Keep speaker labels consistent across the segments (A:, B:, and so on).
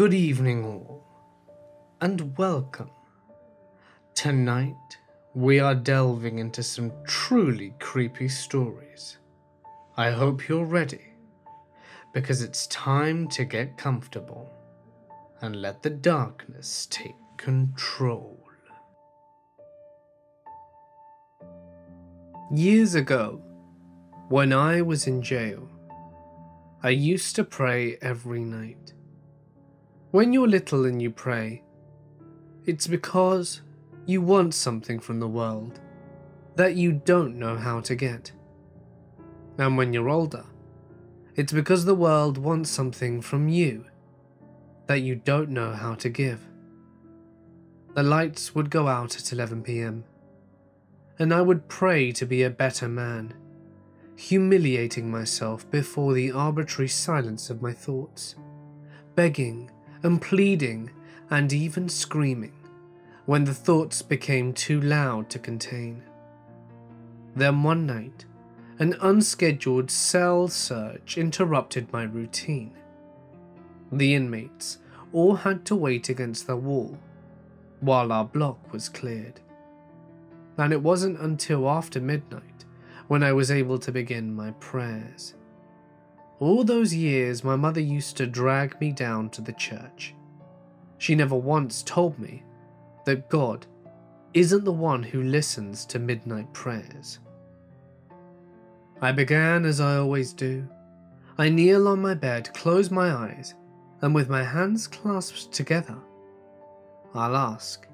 A: Good evening, all, and welcome. Tonight, we are delving into some truly creepy stories. I hope you're ready, because it's time to get comfortable and let the darkness take control. Years ago, when I was in jail, I used to pray every night. When you're little and you pray, it's because you want something from the world that you don't know how to get. And when you're older, it's because the world wants something from you that you don't know how to give. The lights would go out at 11 pm, and I would pray to be a better man, humiliating myself before the arbitrary silence of my thoughts, begging and pleading and even screaming when the thoughts became too loud to contain. Then one night, an unscheduled cell search interrupted my routine. The inmates all had to wait against the wall while our block was cleared. And it wasn't until after midnight when I was able to begin my prayers. All those years, my mother used to drag me down to the church. She never once told me that God isn't the one who listens to midnight prayers. I began as I always do. I kneel on my bed, close my eyes, and with my hands clasped together, I'll ask,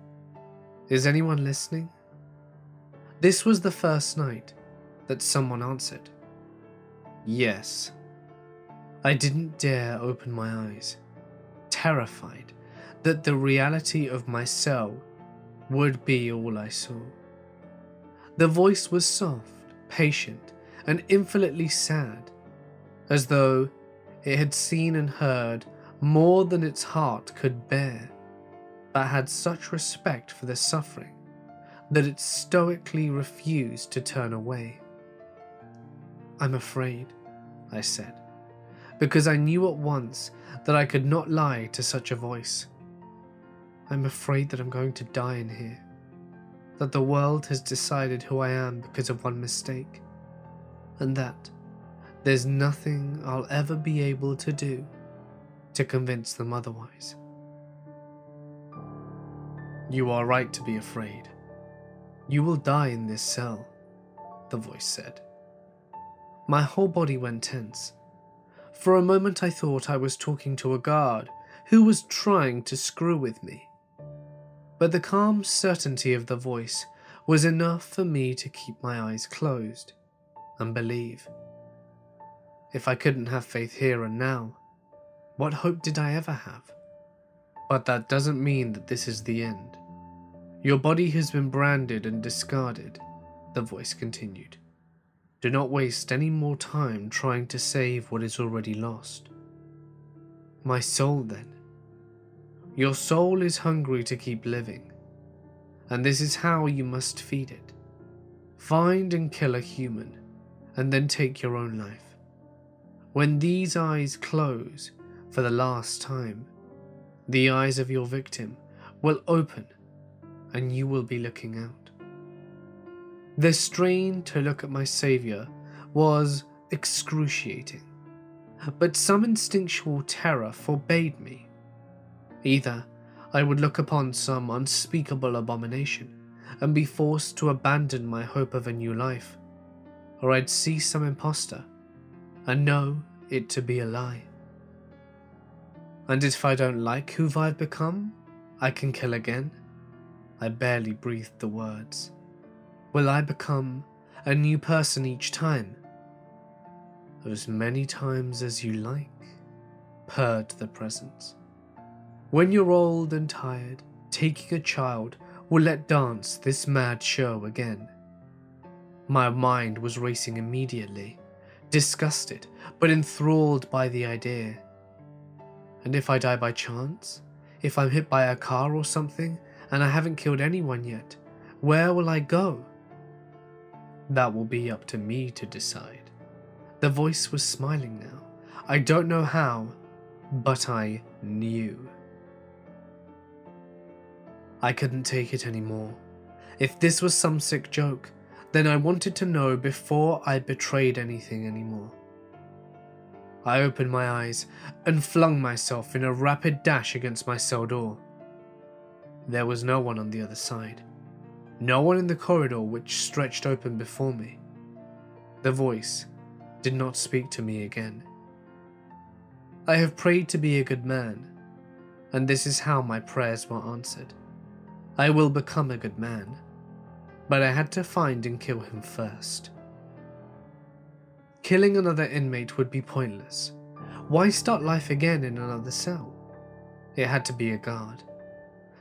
A: Is anyone listening? This was the first night that someone answered. Yes. I didn't dare open my eyes, terrified that the reality of my cell would be all I saw. The voice was soft, patient, and infinitely sad, as though it had seen and heard more than its heart could bear, but had such respect for the suffering that it stoically refused to turn away. I'm afraid, I said, because I knew at once that I could not lie to such a voice. I'm afraid that I'm going to die in here, that the world has decided who I am because of one mistake, and that there's nothing I'll ever be able to do to convince them otherwise. You are right to be afraid. You will die in this cell, the voice said. My whole body went tense. For a moment, I thought I was talking to a guard who was trying to screw with me. But the calm certainty of the voice was enough for me to keep my eyes closed and believe. If I couldn't have faith here and now, what hope did I ever have? But that doesn't mean that this is the end. Your body has been branded and discarded, the voice continued. Do not waste any more time trying to save what is already lost. My soul, then. Your soul is hungry to keep living, and this is how you must feed it. Find and kill a human, and then take your own life. When these eyes close for the last time, the eyes of your victim will open and you will be looking out. The strain to look at my saviour was excruciating, but some instinctual terror forbade me. Either I would look upon some unspeakable abomination and be forced to abandon my hope of a new life, or I'd see some impostor and know it to be a lie. And if I don't like who I've become, I can kill again. I barely breathed the words. Will I become a new person each time? As many times as you like, purred the presence. When you're old and tired, taking a child will let dance this mad show again. My mind was racing immediately, disgusted but enthralled by the idea. And if I die by chance, if I'm hit by a car or something and I haven't killed anyone yet, where will I go? That will be up to me to decide. The voice was smiling now. I don't know how, but I knew. I couldn't take it anymore. If this was some sick joke, then I wanted to know before I betrayed anything anymore. I opened my eyes and flung myself in a rapid dash against my cell door. There was no one on the other side, no one in the corridor which stretched open before me. The voice did not speak to me again. I have prayed to be a good man, and this is how my prayers were answered. I will become a good man, but I had to find and kill him first. Killing another inmate would be pointless. Why start life again in another cell? It had to be a guard.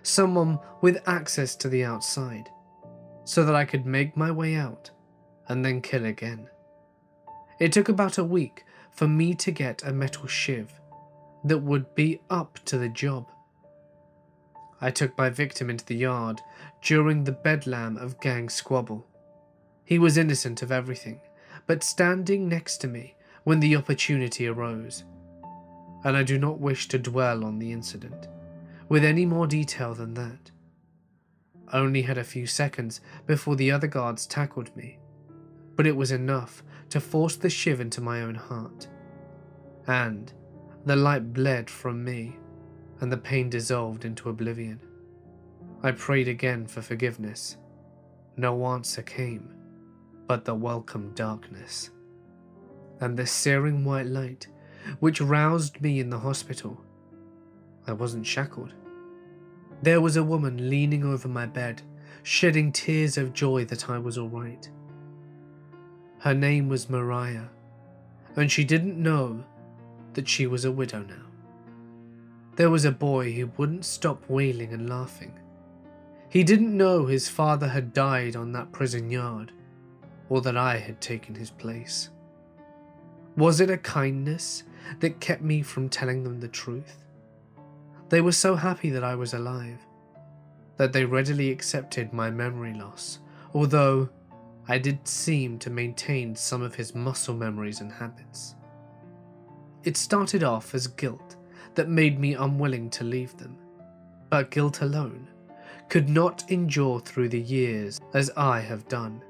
A: Someone with access to the outside, so that I could make my way out and then kill again. It took about a week for me to get a metal shiv that would be up to the job. I took my victim into the yard during the bedlam of gang squabble. He was innocent of everything, but standing next to me when the opportunity arose. And I do not wish to dwell on the incident with any more detail than that. Only had a few seconds before the other guards tackled me, but it was enough to force the shiv into my own heart. And the light bled from me, and the pain dissolved into oblivion. I prayed again for forgiveness. No answer came, but the welcome darkness. And the searing white light, which roused me in the hospital. I wasn't shackled. There was a woman leaning over my bed, shedding tears of joy that I was alright. Her name was Mariah, and she didn't know that she was a widow now. There was a boy who wouldn't stop wailing and laughing. He didn't know his father had died on that prison yard, or that I had taken his place. Was it a kindness that kept me from telling them the truth? They were so happy that I was alive, that they readily accepted my memory loss, although I did seem to maintain some of his muscle memories and habits. It started off as guilt that made me unwilling to leave them, but guilt alone could not endure through the years as I have done.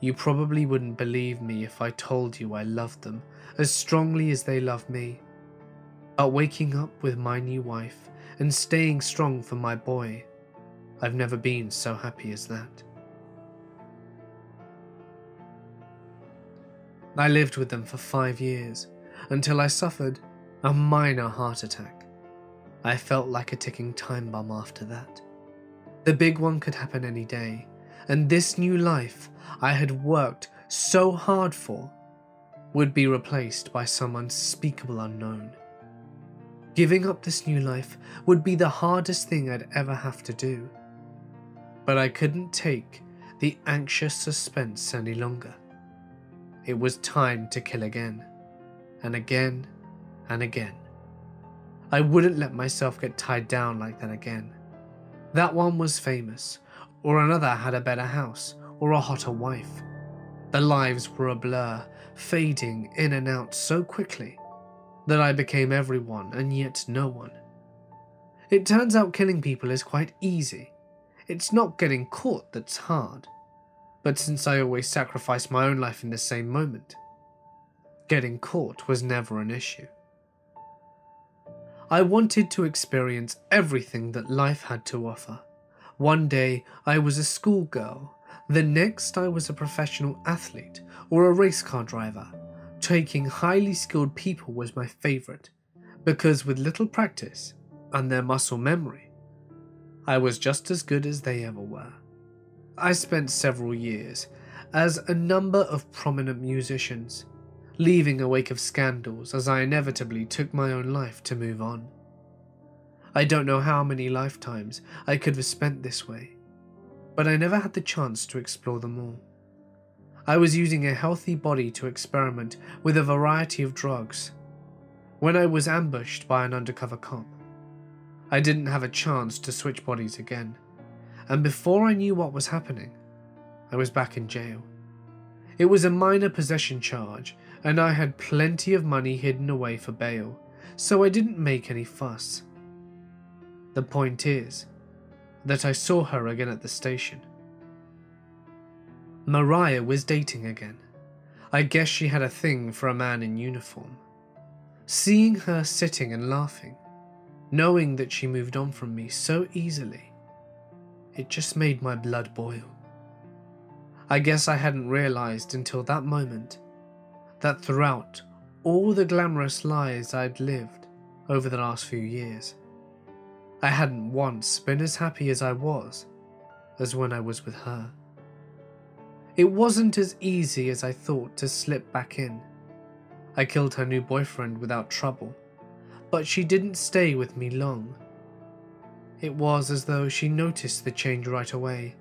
A: You probably wouldn't believe me if I told you I loved them as strongly as they love me. But waking up with my new wife and staying strong for my boy, I've never been so happy as that. I lived with them for five years until I suffered a minor heart attack. I felt like a ticking time bomb after that. The big one could happen any day, and this new life I had worked so hard for would be replaced by some unspeakable unknown. Giving up this new life would be the hardest thing I'd ever have to do. But I couldn't take the anxious suspense any longer. It was time to kill again, and again, and again. I wouldn't let myself get tied down like that again. That one was famous, or another had a better house, or a hotter wife. The lives were a blur, fading in and out so quickly that I became everyone and yet no one. It turns out killing people is quite easy. It's not getting caught that's hard but since I always sacrificed my own life in the same moment, getting caught was never an issue. I wanted to experience everything that life had to offer. One day I was a schoolgirl, the next I was a professional athlete or a race car driver. Taking highly skilled people was my favourite, because with little practice and their muscle memory, I was just as good as they ever were. I spent several years as a number of prominent musicians, leaving a wake of scandals as I inevitably took my own life to move on. I don't know how many lifetimes I could have spent this way, but I never had the chance to explore them all. I was using a healthy body to experiment with a variety of drugs when I was ambushed by an undercover cop. I didn't have a chance to switch bodies again and before I knew what was happening, I was back in jail. It was a minor possession charge, and I had plenty of money hidden away for bail, so I didn't make any fuss. The point is, that I saw her again at the station. Mariah was dating again. I guess she had a thing for a man in uniform. Seeing her sitting and laughing, knowing that she moved on from me so easily, it just made my blood boil. I guess I hadn't realized until that moment that throughout all the glamorous lives I'd lived over the last few years, I hadn't once been as happy as I was as when I was with her. It wasn't as easy as I thought to slip back in. I killed her new boyfriend without trouble, but she didn't stay with me long. It was as though she noticed the change right away,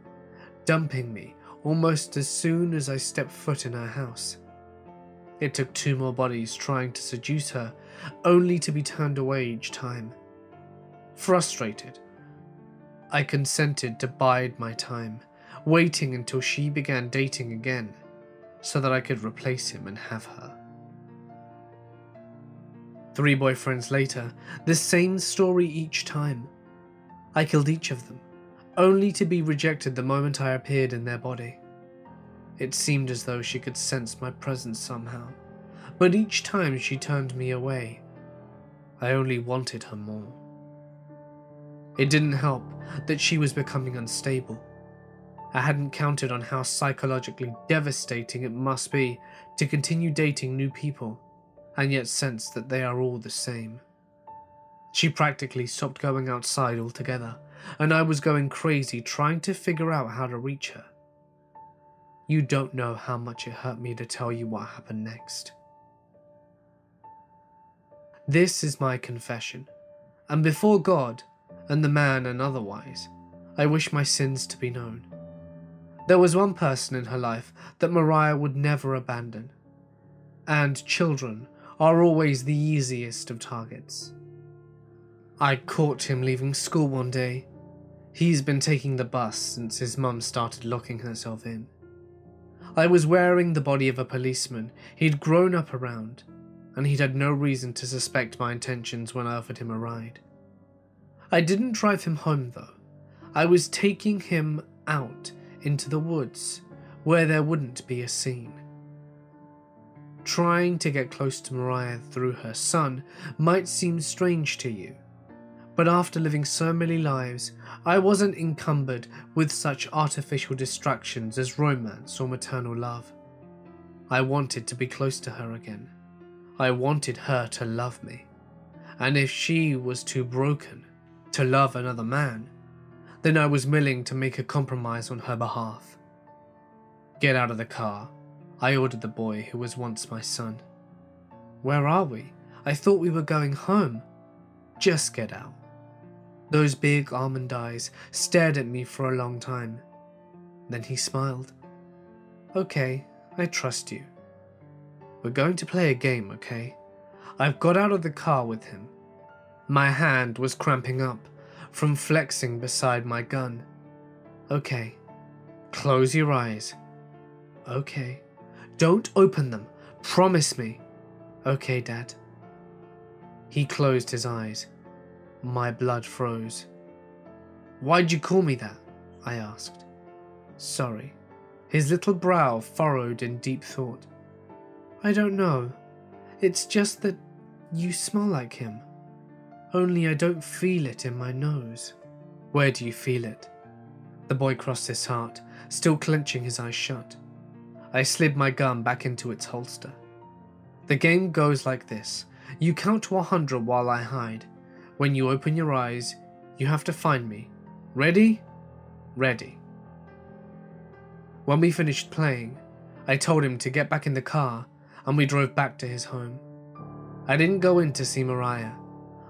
A: dumping me almost as soon as I stepped foot in her house. It took two more bodies trying to seduce her, only to be turned away each time. Frustrated, I consented to bide my time, waiting until she began dating again, so that I could replace him and have her. Three boyfriends later, the same story each time. I killed each of them, only to be rejected the moment I appeared in their body. It seemed as though she could sense my presence somehow, but each time she turned me away. I only wanted her more. It didn't help that she was becoming unstable. I hadn't counted on how psychologically devastating it must be to continue dating new people and yet sense that they are all the same. She practically stopped going outside altogether, and I was going crazy trying to figure out how to reach her. You don't know how much it hurt me to tell you what happened next. This is my confession, and before God, and the man and otherwise, I wish my sins to be known. There was one person in her life that Mariah would never abandon, and children are always the easiest of targets. I caught him leaving school one day. He's been taking the bus since his mum started locking herself in. I was wearing the body of a policeman he'd grown up around, and he'd had no reason to suspect my intentions when I offered him a ride. I didn't drive him home though. I was taking him out into the woods where there wouldn't be a scene. Trying to get close to Mariah through her son might seem strange to you, but after living so many lives, I wasn't encumbered with such artificial distractions as romance or maternal love. I wanted to be close to her again. I wanted her to love me. And if she was too broken to love another man, then I was willing to make a compromise on her behalf. Get out of the car, I ordered the boy who was once my son. Where are we? I thought we were going home. Just get out. Those big almond eyes stared at me for a long time. Then he smiled. Okay, I trust you. We're going to play a game, okay? I've got out of the car with him. My hand was cramping up from flexing beside my gun. Okay, close your eyes. Okay. Don't open them. Promise me. Okay, Dad. He closed his eyes. My blood froze. Why'd you call me that? I asked. Sorry. His little brow furrowed in deep thought. I don't know. It's just that you smell like him. Only I don't feel it in my nose. Where do you feel it? The boy crossed his heart, still clenching his eyes shut. I slid my gun back into its holster. The game goes like this you count to a 100 while I hide. When you open your eyes, you have to find me. Ready? Ready. When we finished playing, I told him to get back in the car and we drove back to his home. I didn't go in to see Mariah,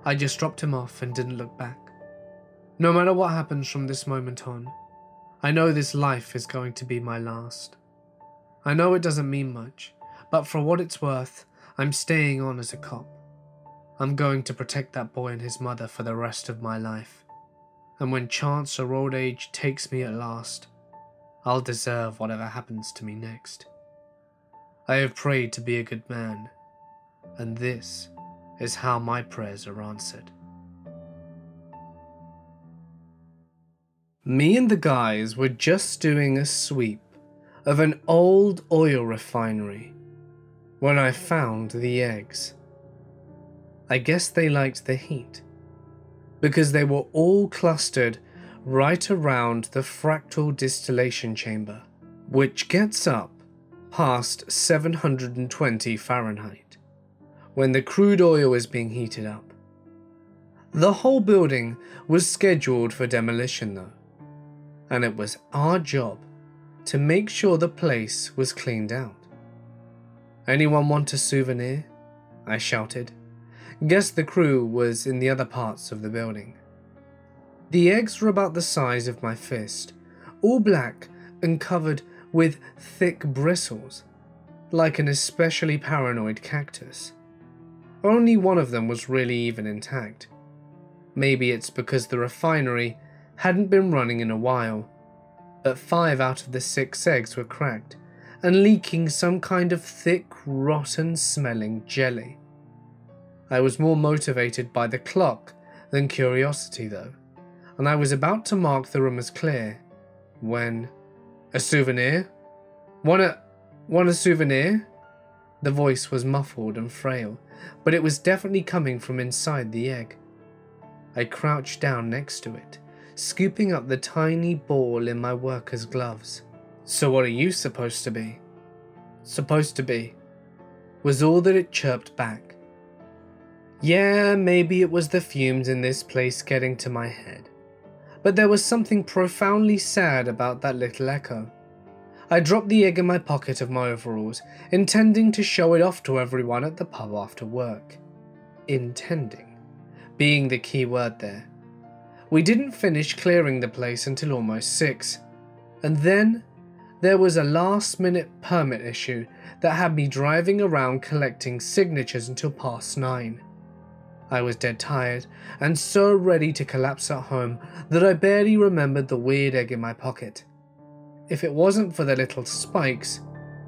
A: I just dropped him off and didn't look back. No matter what happens from this moment on, I know this life is going to be my last. I know it doesn't mean much, but for what it's worth, I'm staying on as a cop. I'm going to protect that boy and his mother for the rest of my life. And when chance or old age takes me at last, I'll deserve whatever happens to me next. I have prayed to be a good man, and this is how my prayers are answered. Me and the guys were just doing a sweep of an old oil refinery when I found the eggs. I guess they liked the heat because they were all clustered right around the fractional distillation chamber, which gets up past 720 Fahrenheit when the crude oil was being heated up. The whole building was scheduled for demolition though, and it was our job to make sure the place was cleaned out. Anyone want a souvenir? I shouted. Guess the crew was in the other parts of the building. The eggs were about the size of my fist, all black and covered with thick bristles, like an especially paranoid cactus. Only one of them was really even intact. Maybe it's because the refinery hadn't been running in a while, but five out of the six eggs were cracked and leaking some kind of thick, rotten smelling jelly. I was more motivated by the clock than curiosity though and I was about to mark the room as clear when. A souvenir? Want a. Want a souvenir? The voice was muffled and frail, but it was definitely coming from inside the egg. I crouched down next to it, scooping up the tiny ball in my worker's gloves. So, what are you supposed to be? Supposed to be, was all that it chirped back. Yeah, maybe it was the fumes in this place getting to my head but there was something profoundly sad about that little echo. I dropped the egg in my pocket of my overalls, intending to show it off to everyone at the pub after work. Intending, being the key word there. We didn't finish clearing the place until almost six, and then there was a last minute permit issue that had me driving around collecting signatures until past nine. I was dead tired and so ready to collapse at home that I barely remembered the weird egg in my pocket. If it wasn't for the little spikes,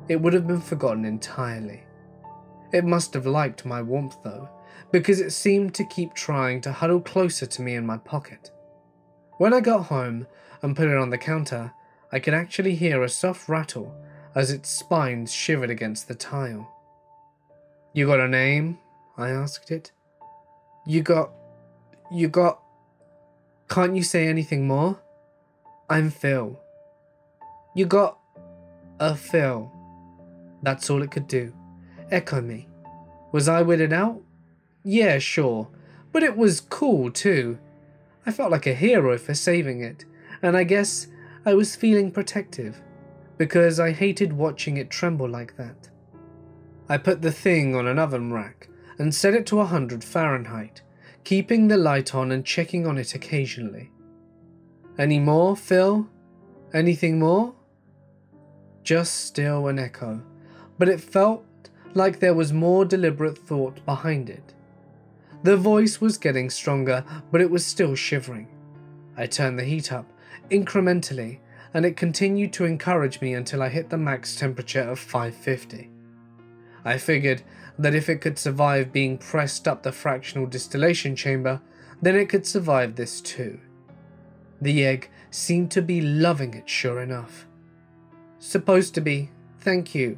A: it would have been forgotten entirely. It must have liked my warmth though, because it seemed to keep trying to huddle closer to me in my pocket. When I got home and put it on the counter, I could actually hear a soft rattle as its spines shivered against the tile. You got a name? I asked it. You got. You got. Can't you say anything more? I'm Phil. You got. A Phil. That's all it could do. Echo me. Was I weirded out? Yeah, sure. But it was cool too. I felt like a hero for saving it, and I guess I was feeling protective, because I hated watching it tremble like that. I put the thing on an oven rack and set it to 100 Fahrenheit, keeping the light on and checking on it occasionally. Any more, Phil? Anything more? Just still an echo, but it felt like there was more deliberate thought behind it. The voice was getting stronger, but it was still shivering. I turned the heat up, incrementally, and it continued to encourage me until I hit the max temperature of 550. I figured that if it could survive being pressed up the fractional distillation chamber, then it could survive this too. The egg seemed to be loving it sure enough. Supposed to be, thank you,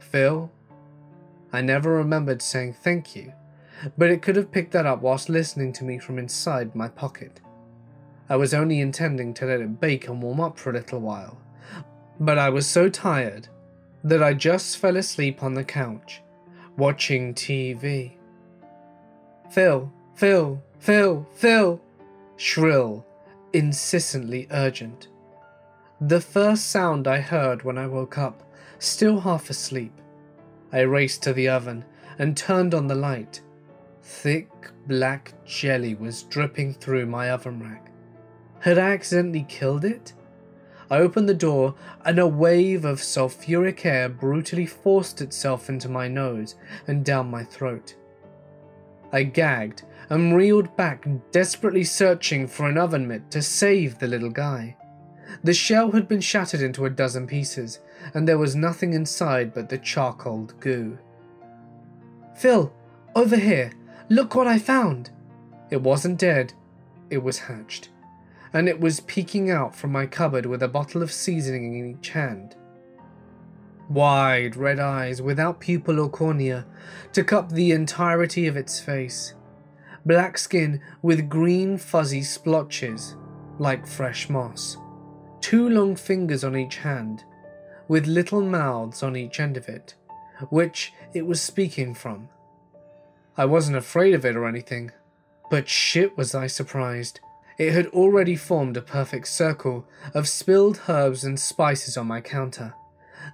A: Phil. I never remembered saying thank you, but it could have picked that up whilst listening to me from inside my pocket. I was only intending to let it bake and warm up for a little while, but I was so tired that I just fell asleep on the couch, watching TV. Phil, Phil, Phil, Phil! Shrill, insistently urgent. The first sound I heard when I woke up, still half asleep. I raced to the oven and turned on the light. Thick black jelly was dripping through my oven rack. Had I accidentally killed it? I opened the door and a wave of sulfuric air brutally forced itself into my nose and down my throat. I gagged and reeled back, desperately searching for an oven mitt to save the little guy. The shell had been shattered into a dozen pieces, and there was nothing inside but the charcoal goo. Phil, over here, look what I found! It wasn't dead, it was hatched and it was peeking out from my cupboard with a bottle of seasoning in each hand. Wide red eyes without pupil or cornea took up the entirety of its face. Black skin with green fuzzy splotches, like fresh moss. Two long fingers on each hand, with little mouths on each end of it, which it was speaking from. I wasn't afraid of it or anything, but shit was I surprised. It had already formed a perfect circle of spilled herbs and spices on my counter.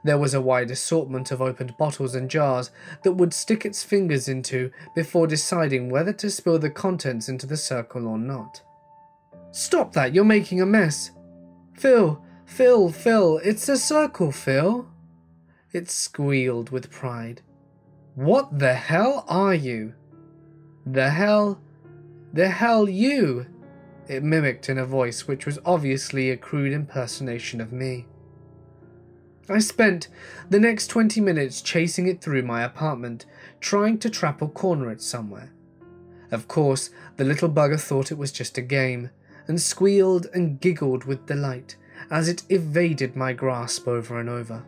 A: There was a wide assortment of opened bottles and jars that would stick its fingers into before deciding whether to spill the contents into the circle or not. Stop that, you're making a mess. Phil, Phil, Phil, it's a circle, Phil. It squealed with pride. What the hell are you? The hell? The hell you? It mimicked in a voice which was obviously a crude impersonation of me. I spent the next 20 minutes chasing it through my apartment, trying to trap or corner it somewhere. Of course, the little bugger thought it was just a game, and squealed and giggled with delight as it evaded my grasp over and over.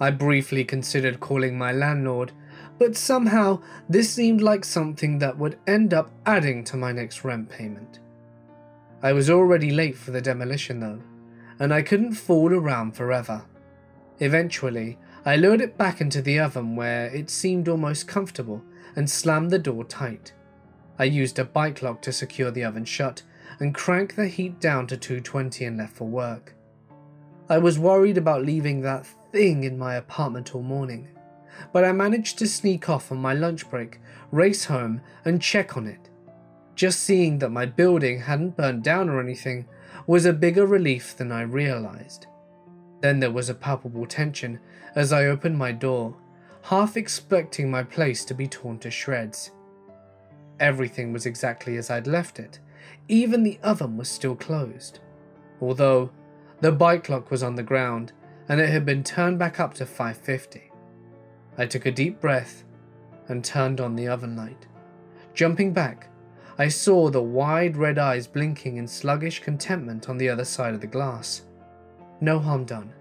A: I briefly considered calling my landlord, but somehow this seemed like something that would end up adding to my next rent payment. I was already late for the demolition though, and I couldn't fool around forever. Eventually, I lured it back into the oven where it seemed almost comfortable and slammed the door tight. I used a bike lock to secure the oven shut and cranked the heat down to 220 and left for work. I was worried about leaving that thing in my apartment all morning, but I managed to sneak off on my lunch break, race home, and check on it. Just seeing that my building hadn't burned down or anything was a bigger relief than I realized. Then there was a palpable tension as I opened my door, half expecting my place to be torn to shreds. Everything was exactly as I'd left it, even the oven was still closed. Although, the bike lock was on the ground and it had been turned back up to 550. I took a deep breath and turned on the oven light. Jumping back, I saw the wide red eyes blinking in sluggish contentment on the other side of the glass. No harm done.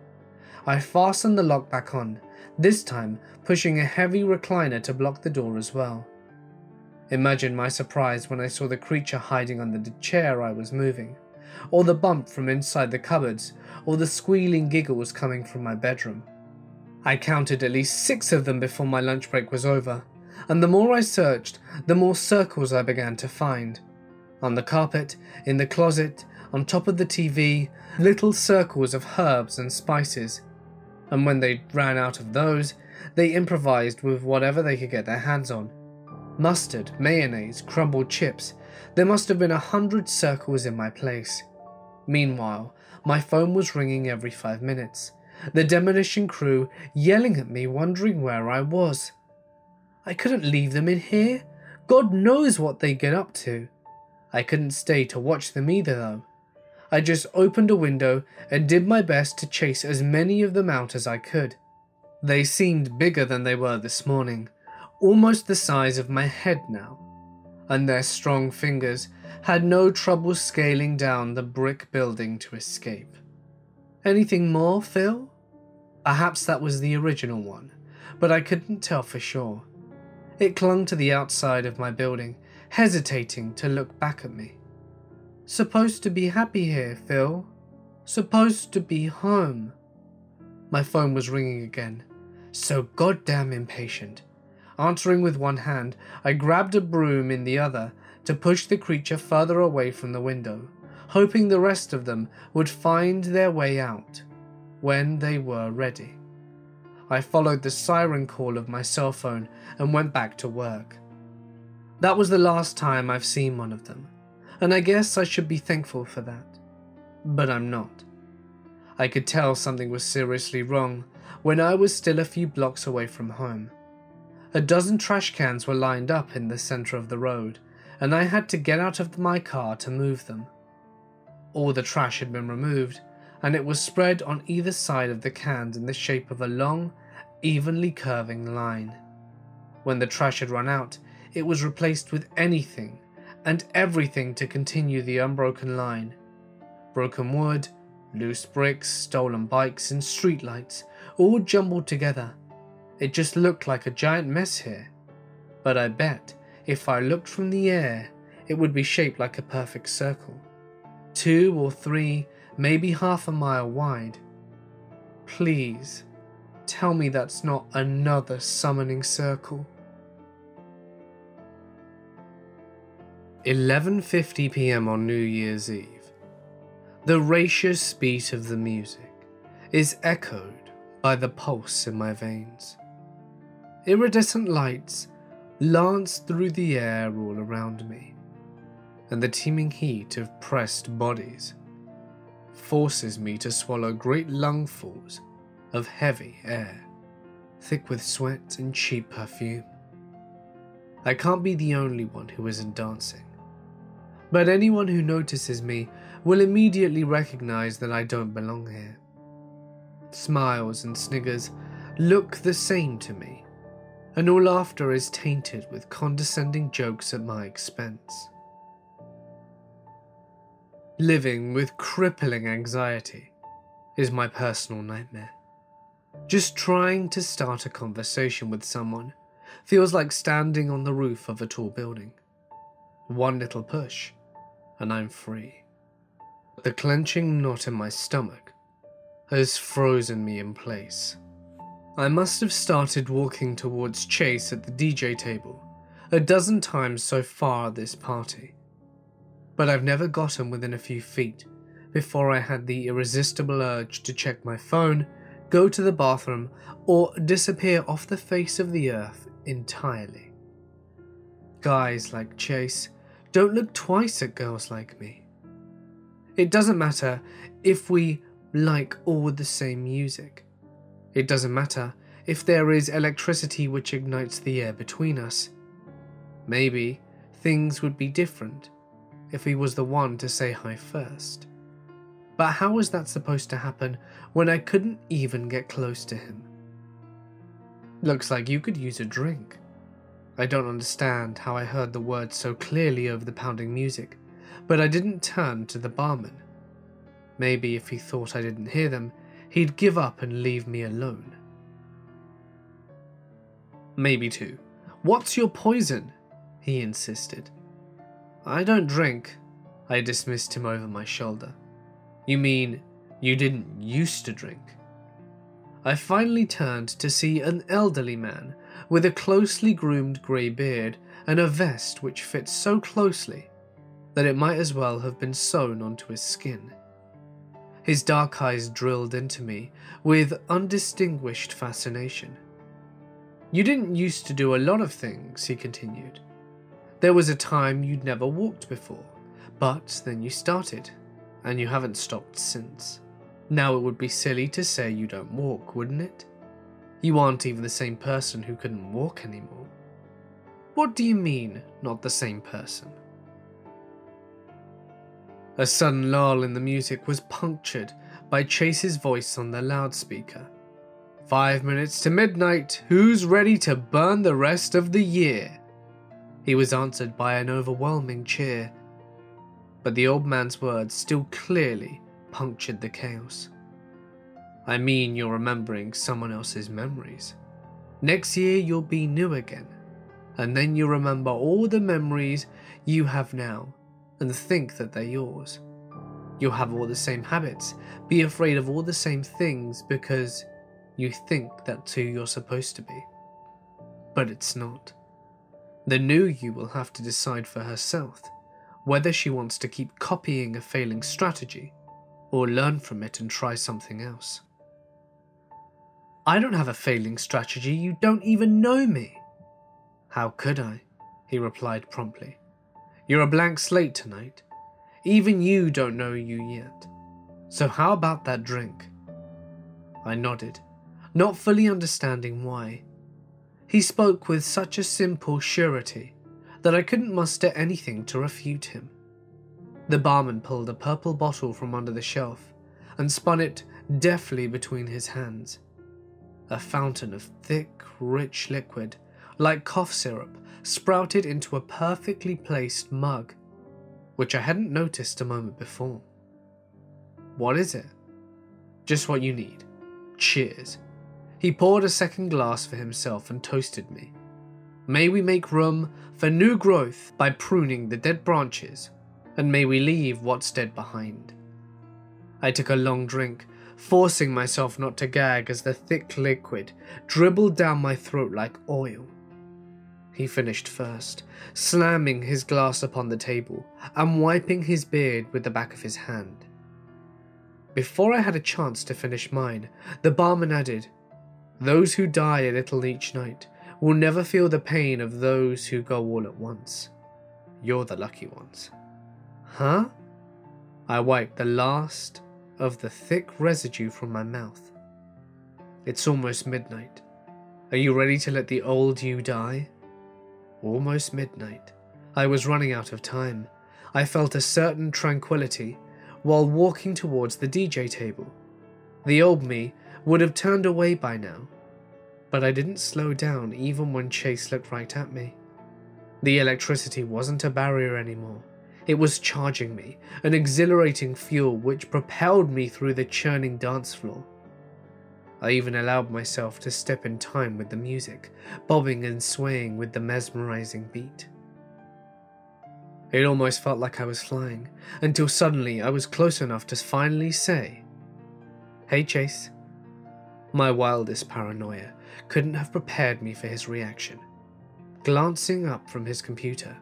A: I fastened the lock back on, this time pushing a heavy recliner to block the door as well. Imagine my surprise when I saw the creature hiding under the chair I was moving, or the bump from inside the cupboards, or the squealing giggles coming from my bedroom. I counted at least six of them before my lunch break was over, and the more I searched, the more circles I began to find. On the carpet, in the closet, on top of the TV, little circles of herbs and spices. And when they ran out of those, they improvised with whatever they could get their hands on. Mustard, mayonnaise, crumbled chips. There must have been a hundred circles in my place. Meanwhile, my phone was ringing every five minutes. The demolition crew yelling at me, wondering where I was. I couldn't leave them in here. God knows what they get up to. I couldn't stay to watch them either, though. I just opened a window and did my best to chase as many of them out as I could. They seemed bigger than they were this morning, almost the size of my head now, and their strong fingers had no trouble scaling down the brick building to escape. Anything more, Phil? Perhaps that was the original one, but I couldn't tell for sure. It clung to the outside of my building, hesitating to look back at me. Supposed to be happy here, Phil. Supposed to be home. My phone was ringing again, so goddamn impatient. Answering with one hand, I grabbed a broom in the other to push the creature further away from the window, hoping the rest of them would find their way out when they were ready. I followed the siren call of my cell phone and went back to work. That was the last time I've seen one of them and I guess I should be thankful for that. But I'm not. I could tell something was seriously wrong when I was still a few blocks away from home. A dozen trash cans were lined up in the centre of the road, and I had to get out of my car to move them. All the trash had been removed, and it was spread on either side of the cans in the shape of a long, evenly curving line. When the trash had run out, it was replaced with anything and everything to continue the unbroken line. broken wood, loose bricks, stolen bikes, and streetlights, all jumbled together. It just looked like a giant mess here. But I bet if I looked from the air, it would be shaped like a perfect circle. Two or three, maybe half a mile wide. Please, tell me that's not another summoning circle. 11:50 p.m. on New Year's Eve. The raucous beat of the music is echoed by the pulse in my veins. Iridescent lights lance through the air all around me, and the teeming heat of pressed bodies forces me to swallow great lungfuls of heavy air, thick with sweat and cheap perfume. I can't be the only one who isn't dancing but anyone who notices me will immediately recognize that I don't belong here. Smiles and sniggers look the same to me, and all laughter is tainted with condescending jokes at my expense. Living with crippling anxiety is my personal nightmare. Just trying to start a conversation with someone feels like standing on the roof of a tall building. One little push, and I'm free. The clenching knot in my stomach has frozen me in place. I must have started walking towards Chase at the DJ table a dozen times so far this party, but I've never gotten within a few feet before I had the irresistible urge to check my phone, go to the bathroom, or disappear off the face of the earth entirely. Guys like Chase don't look twice at girls like me. It doesn't matter if we like all the same music. It doesn't matter if there is electricity which ignites the air between us. Maybe things would be different if he was the one to say hi first. But how was that supposed to happen when I couldn't even get close to him? Looks like you could use a drink. I don't understand how I heard the words so clearly over the pounding music, but I didn't turn to the barman. Maybe if he thought I didn't hear them, he'd give up and leave me alone. Maybe too. What's your poison? He insisted. I don't drink. I dismissed him over my shoulder. You mean you didn't used to drink? I finally turned to see an elderly man with a closely groomed grey beard and a vest which fits so closely that it might as well have been sewn onto his skin. His dark eyes drilled into me with undistinguished fascination. You didn't used to do a lot of things, he continued. There was a time you'd never walked before, but then you started, and you haven't stopped since. Now it would be silly to say you don't walk, wouldn't it? You aren't even the same person who couldn't walk anymore. What do you mean, not the same person? A sudden lull in the music was punctured by Chase's voice on the loudspeaker. Five minutes to midnight, who's ready to burn the rest of the year? He was answered by an overwhelming cheer, but the old man's words still clearly punctured the chaos. I mean, you're remembering someone else's memories. Next year, you'll be new again, and then you'll remember all the memories you have now and think that they're yours. You'll have all the same habits, be afraid of all the same things because you think that's who you're supposed to be. But it's not. The new you will have to decide for herself whether she wants to keep copying a failing strategy or learn from it and try something else. I don't have a failing strategy, you don't even know me. How could I? He replied promptly. You're a blank slate tonight. Even you don't know you yet. So how about that drink? I nodded, not fully understanding why. He spoke with such a simple surety that I couldn't muster anything to refute him. The barman pulled a purple bottle from under the shelf and spun it deftly between his hands. A fountain of thick, rich liquid, like cough syrup, sprouted into a perfectly placed mug, which I hadn't noticed a moment before. What is it? Just what you need. Cheers. He poured a second glass for himself and toasted me. May we make room for new growth by pruning the dead branches, and may we leave what's dead behind. I took a long drink, forcing myself not to gag as the thick liquid dribbled down my throat like oil. He finished first, slamming his glass upon the table and wiping his beard with the back of his hand. Before I had a chance to finish mine, the barman added, Those who die a little each night will never feel the pain of those who go all at once. You're the lucky ones. Huh? I wiped the last of the thick residue from my mouth. It's almost midnight. Are you ready to let the old you die? Almost midnight. I was running out of time. I felt a certain tranquility while walking towards the DJ table. The old me would have turned away by now, but I didn't slow down even when Chase looked right at me. The electricity wasn't a barrier anymore. It was charging me, an exhilarating fuel which propelled me through the churning dance floor. I even allowed myself to step in time with the music, bobbing and swaying with the mesmerizing beat. It almost felt like I was flying, until suddenly I was close enough to finally say, Hey Chase. My wildest paranoia couldn't have prepared me for his reaction. Glancing up from his computer,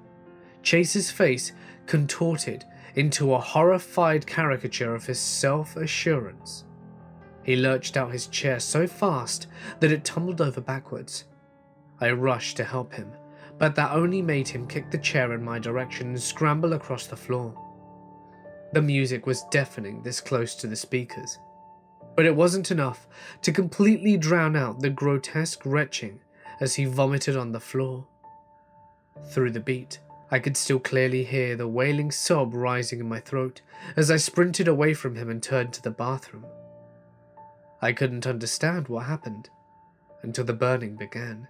A: Chase's face contorted into a horrified caricature of his self assurance. He lurched out his chair so fast that it tumbled over backwards. I rushed to help him, but that only made him kick the chair in my direction and scramble across the floor. The music was deafening this close to the speakers, but it wasn't enough to completely drown out the grotesque retching as he vomited on the floor. Through the beat, I could still clearly hear the wailing sob rising in my throat as I sprinted away from him and turned to the bathroom. I couldn't understand what happened until the burning began.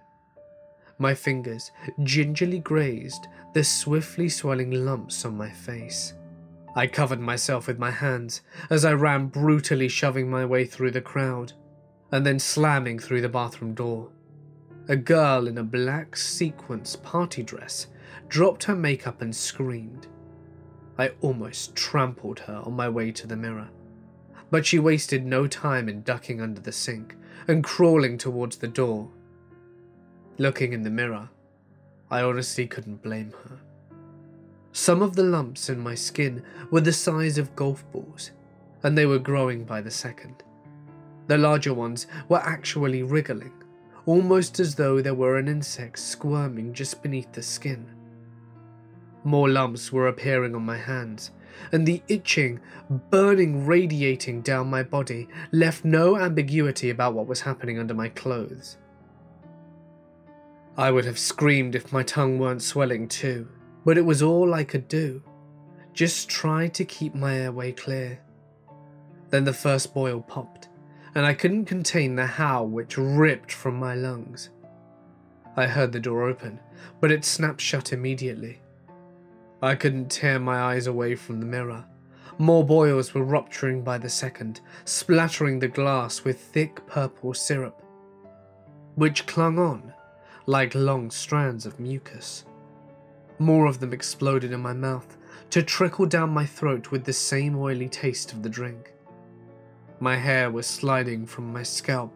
A: My fingers gingerly grazed the swiftly swelling lumps on my face. I covered myself with my hands as I ran brutally shoving my way through the crowd and then slamming through the bathroom door. A girl in a black sequence party dress dropped her makeup and screamed. I almost trampled her on my way to the mirror, but she wasted no time in ducking under the sink and crawling towards the door. Looking in the mirror, I honestly couldn't blame her. Some of the lumps in my skin were the size of golf balls, and they were growing by the second. The larger ones were actually wriggling, almost as though there were an insect squirming just beneath the skin. More lumps were appearing on my hands, and the itching, burning radiating down my body left no ambiguity about what was happening under my clothes. I would have screamed if my tongue weren't swelling too, but it was all I could do. Just try to keep my airway clear. Then the first boil popped, and I couldn't contain the howl which ripped from my lungs. I heard the door open, but it snapped shut immediately. I couldn't tear my eyes away from the mirror. More boils were rupturing by the second, splattering the glass with thick purple syrup, which clung on like long strands of mucus. More of them exploded in my mouth to trickle down my throat with the same oily taste of the drink. My hair was sliding from my scalp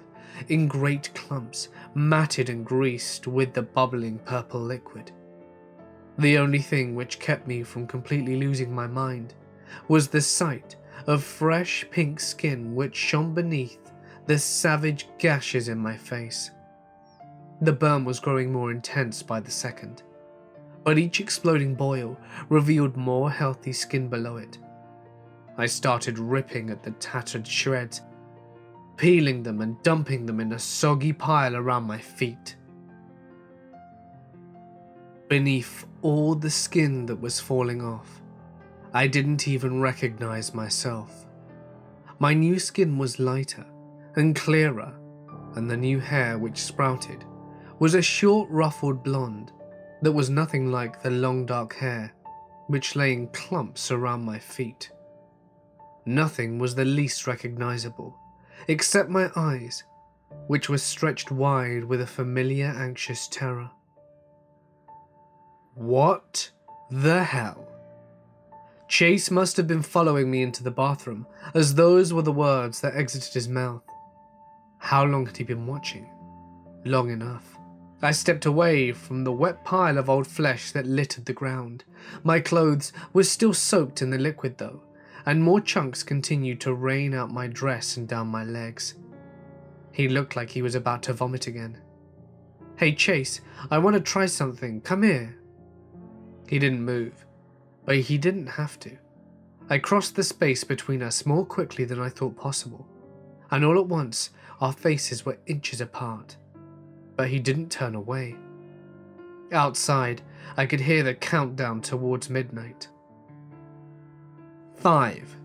A: in great clumps, matted and greased with the bubbling purple liquid. The only thing which kept me from completely losing my mind was the sight of fresh pink skin which shone beneath the savage gashes in my face. The burn was growing more intense by the second, but each exploding boil revealed more healthy skin below it. I started ripping at the tattered shreds, peeling them and dumping them in a soggy pile around my feet. Beneath all the skin that was falling off, I didn't even recognize myself. My new skin was lighter and clearer, and the new hair which sprouted was a short ruffled blonde that was nothing like the long dark hair which lay in clumps around my feet. Nothing was the least recognizable, except my eyes, which were stretched wide with a familiar anxious terror. What the hell? Chase must have been following me into the bathroom, as those were the words that exited his mouth. How long had he been watching? Long enough. I stepped away from the wet pile of old flesh that littered the ground. My clothes were still soaked in the liquid, though, and more chunks continued to rain out my dress and down my legs. He looked like he was about to vomit again. Hey, Chase, I want to try something. Come here. He didn't move, but he didn't have to. I crossed the space between us more quickly than I thought possible, and all at once our faces were inches apart. But he didn't turn away. Outside, I could hear the countdown towards midnight. Five.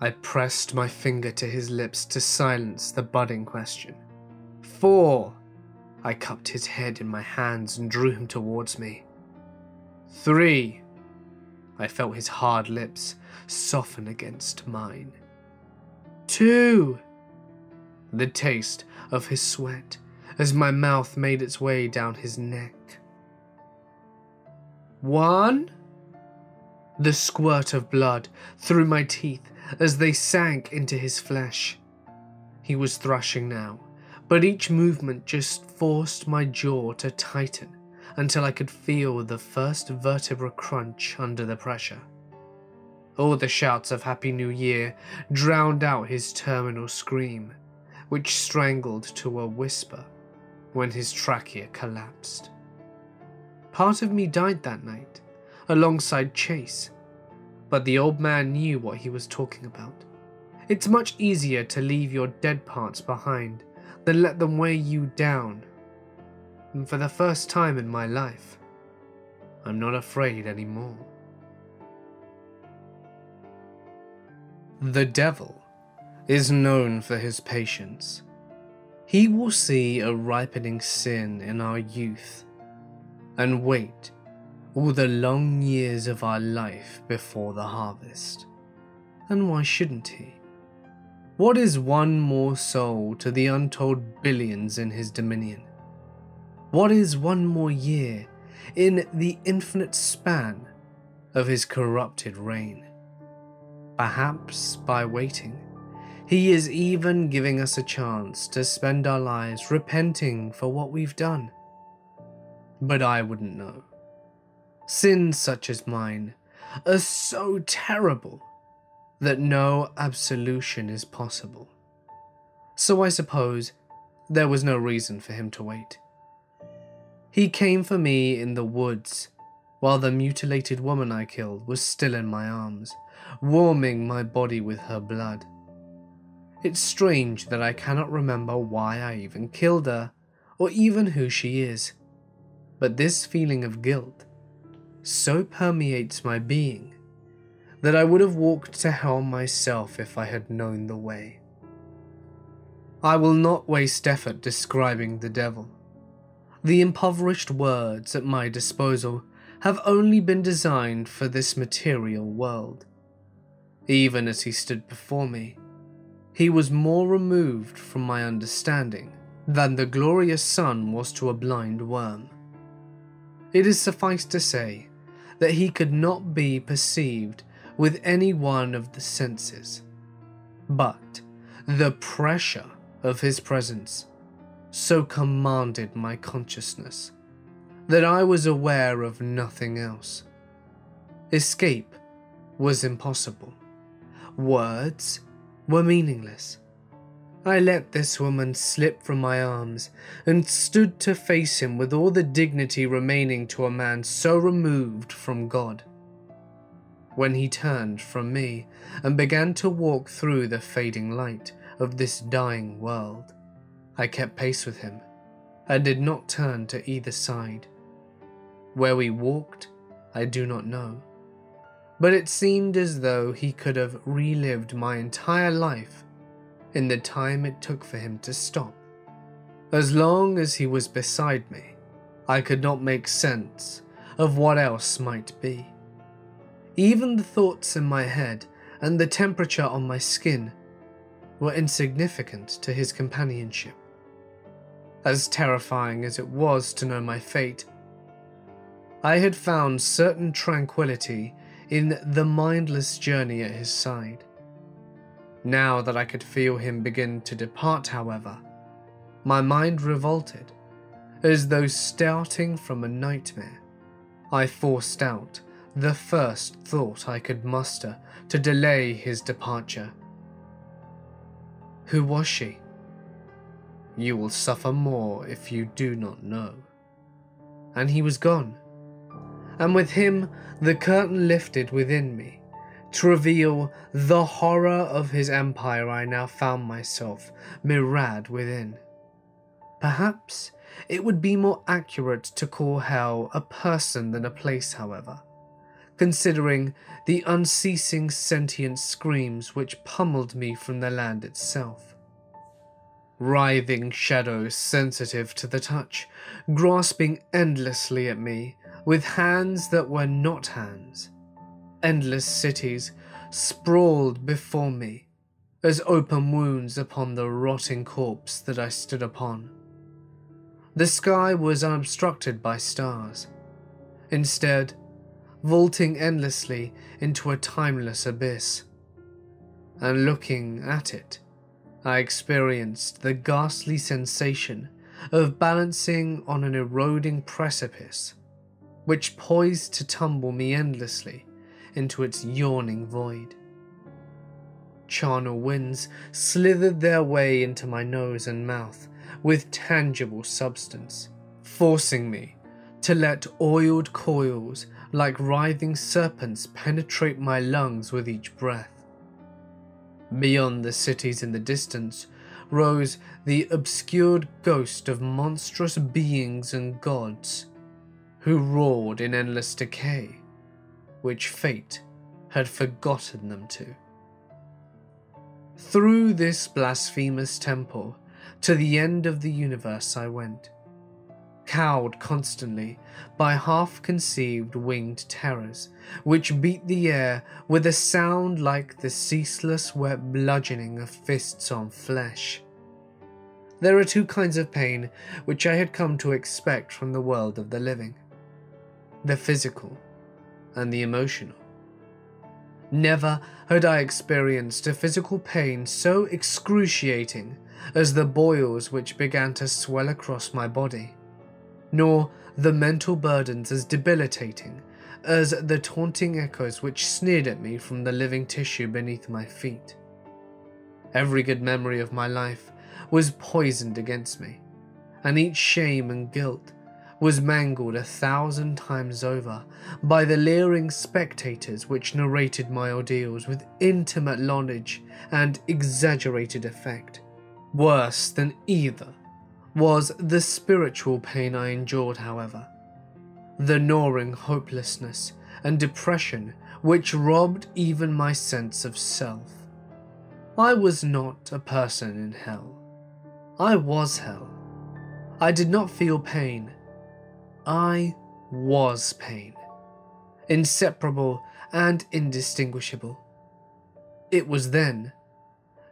A: I pressed my finger to his lips to silence the budding question. Four. I cupped his head in my hands and drew him towards me. Three. I felt his hard lips soften against mine. Two. The taste of his sweat as my mouth made its way down his neck. One. The squirt of blood through my teeth as they sank into his flesh. He was thrashing now, but each movement just forced my jaw to tighten until I could feel the first vertebra crunch under the pressure. All the shouts of Happy New Year drowned out his terminal scream, which strangled to a whisper when his trachea collapsed. Part of me died that night, alongside Chase. But the old man knew what he was talking about. It's much easier to leave your dead parts behind than let them weigh you down. And for the first time in my life, I'm not afraid anymore. The devil is known for his patience. He will see a ripening sin in our youth and wait all the long years of our life before the harvest. And why shouldn't he? What is one more soul to the untold billions in his dominion? What is one more year in the infinite span of his corrupted reign? Perhaps by waiting, he is even giving us a chance to spend our lives repenting for what we've done. But I wouldn't know. Sins such as mine are so terrible that no absolution is possible. So I suppose there was no reason for him to wait. He came for me in the woods while the mutilated woman I killed was still in my arms, warming my body with her blood. It's strange that I cannot remember why I even killed her, or even who she is. But this feeling of guilt so permeates my being that I would have walked to hell myself if I had known the way. I will not waste effort describing the devil. The impoverished words at my disposal have only been designed for this material world. Even as he stood before me, he was more removed from my understanding than the glorious sun was to a blind worm. It is suffice to say that he could not be perceived with any one of the senses. But the pressure of his presence so commanded my consciousness that I was aware of nothing else. Escape was impossible. Words were meaningless. I let this woman slip from my arms and stood to face him with all the dignity remaining to a man so removed from God. When he turned from me and began to walk through the fading light of this dying world, I kept pace with him and did not turn to either side. Where we walked, I do not know, but it seemed as though he could have relived my entire life in the time it took for him to stop. As long as he was beside me, I could not make sense of what else might be. Even the thoughts in my head and the temperature on my skin were insignificant to his companionship. As terrifying as it was to know my fate, I had found certain tranquility in the mindless journey at his side. Now that I could feel him begin to depart, however, my mind revolted, as though starting from a nightmare. I forced out the first thought I could muster to delay his departure. Who was she? You will suffer more if you do not know. And he was gone. And with him, the curtain lifted within me to reveal the horror of his empire I now found myself mirrored within. Perhaps it would be more accurate to call hell a person than a place, however, considering the unceasing sentient screams which pummeled me from the land itself. Writhing shadows sensitive to the touch, grasping endlessly at me with hands that were not hands. Endless cities sprawled before me as open wounds upon the rotting corpse that I stood upon. The sky was unobstructed by stars. Instead, vaulting endlessly into a timeless abyss. And looking at it, I experienced the ghastly sensation of balancing on an eroding precipice, which poised to tumble me endlessly into its yawning void. Charnel winds slithered their way into my nose and mouth with tangible substance, forcing me to let oiled coils like writhing serpents penetrate my lungs with each breath. Beyond the cities in the distance rose the obscured ghost of monstrous beings and gods who roared in endless decay, which fate had forgotten them to. Through this blasphemous temple to the end of the universe I went, cowed constantly by half conceived winged terrors, which beat the air with a sound like the ceaseless wet bludgeoning of fists on flesh. There are two kinds of pain which I had come to expect from the world of the living the physical and the emotional. Never had I experienced a physical pain so excruciating as the boils which began to swell across my body nor the mental burdens as debilitating as the taunting echoes which sneered at me from the living tissue beneath my feet. Every good memory of my life was poisoned against me, and each shame and guilt was mangled a thousand times over by the leering spectators which narrated my ordeals with intimate knowledge and exaggerated effect. Worse than either was the spiritual pain I endured, however. The gnawing hopelessness and depression which robbed even my sense of self. I was not a person in hell. I was hell. I did not feel pain. I was pain. Inseparable and indistinguishable. It was then,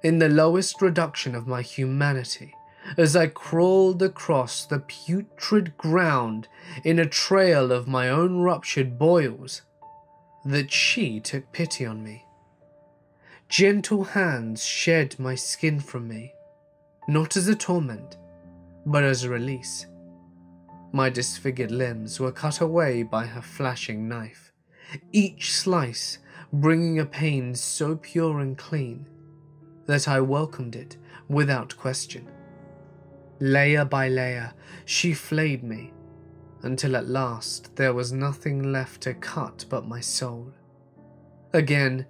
A: in the lowest reduction of my humanity, as I crawled across the putrid ground in a trail of my own ruptured boils, that she took pity on me. Gentle hands shed my skin from me, not as a torment, but as a release. My disfigured limbs were cut away by her flashing knife, each slice bringing a pain so pure and clean that I welcomed it without question. Layer by layer, she flayed me, until at last there was nothing left to cut but my soul. Again,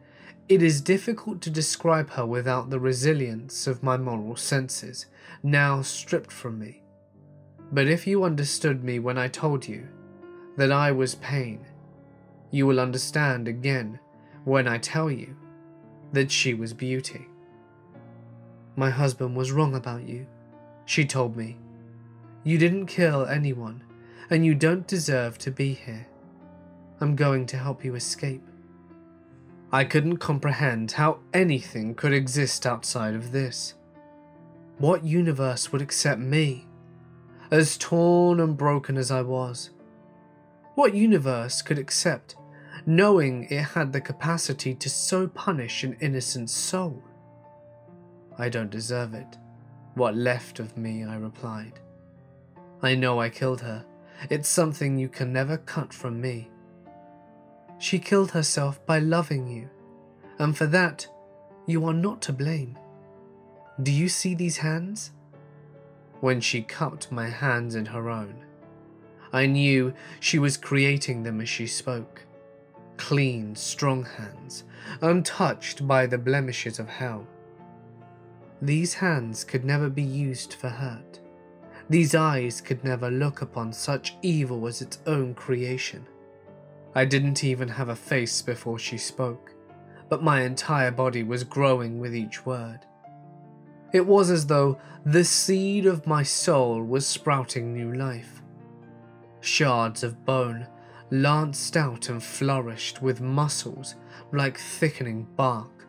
A: it is difficult to describe her without the resilience of my moral senses, now stripped from me. But if you understood me when I told you that I was pain, you will understand again when I tell you that she was beauty. My husband was wrong about you. She told me, You didn't kill anyone, and you don't deserve to be here. I'm going to help you escape. I couldn't comprehend how anything could exist outside of this. What universe would accept me, as torn and broken as I was? What universe could accept knowing it had the capacity to so punish an innocent soul? I don't deserve it. What left of me, I replied. I know I killed her. It's something you can never cut from me. She killed herself by loving you, and for that, you are not to blame. Do you see these hands? When she cupped my hands in her own, I knew she was creating them as she spoke. Clean, strong hands, untouched by the blemishes of hell. These hands could never be used for hurt. These eyes could never look upon such evil as its own creation. I didn't even have a face before she spoke, but my entire body was growing with each word. It was as though the seed of my soul was sprouting new life. Shards of bone lanced out and flourished with muscles like thickening bark,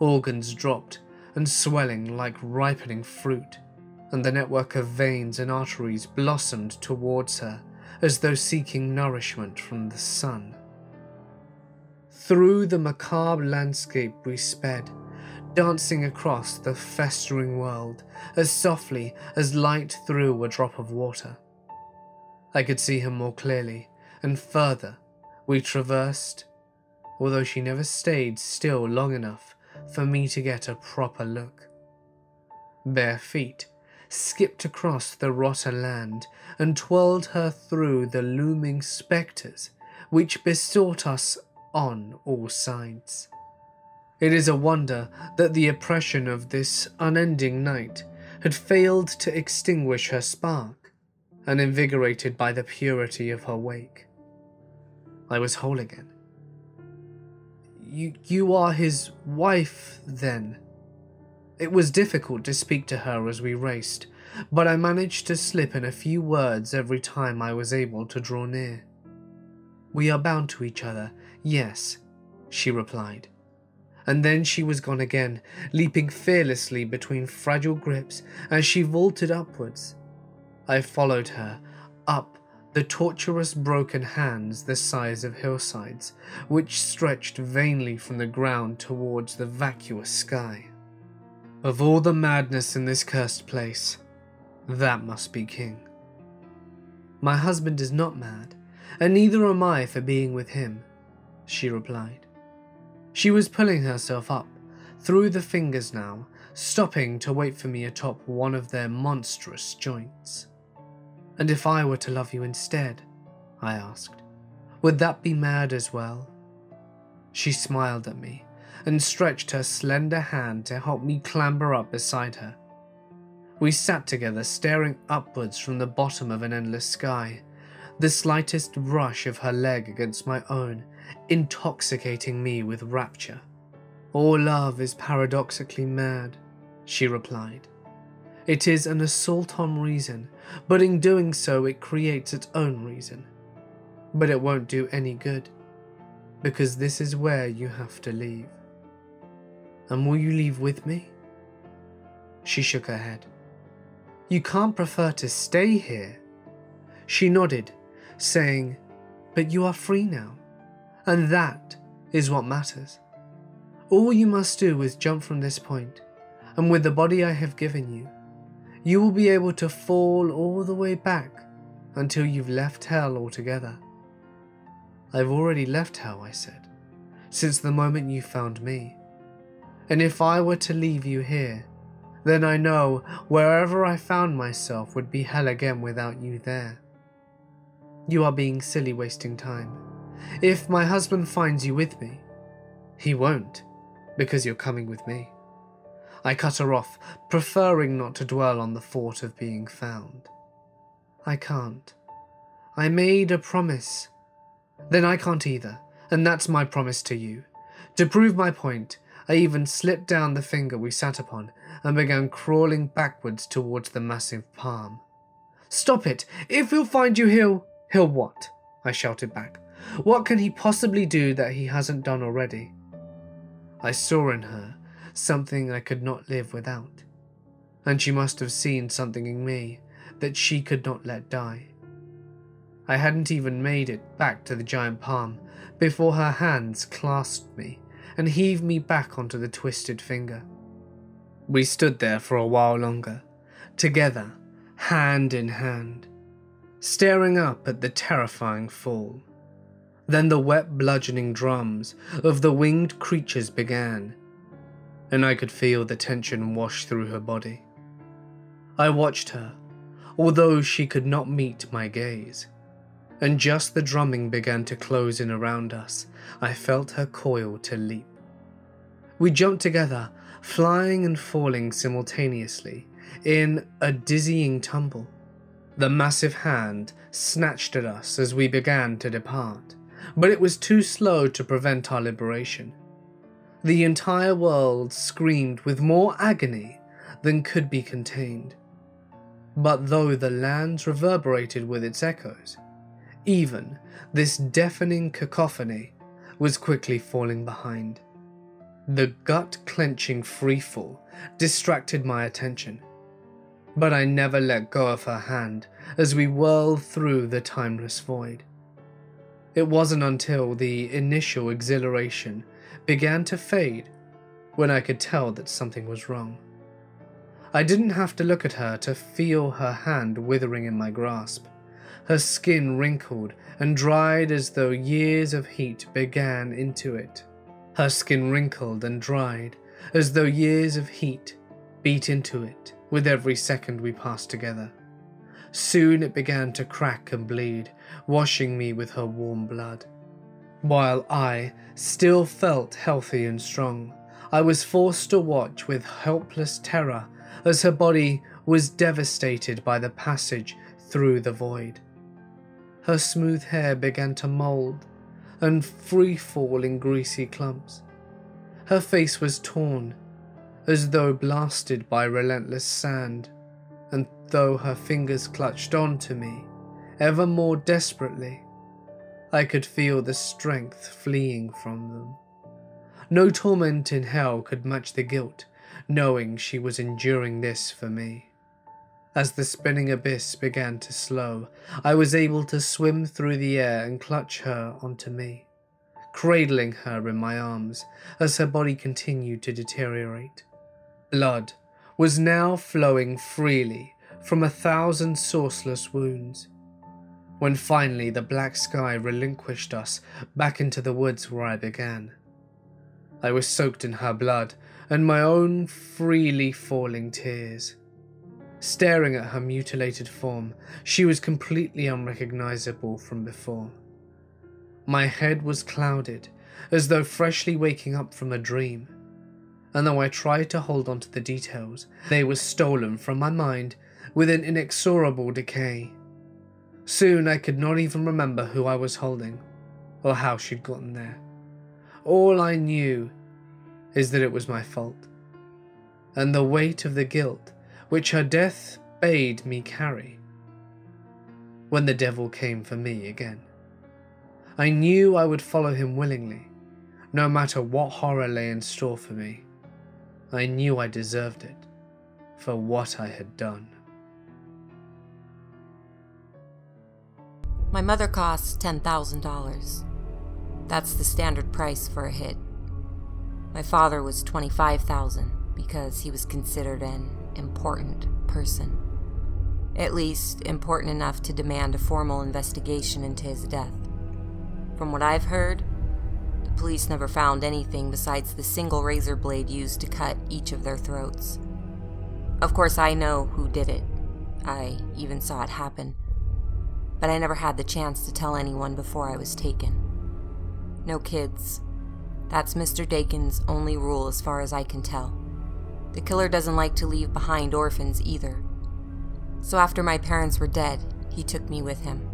A: organs dropped and swelling like ripening fruit, and the network of veins and arteries blossomed towards her as though seeking nourishment from the sun. Through the macabre landscape we sped, dancing across the festering world as softly as light through a drop of water. I could see her more clearly, and further we traversed, although she never stayed still long enough for me to get a proper look. Bare feet skipped across the rotten land and twirled her through the looming spectres which besought us on all sides. It is a wonder that the oppression of this unending night had failed to extinguish her spark, uninvigorated by the purity of her wake. I was whole again, you, you are his wife, then? It was difficult to speak to her as we raced, but I managed to slip in a few words every time I was able to draw near. We are bound to each other, yes, she replied. And then she was gone again, leaping fearlessly between fragile grips as she vaulted upwards. I followed her, up the tortuous broken hands the size of hillsides, which stretched vainly from the ground towards the vacuous sky. Of all the madness in this cursed place, that must be king. My husband is not mad, and neither am I for being with him, she replied. She was pulling herself up, through the fingers now, stopping to wait for me atop one of their monstrous joints. And if I were to love you instead? I asked. Would that be mad as well? She smiled at me and stretched her slender hand to help me clamber up beside her. We sat together staring upwards from the bottom of an endless sky, the slightest brush of her leg against my own intoxicating me with rapture. All love is paradoxically mad, she replied. It is an assault on reason, but in doing so it creates its own reason. But it won't do any good, because this is where you have to leave. And will you leave with me? She shook her head. You can't prefer to stay here. She nodded, saying, But you are free now, and that is what matters. All you must do is jump from this point, and with the body I have given you, you will be able to fall all the way back until you've left hell altogether. I've already left hell, I said, since the moment you found me. And if I were to leave you here, then I know wherever I found myself would be hell again without you there. You are being silly wasting time. If my husband finds you with me, he won't, because you're coming with me. I cut her off, preferring not to dwell on the thought of being found. I can't. I made a promise. Then I can't either, and that's my promise to you. To prove my point, I even slipped down the finger we sat upon and began crawling backwards towards the massive palm. Stop it! If he'll find you, he'll. He'll what? I shouted back. What can he possibly do that he hasn't done already? I saw in her something I could not live without, and she must have seen something in me that she could not let die. I hadn't even made it back to the giant palm before her hands clasped me and heaved me back onto the twisted finger. We stood there for a while longer, together, hand in hand, staring up at the terrifying fall. Then the wet bludgeoning drums of the winged creatures began, and I could feel the tension wash through her body. I watched her, although she could not meet my gaze, and just the drumming began to close in around us, I felt her coil to leap. We jumped together, flying and falling simultaneously, in a dizzying tumble. The massive hand snatched at us as we began to depart, but it was too slow to prevent our liberation. The entire world screamed with more agony than could be contained. But though the lands reverberated with its echoes, even this deafening cacophony was quickly falling behind. The gut clenching freefall distracted my attention, but I never let go of her hand as we whirled through the timeless void. It wasn't until the initial exhilaration began to fade when I could tell that something was wrong. I didn't have to look at her to feel her hand withering in my grasp, her skin wrinkled and dried as though years of heat began into it. Her skin wrinkled and dried as though years of heat beat into it with every second we passed together. Soon it began to crack and bleed, washing me with her warm blood. While I still felt healthy and strong, I was forced to watch with helpless terror as her body was devastated by the passage through the void. Her smooth hair began to mould and free fall in greasy clumps. Her face was torn, as though blasted by relentless sand, and though her fingers clutched on to me, ever more desperately, I could feel the strength fleeing from them. No torment in hell could match the guilt, knowing she was enduring this for me. As the spinning abyss began to slow, I was able to swim through the air and clutch her onto me, cradling her in my arms as her body continued to deteriorate. Blood was now flowing freely from a thousand sourceless wounds. When finally the black sky relinquished us back into the woods where I began, I was soaked in her blood and my own freely falling tears. Staring at her mutilated form, she was completely unrecognizable from before. My head was clouded, as though freshly waking up from a dream, and though I tried to hold on to the details, they were stolen from my mind with an inexorable decay. Soon I could not even remember who I was holding, or how she'd gotten there. All I knew is that it was my fault, and the weight of the guilt which her death bade me carry. When the devil came for me again, I knew I would follow him willingly, no matter what horror lay in store for me. I knew I deserved it for what I had done.
B: My mother costs $10,000. That's the standard price for a hit. My father was 25,000 because he was considered an important person. At least, important enough to demand a formal investigation into his death. From what I've heard, the police never found anything besides the single razor blade used to cut each of their throats. Of course, I know who did it. I even saw it happen. But I never had the chance to tell anyone before I was taken. No kids. That's Mr. Dakin's only rule as far as I can tell. The killer doesn't like to leave behind orphans either. So after my parents were dead, he took me with him.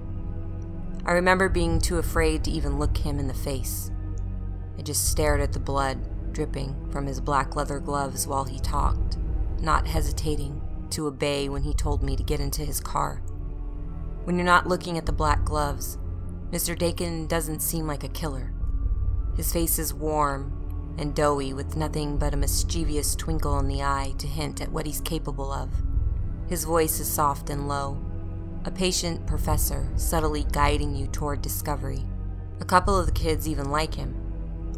B: I remember being too afraid to even look him in the face. I just stared at the blood dripping from his black leather gloves while he talked, not hesitating to obey when he told me to get into his car. When you're not looking at the black gloves, Mr. Dakin doesn't seem like a killer. His face is warm and doughy with nothing but a mischievous twinkle in the eye to hint at what he's capable of. His voice is soft and low, a patient professor subtly guiding you toward discovery. A couple of the kids even like him,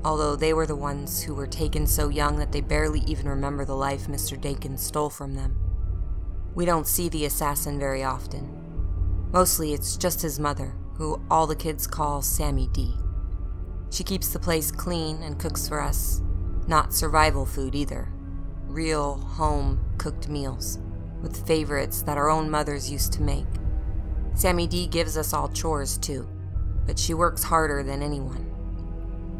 B: although they were the ones who were taken so young that they barely even remember the life Mr. Dakin stole from them. We don't see the assassin very often. Mostly it's just his mother, who all the kids call Sammy D. She keeps the place clean and cooks for us. Not survival food either. Real, home cooked meals, with favorites that our own mothers used to make. Sammy D gives us all chores too, but she works harder than anyone.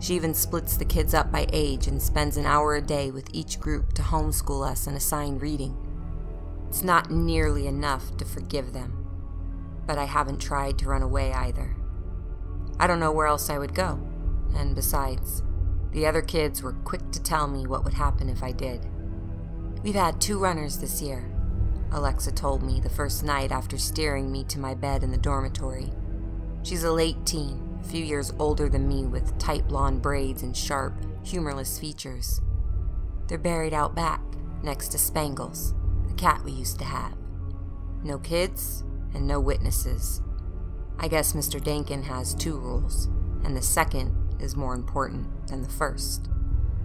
B: She even splits the kids up by age and spends an hour a day with each group to homeschool us and assign reading. It's not nearly enough to forgive them, but I haven't tried to run away either. I don't know where else I would go, and besides, the other kids were quick to tell me what would happen if I did. We've had two runners this year, Alexa told me the first night after steering me to my bed in the dormitory. She's a late teen, a few years older than me, with tight blonde braids and sharp, humorless features. They're buried out back, next to Spangles, the cat we used to have. No kids and no witnesses. I guess Mr. Dakin has two rules, and the second is more important than the first.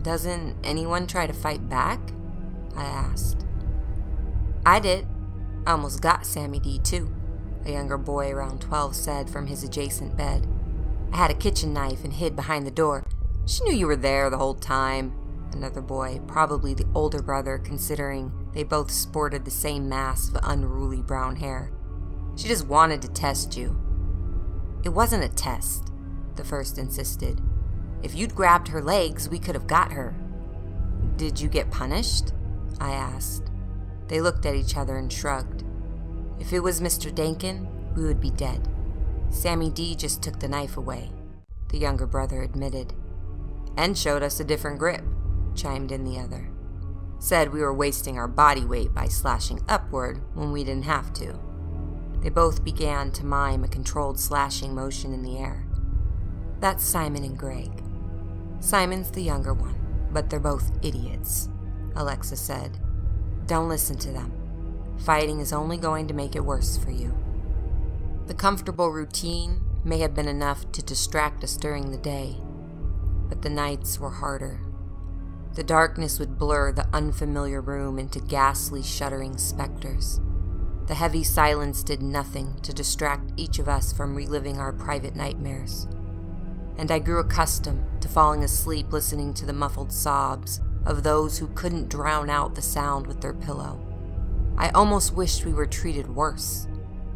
B: Doesn't anyone try to fight back? I asked. I did. I almost got Sammy D, too, a younger boy around 12 said from his adjacent bed. I had a kitchen knife and hid behind the door. She knew you were there the whole time. Another boy, probably the older brother, considering they both sported the same mass of unruly brown hair. She just wanted to test you. It wasn't a test, the first insisted. If you'd grabbed her legs, we could have got her. Did you get punished? I asked. They looked at each other and shrugged. If it was Mr. Dakin, we would be dead. Sammy D just took the knife away, the younger brother admitted. And showed us a different grip, chimed in the other. Said we were wasting our body weight by slashing upward when we didn't have to. They both began to mime a controlled slashing motion in the air. That's Simon and Greg. Simon's the younger one, but they're both idiots, Alexa said. Don't listen to them. Fighting is only going to make it worse for you. The comfortable routine may have been enough to distract us during the day, but the nights were harder. The darkness would blur the unfamiliar room into ghastly, shuddering specters. The heavy silence did nothing to distract each of us from reliving our private nightmares. And I grew accustomed to falling asleep listening to the muffled sobs of those who couldn't drown out the sound with their pillow. I almost wished we were treated worse,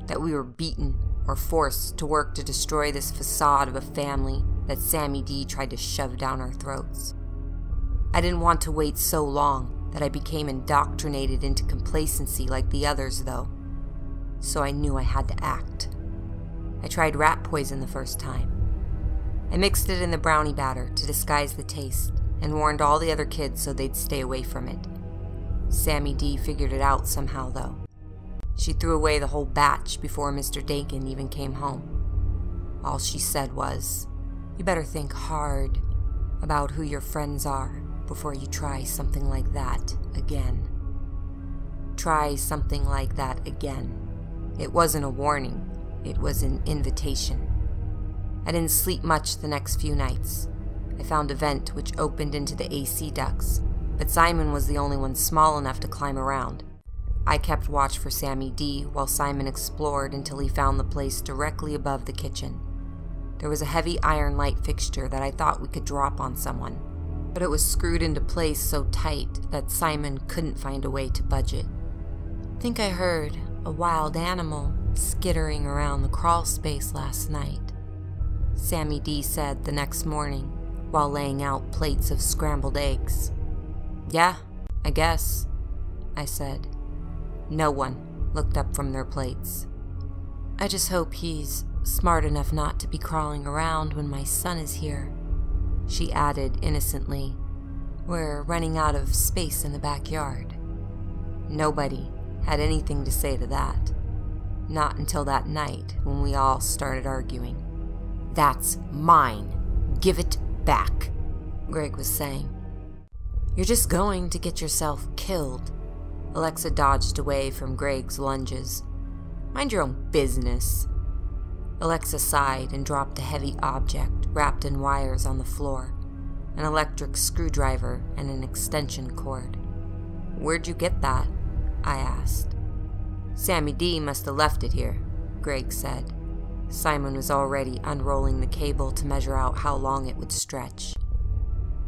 B: that we were beaten or forced to work to destroy this facade of a family that Sammy D tried to shove down our throats. I didn't want to wait so long that I became indoctrinated into complacency like the others, though, so I knew I had to act. I tried rat poison the first time. I mixed it in the brownie batter to disguise the taste and warned all the other kids so they'd stay away from it. Sammy D figured it out somehow, though. She threw away the whole batch before Mr. Dakin even came home. All she said was, You better think hard about who your friends are before you try something like that again. Try something like that again. It wasn't a warning, it was an invitation. I didn't sleep much the next few nights. I found a vent which opened into the AC ducts, but Simon was the only one small enough to climb around. I kept watch for Sammy D while Simon explored until he found the place directly above the kitchen. There was a heavy iron light fixture that I thought we could drop on someone, but it was screwed into place so tight that Simon couldn't find a way to budge it. I Think I heard a wild animal skittering around the crawl space last night, Sammy D said the next morning while laying out plates of scrambled eggs. Yeah, I guess, I said. No one looked up from their plates. I just hope he's smart enough not to be crawling around when my son is here, she added innocently. We're running out of space in the backyard. Nobody had anything to say to that. Not until that night when we all started arguing. That's mine. Give it back, Greg was saying. You're just going to get yourself killed. Alexa dodged away from Greg's lunges. Mind your own business. Alexa sighed and dropped a heavy object wrapped in wires on the floor an electric screwdriver and an extension cord. Where'd you get that? I asked. Sammy D must have left it here, Greg said. Simon was already unrolling the cable to measure out how long it would stretch.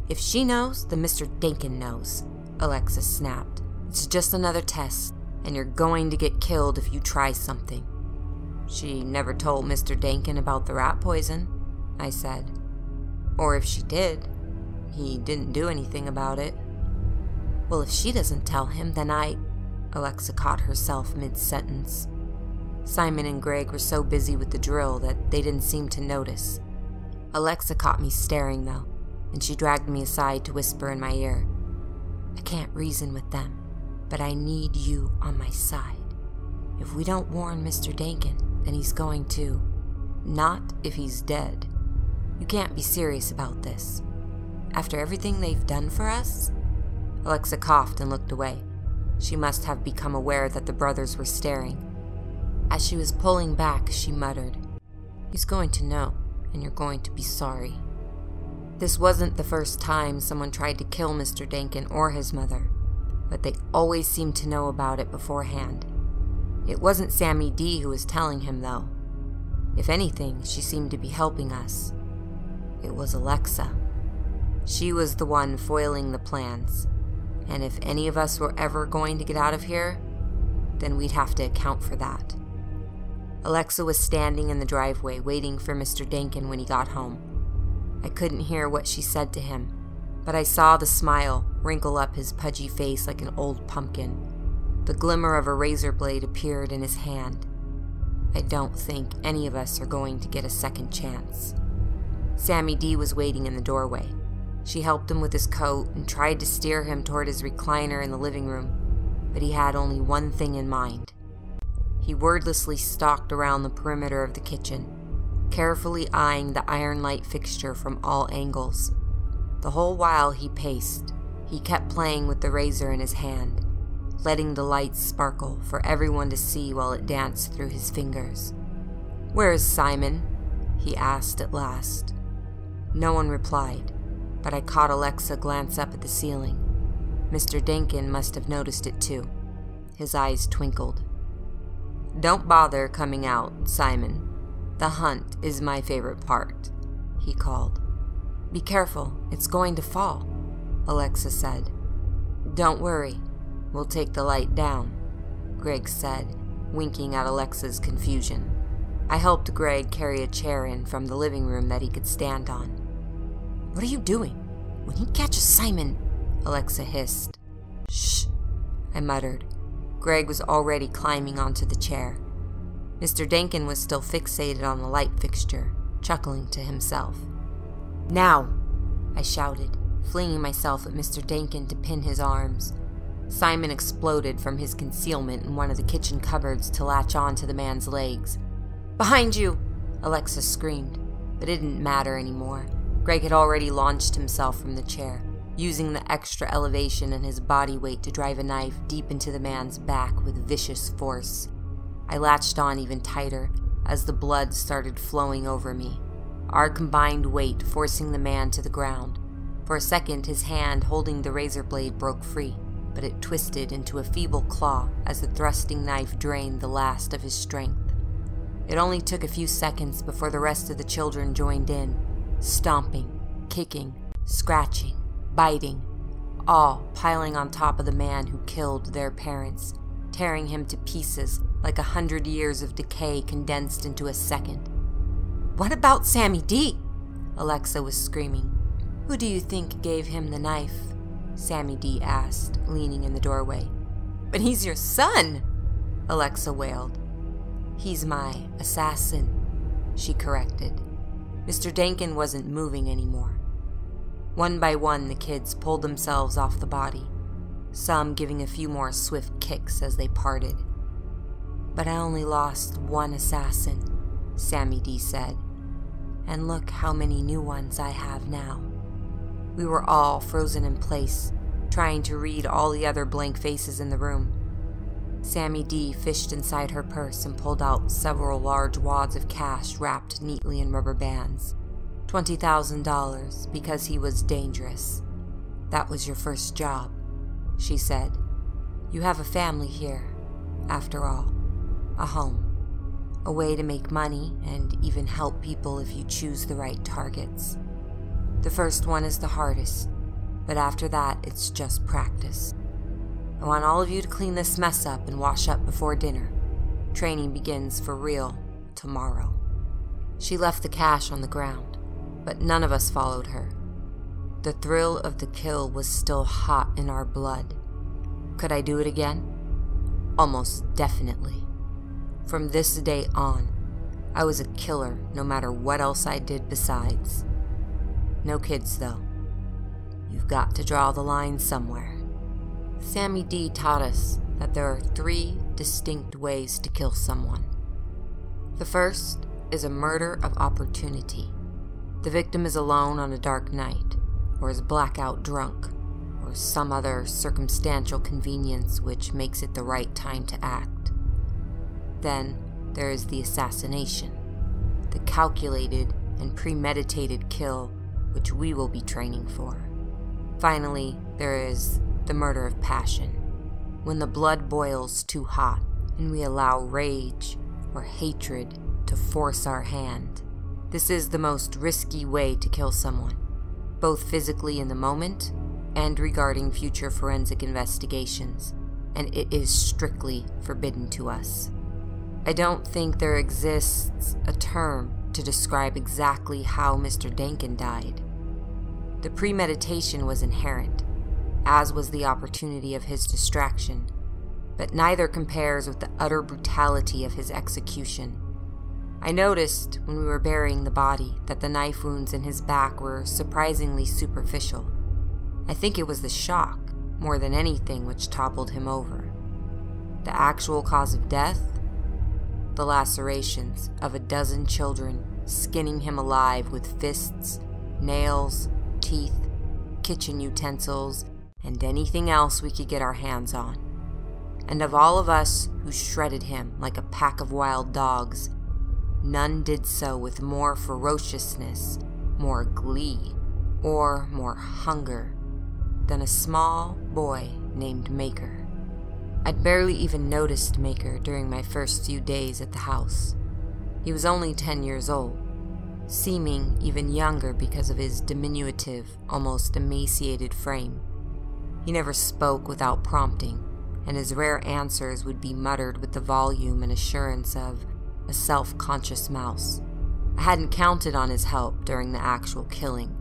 B: If she knows, then Mr. Dakin knows, Alexa snapped. It's just another test, and you're going to get killed if you try something. She never told Mr. Dakin about the rat poison, I said. Or if she did, he didn't do anything about it. Well, if she doesn't tell him, then I. Alexa caught herself mid sentence. Simon and Greg were so busy with the drill that they didn't seem to notice. Alexa caught me staring, though, and she dragged me aside to whisper in my ear I can't reason with them, but I need you on my side. If we don't warn Mr. Dakin, then he's going to. Not if he's dead. You can't be serious about this. After everything they've done for us? Alexa coughed and looked away. She must have become aware that the brothers were staring. As she was pulling back, she muttered, He's going to know, and you're going to be sorry. This wasn't the first time someone tried to kill Mr. Dakin or his mother, but they always seemed to know about it beforehand. It wasn't Sammy D who was telling him, though. If anything, she seemed to be helping us. It was Alexa. She was the one foiling the plans, and if any of us were ever going to get out of here, then we'd have to account for that. Alexa was standing in the driveway waiting for Mr. Dakin when he got home. I couldn't hear what she said to him, but I saw the smile wrinkle up his pudgy face like an old pumpkin the glimmer of a razor blade appeared in his hand. I don't think any of us are going to get a second chance. Sammy D was waiting in the doorway. She helped him with his coat and tried to steer him toward his recliner in the living room, but he had only one thing in mind. He wordlessly stalked around the perimeter of the kitchen, carefully eyeing the iron light fixture from all angles. The whole while he paced, he kept playing with the razor in his hand letting the lights sparkle for everyone to see while it danced through his fingers. Where is Simon? he asked at last. No one replied, but I caught Alexa glance up at the ceiling. Mr. Dakin must have noticed it too. His eyes twinkled. Don't bother coming out, Simon. The hunt is my favorite part, he called. Be careful, it's going to fall, Alexa said. Don't worry, We'll take the light down, Greg said, winking at Alexa's confusion. I helped Greg carry a chair in from the living room that he could stand on. What are you doing? When he catches Simon, Alexa hissed. Shh, I muttered. Greg was already climbing onto the chair. Mr. Dakin was still fixated on the light fixture, chuckling to himself. Now! I shouted, flinging myself at Mr. Dakin to pin his arms. Simon exploded from his concealment in one of the kitchen cupboards to latch on to the man's legs. Behind you! Alexa screamed, but it didn't matter anymore. Greg had already launched himself from the chair, using the extra elevation and his body weight to drive a knife deep into the man's back with vicious force. I latched on even tighter as the blood started flowing over me, our combined weight forcing the man to the ground. For a second, his hand holding the razor blade broke free but it twisted into a feeble claw as the thrusting knife drained the last of his strength. It only took a few seconds before the rest of the children joined in, stomping, kicking, scratching, biting, all piling on top of the man who killed their parents, tearing him to pieces like a hundred years of decay condensed into a second. What about Sammy D? Alexa was screaming. Who do you think gave him the knife? Sammy D asked, leaning in the doorway. But he's your son, Alexa wailed. He's my assassin, she corrected. Mr. Dakin wasn't moving anymore. One by one, the kids pulled themselves off the body, some giving a few more swift kicks as they parted. But I only lost one assassin, Sammy D said. And look how many new ones I have now. We were all frozen in place, trying to read all the other blank faces in the room. Sammy D fished inside her purse and pulled out several large wads of cash wrapped neatly in rubber bands. $20,000 because he was dangerous. That was your first job, she said. You have a family here, after all, a home, a way to make money and even help people if you choose the right targets. The first one is the hardest, but after that, it's just practice. I want all of you to clean this mess up and wash up before dinner. Training begins for real tomorrow. She left the cash on the ground, but none of us followed her. The thrill of the kill was still hot in our blood. Could I do it again? Almost definitely. From this day on, I was a killer no matter what else I did besides. No kids, though. You've got to draw the line somewhere. Sammy D taught us that there are three distinct ways to kill someone. The first is a murder of opportunity. The victim is alone on a dark night, or is blackout drunk, or some other circumstantial convenience which makes it the right time to act. Then there is the assassination, the calculated and premeditated kill which we will be training for. Finally, there is the murder of passion, when the blood boils too hot and we allow rage or hatred to force our hand. This is the most risky way to kill someone, both physically in the moment and regarding future forensic investigations, and it is strictly forbidden to us. I don't think there exists a term to describe exactly how Mr. Dakin died. The premeditation was inherent, as was the opportunity of his distraction, but neither compares with the utter brutality of his execution. I noticed when we were burying the body that the knife wounds in his back were surprisingly superficial. I think it was the shock, more than anything, which toppled him over. The actual cause of death? The lacerations of a dozen children skinning him alive with fists, nails, teeth, kitchen utensils, and anything else we could get our hands on. And of all of us who shredded him like a pack of wild dogs, none did so with more ferociousness, more glee, or more hunger than a small boy named Maker. I'd barely even noticed Maker during my first few days at the house. He was only 10 years old, seeming even younger because of his diminutive, almost emaciated frame. He never spoke without prompting, and his rare answers would be muttered with the volume and assurance of a self conscious mouse. I hadn't counted on his help during the actual killing,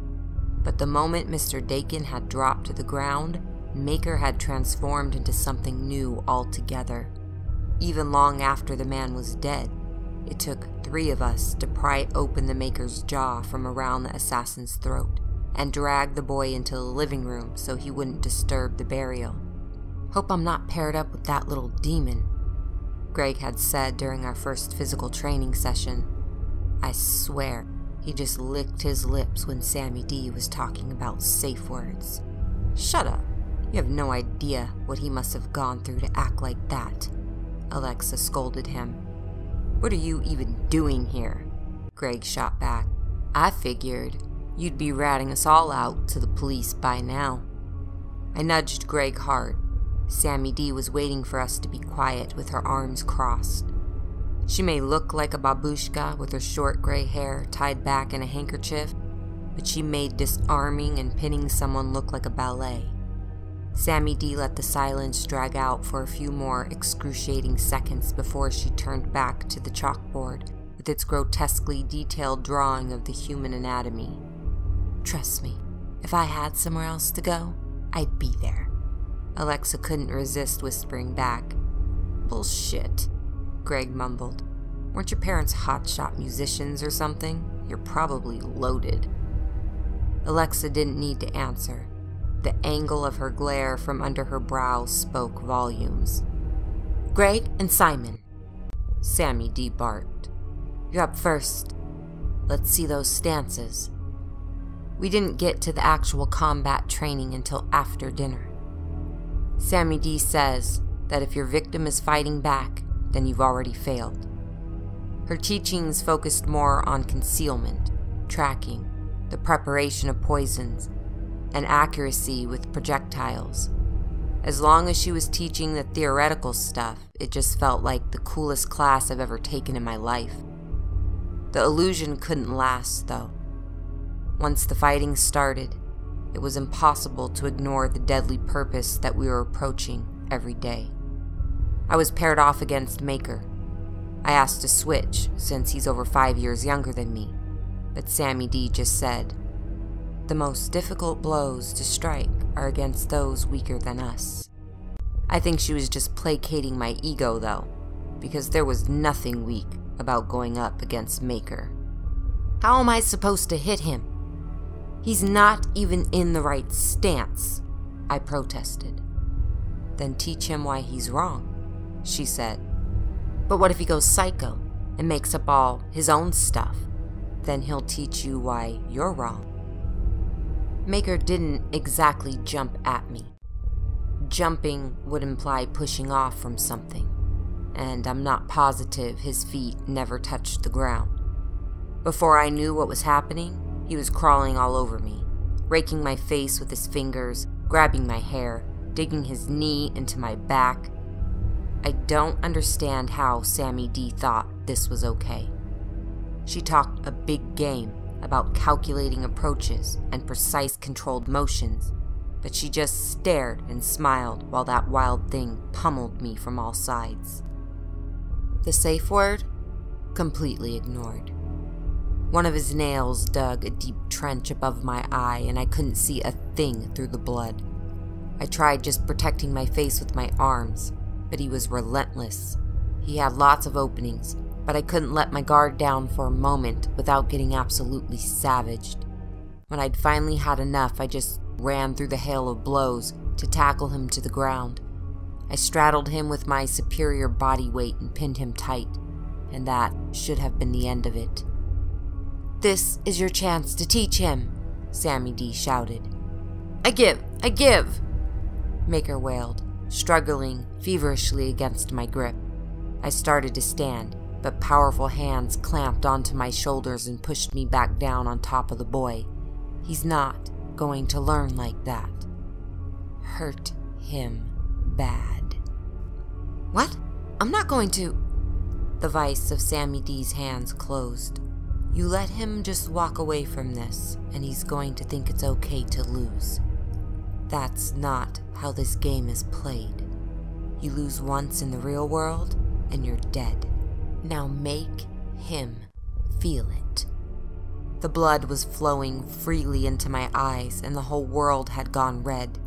B: but the moment Mr. Dakin had dropped to the ground, Maker had transformed into something new altogether. Even long after the man was dead, it took three of us to pry open the Maker's jaw from around the assassin's throat and dragged the boy into the living room so he wouldn't disturb the burial. Hope I'm not paired up with that little demon, Greg had said during our first physical training session. I swear, he just licked his lips when Sammy D was talking about safe words. Shut up. You have no idea what he must have gone through to act like that, Alexa scolded him. What are you even doing here? Greg shot back. I figured you'd be ratting us all out to the police by now. I nudged Greg hard. Sammy D was waiting for us to be quiet with her arms crossed. She may look like a babushka with her short gray hair tied back in a handkerchief, but she made disarming and pinning someone look like a ballet. Sammy D let the silence drag out for a few more excruciating seconds before she turned back to the chalkboard with its grotesquely detailed drawing of the human anatomy. Trust me, if I had somewhere else to go, I'd be there. Alexa couldn't resist whispering back. Bullshit, Greg mumbled. Weren't your parents hotshot musicians or something? You're probably loaded. Alexa didn't need to answer. The angle of her glare from under her brow spoke volumes. Greg and Simon. Sammy D. barked. You're up first. Let's see those stances. We didn't get to the actual combat training until after dinner. Sammy D says that if your victim is fighting back, then you've already failed. Her teachings focused more on concealment, tracking, the preparation of poisons, and accuracy with projectiles. As long as she was teaching the theoretical stuff, it just felt like the coolest class I've ever taken in my life. The illusion couldn't last, though. Once the fighting started, it was impossible to ignore the deadly purpose that we were approaching every day. I was paired off against Maker. I asked to switch since he's over five years younger than me, but Sammy D just said, The most difficult blows to strike are against those weaker than us. I think she was just placating my ego, though, because there was nothing weak about going up against Maker. How am I supposed to hit him? He's not even in the right stance, I protested. Then teach him why he's wrong, she said. But what if he goes psycho and makes up all his own stuff? Then he'll teach you why you're wrong. Maker didn't exactly jump at me. Jumping would imply pushing off from something, and I'm not positive his feet never touched the ground. Before I knew what was happening, he was crawling all over me, raking my face with his fingers, grabbing my hair, digging his knee into my back. I don't understand how Sammy D thought this was okay. She talked a big game about calculating approaches and precise controlled motions, but she just stared and smiled while that wild thing pummeled me from all sides. The safe word? Completely ignored. One of his nails dug a deep trench above my eye, and I couldn't see a thing through the blood. I tried just protecting my face with my arms, but he was relentless. He had lots of openings, but I couldn't let my guard down for a moment without getting absolutely savaged. When I'd finally had enough, I just ran through the hail of blows to tackle him to the ground. I straddled him with my superior body weight and pinned him tight, and that should have been the end of it. This is your chance to teach him, Sammy D shouted. I give, I give, Maker wailed, struggling feverishly against my grip. I started to stand, but powerful hands clamped onto my shoulders and pushed me back down on top of the boy. He's not going to learn like that. Hurt him bad. What? I'm not going to. The vice of Sammy D's hands closed. You let him just walk away from this, and he's going to think it's okay to lose. That's not how this game is played. You lose once in the real world, and you're dead. Now make him feel it. The blood was flowing freely into my eyes, and the whole world had gone red.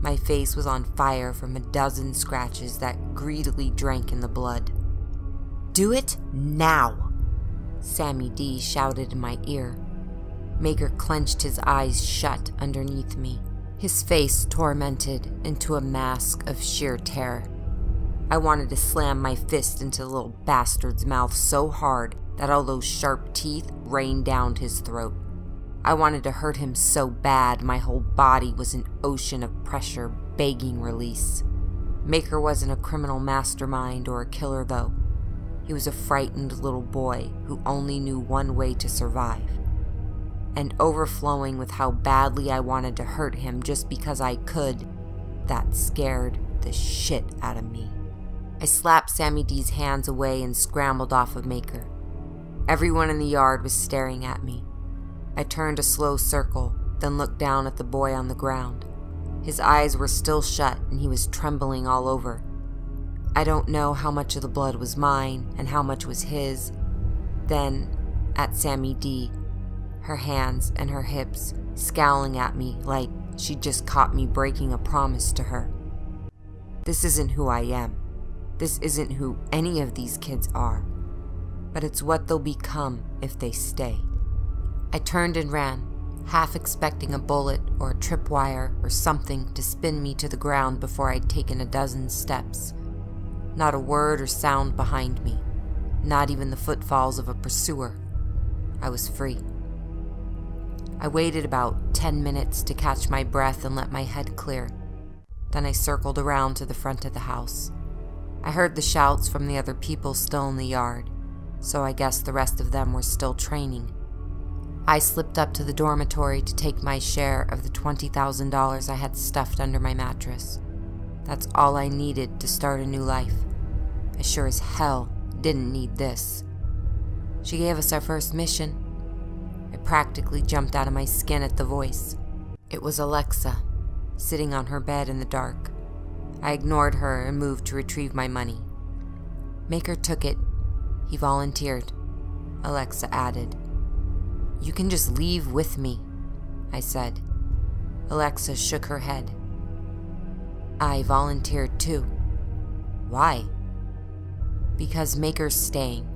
B: My face was on fire from a dozen scratches that greedily drank in the blood. Do it now! Sammy D shouted in my ear. Maker clenched his eyes shut underneath me, his face tormented into a mask of sheer terror. I wanted to slam my fist into the little bastard's mouth so hard that all those sharp teeth rained down his throat. I wanted to hurt him so bad my whole body was an ocean of pressure begging release. Maker wasn't a criminal mastermind or a killer, though. He was a frightened little boy who only knew one way to survive. And overflowing with how badly I wanted to hurt him just because I could, that scared the shit out of me. I slapped Sammy D's hands away and scrambled off of Maker. Everyone in the yard was staring at me. I turned a slow circle, then looked down at the boy on the ground. His eyes were still shut and he was trembling all over. I don't know how much of the blood was mine and how much was his. Then, at Sammy D, her hands and her hips scowling at me like she'd just caught me breaking a promise to her. This isn't who I am. This isn't who any of these kids are. But it's what they'll become if they stay. I turned and ran, half expecting a bullet or a tripwire or something to spin me to the ground before I'd taken a dozen steps. Not a word or sound behind me, not even the footfalls of a pursuer. I was free. I waited about ten minutes to catch my breath and let my head clear. Then I circled around to the front of the house. I heard the shouts from the other people still in the yard, so I guess the rest of them were still training. I slipped up to the dormitory to take my share of the $20,000 I had stuffed under my mattress. That's all I needed to start a new life. I sure as hell didn't need this. She gave us our first mission. I practically jumped out of my skin at the voice. It was Alexa, sitting on her bed in the dark. I ignored her and moved to retrieve my money. Maker took it. He volunteered. Alexa added. You can just leave with me, I said. Alexa shook her head. I volunteered too. Why? Because Maker's staying,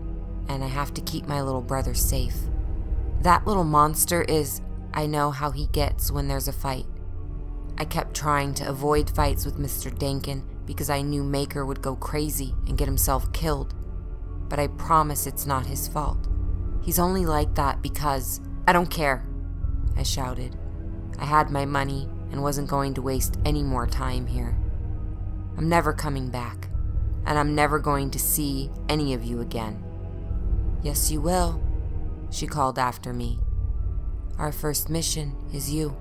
B: and I have to keep my little brother safe. That little monster is. I know how he gets when there's a fight. I kept trying to avoid fights with Mr. Dakin because I knew Maker would go crazy and get himself killed. But I promise it's not his fault. He's only like that because I don't care, I shouted. I had my money and wasn't going to waste any more time here. I'm never coming back, and I'm never going to see any of you again. Yes, you will, she called after me. Our first mission is you.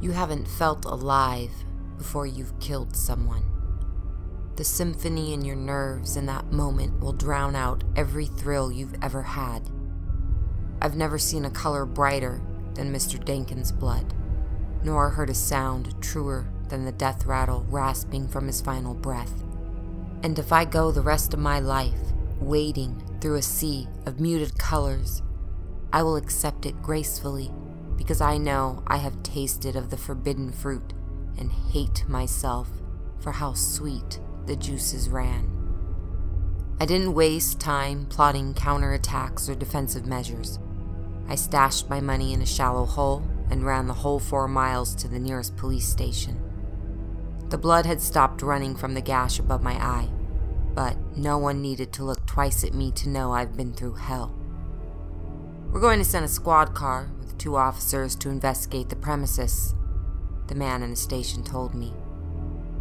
B: You haven't felt alive before you've killed someone. The symphony in your nerves in that moment will drown out every thrill you've ever had. I've never seen a color brighter than Mr. Dakin's blood, nor heard a sound truer than the death rattle rasping from his final breath. And if I go the rest of my life wading through a sea of muted colors, I will accept it gracefully because I know I have tasted of the forbidden fruit and hate myself for how sweet the juices ran. I didn't waste time plotting counterattacks or defensive measures. I stashed my money in a shallow hole and ran the whole four miles to the nearest police station. The blood had stopped running from the gash above my eye, but no one needed to look twice at me to know I've been through hell. We're going to send a squad car with two officers to investigate the premises, the man in the station told me.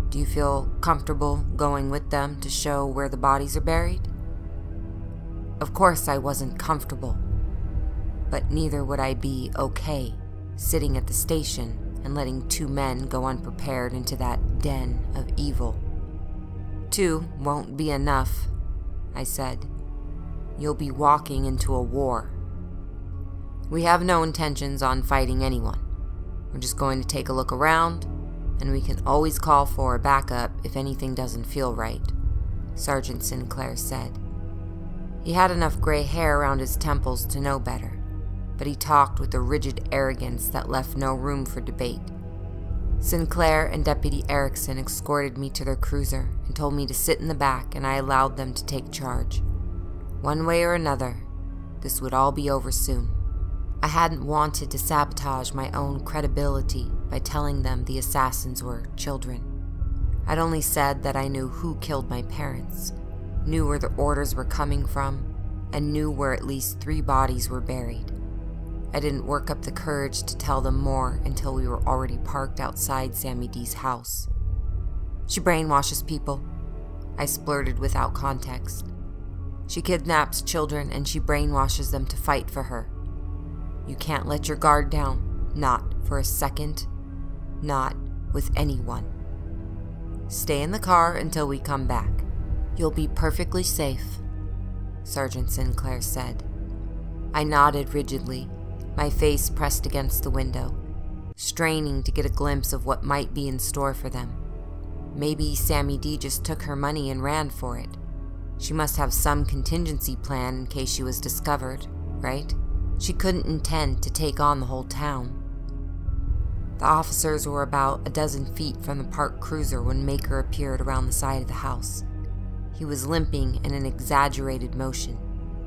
B: Do you feel comfortable going with them to show where the bodies are buried? Of course, I wasn't comfortable, but neither would I be okay sitting at the station and letting two men go unprepared into that den of evil. Two won't be enough, I said. You'll be walking into a war. We have no intentions on fighting anyone. We're just going to take a look around and we can always call for a backup if anything doesn't feel right, Sergeant Sinclair said. He had enough gray hair around his temples to know better, but he talked with a rigid arrogance that left no room for debate. Sinclair and Deputy Erickson escorted me to their cruiser and told me to sit in the back, and I allowed them to take charge. One way or another, this would all be over soon. I hadn't wanted to sabotage my own credibility by telling them the assassins were children. I'd only said that I knew who killed my parents, knew where the orders were coming from, and knew where at least three bodies were buried. I didn't work up the courage to tell them more until we were already parked outside Sammy D's house. She brainwashes people, I splurted without context. She kidnaps children and she brainwashes them to fight for her. You can't let your guard down, not for a second, not with anyone. Stay in the car until we come back. You'll be perfectly safe, Sergeant Sinclair said. I nodded rigidly, my face pressed against the window, straining to get a glimpse of what might be in store for them. Maybe Sammy D just took her money and ran for it. She must have some contingency plan in case she was discovered, right? She couldn't intend to take on the whole town. The officers were about a dozen feet from the parked cruiser when Maker appeared around the side of the house. He was limping in an exaggerated motion,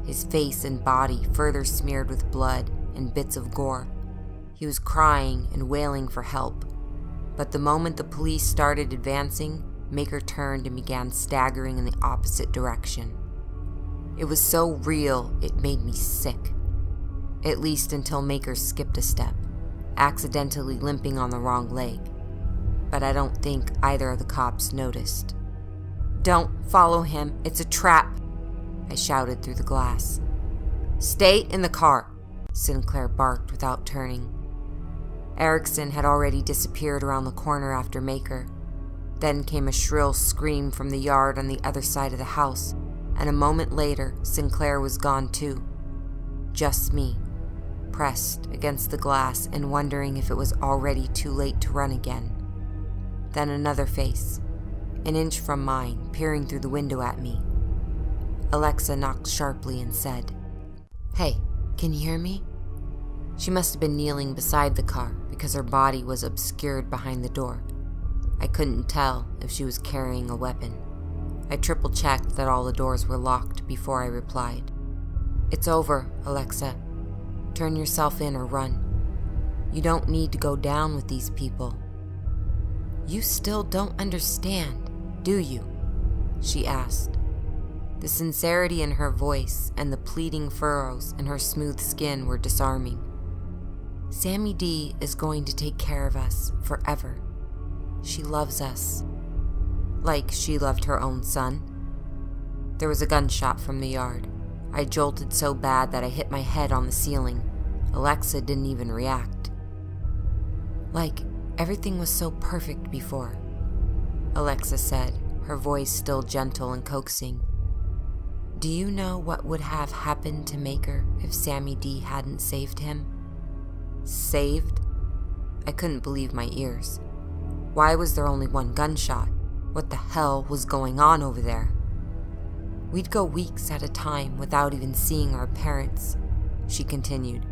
B: his face and body further smeared with blood and bits of gore. He was crying and wailing for help. But the moment the police started advancing, Maker turned and began staggering in the opposite direction. It was so real, it made me sick at least until Maker skipped a step, accidentally limping on the wrong leg. but I don't think either of the cops noticed. Don't follow him, it's a trap, I shouted through the glass. Stay in the car, Sinclair barked without turning. Erickson had already disappeared around the corner after Maker. Then came a shrill scream from the yard on the other side of the house, and a moment later, Sinclair was gone too. Just me, pressed against the glass and wondering if it was already too late to run again. Then another face, an inch from mine, peering through the window at me. Alexa knocked sharply and said, Hey, can you hear me? She must have been kneeling beside the car because her body was obscured behind the door. I couldn't tell if she was carrying a weapon. I triple checked that all the doors were locked before I replied. It's over, Alexa. Turn yourself in or run. You don't need to go down with these people. You still don't understand, do you? She asked. The sincerity in her voice and the pleading furrows in her smooth skin were disarming. Sammy D is going to take care of us forever. She loves us. Like she loved her own son. There was a gunshot from the yard. I jolted so bad that I hit my head on the ceiling. Alexa didn't even react. Like everything was so perfect before, Alexa said, her voice still gentle and coaxing. Do you know what would have happened to Maker if Sammy D hadn't saved him? Saved? I couldn't believe my ears. Why was there only one gunshot? What the hell was going on over there? We'd go weeks at a time without even seeing our parents, she continued.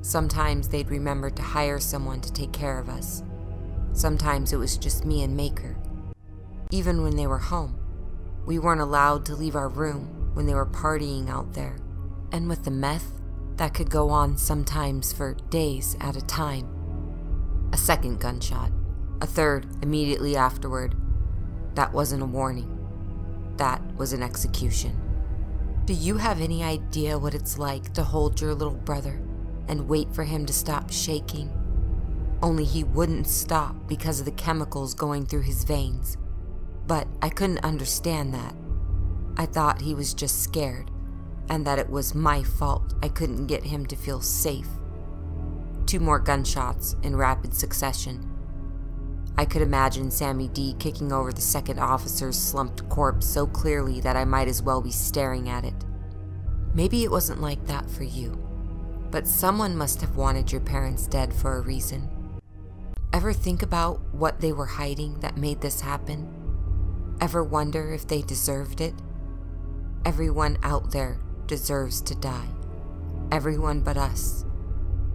B: Sometimes they'd remember to hire someone to take care of us. Sometimes it was just me and Maker. Even when they were home, we weren't allowed to leave our room when they were partying out there. And with the meth, that could go on sometimes for days at a time. A second gunshot, a third immediately afterward. That wasn't a warning. That was an execution. Do you have any idea what it's like to hold your little brother and wait for him to stop shaking? Only he wouldn't stop because of the chemicals going through his veins. But I couldn't understand that. I thought he was just scared and that it was my fault I couldn't get him to feel safe. Two more gunshots in rapid succession. I could imagine Sammy D kicking over the second officer's slumped corpse so clearly that I might as well be staring at it. Maybe it wasn't like that for you, but someone must have wanted your parents dead for a reason. Ever think about what they were hiding that made this happen? Ever wonder if they deserved it? Everyone out there deserves to die. Everyone but us.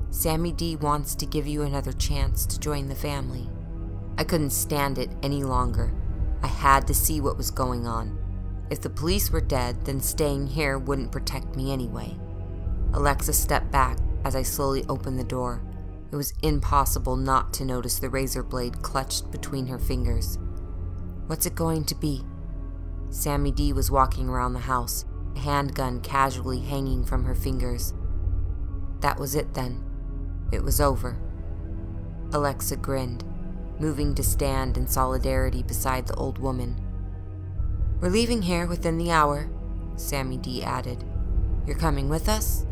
B: Sammy D wants to give you another chance to join the family. I couldn't stand it any longer. I had to see what was going on. If the police were dead, then staying here wouldn't protect me anyway. Alexa stepped back as I slowly opened the door. It was impossible not to notice the razor blade clutched between her fingers. What's it going to be? Sammy D was walking around the house, handgun casually hanging from her fingers. That was it then. It was over. Alexa grinned, moving to stand in solidarity beside the old woman. We're leaving here within the hour, Sammy D added. You're coming with us,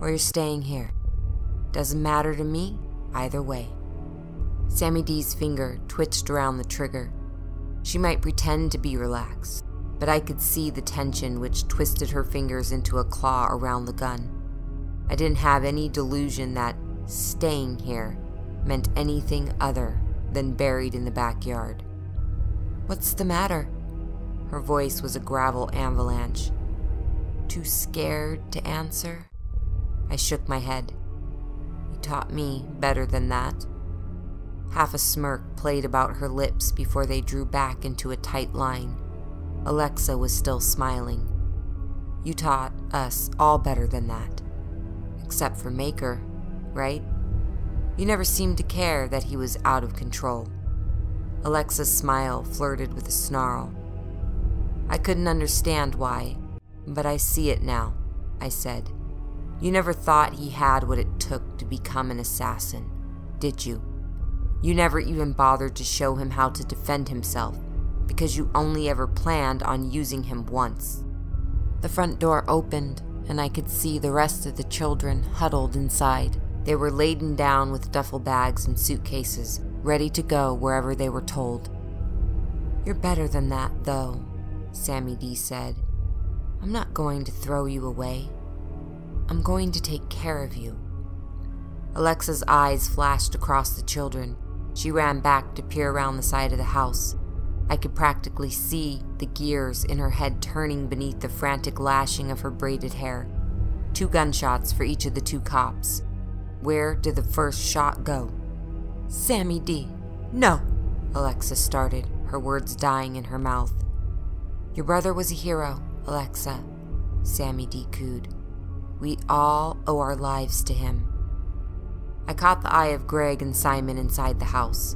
B: or you're staying here. Doesn't matter to me, either way. Sammy D's finger twitched around the trigger. She might pretend to be relaxed, but I could see the tension which twisted her fingers into a claw around the gun. I didn't have any delusion that staying here meant anything other than buried in the backyard. What's the matter? Her voice was a gravel avalanche. Too scared to answer? I shook my head. You taught me better than that. Half a smirk played about her lips before they drew back into a tight line. Alexa was still smiling. You taught us all better than that. Except for Maker, right? You never seemed to care that he was out of control. Alexa's smile flirted with a snarl. I couldn't understand why, but I see it now, I said. You never thought he had what it took to become an assassin, did you? You never even bothered to show him how to defend himself because you only ever planned on using him once. The front door opened, and I could see the rest of the children huddled inside. They were laden down with duffel bags and suitcases, ready to go wherever they were told. You're better than that, though, Sammy D said. I'm not going to throw you away. I'm going to take care of you. Alexa's eyes flashed across the children. She ran back to peer around the side of the house. I could practically see the gears in her head turning beneath the frantic lashing of her braided hair. Two gunshots for each of the two cops. Where did the first shot go? Sammy D. No, Alexa started, her words dying in her mouth. Your brother was a hero, Alexa, Sammy D cooed. We all owe our lives to him. I caught the eye of Greg and Simon inside the house.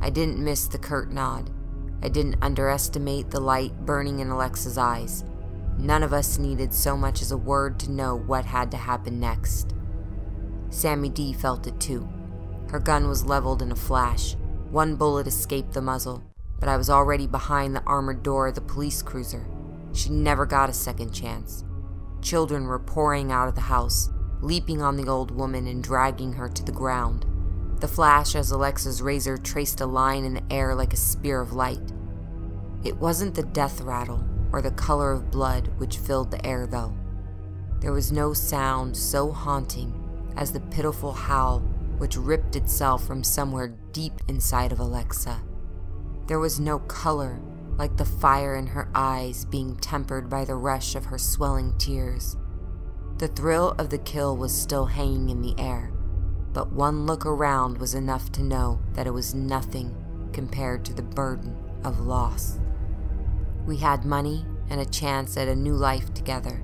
B: I didn't miss the curt nod. I didn't underestimate the light burning in Alexa's eyes. None of us needed so much as a word to know what had to happen next. Sammy D felt it too. Her gun was leveled in a flash. One bullet escaped the muzzle, but I was already behind the armored door of the police cruiser. She never got a second chance. Children were pouring out of the house, leaping on the old woman and dragging her to the ground. The flash as Alexa's razor traced a line in the air like a spear of light. It wasn't the death rattle or the color of blood which filled the air, though. There was no sound so haunting as the pitiful howl which ripped itself from somewhere deep inside of Alexa. There was no color like the fire in her eyes being tempered by the rush of her swelling tears. The thrill of the kill was still hanging in the air, but one look around was enough to know that it was nothing compared to the burden of loss. We had money and a chance at a new life together.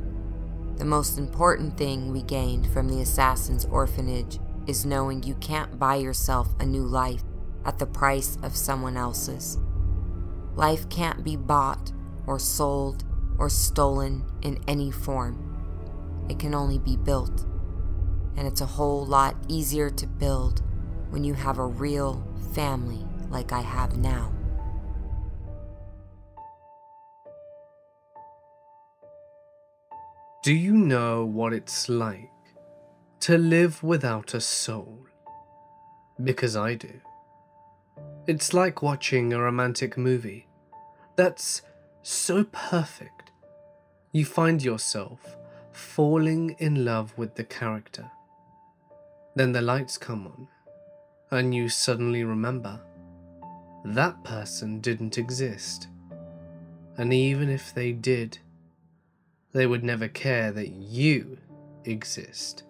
B: The most important thing we gained from the assassin's orphanage is knowing you can't buy yourself a new life at the price of someone else's. Life can't be bought or sold or stolen in any form. It can only be built. And it's a whole lot easier to build when you have a real family like I have now.
A: Do you know what it's like to live without a soul? Because I do. It's like watching a romantic movie that's so perfect. You find yourself falling in love with the character. Then the lights come on, and you suddenly remember that person didn't exist. And even if they did, they would never care that you exist.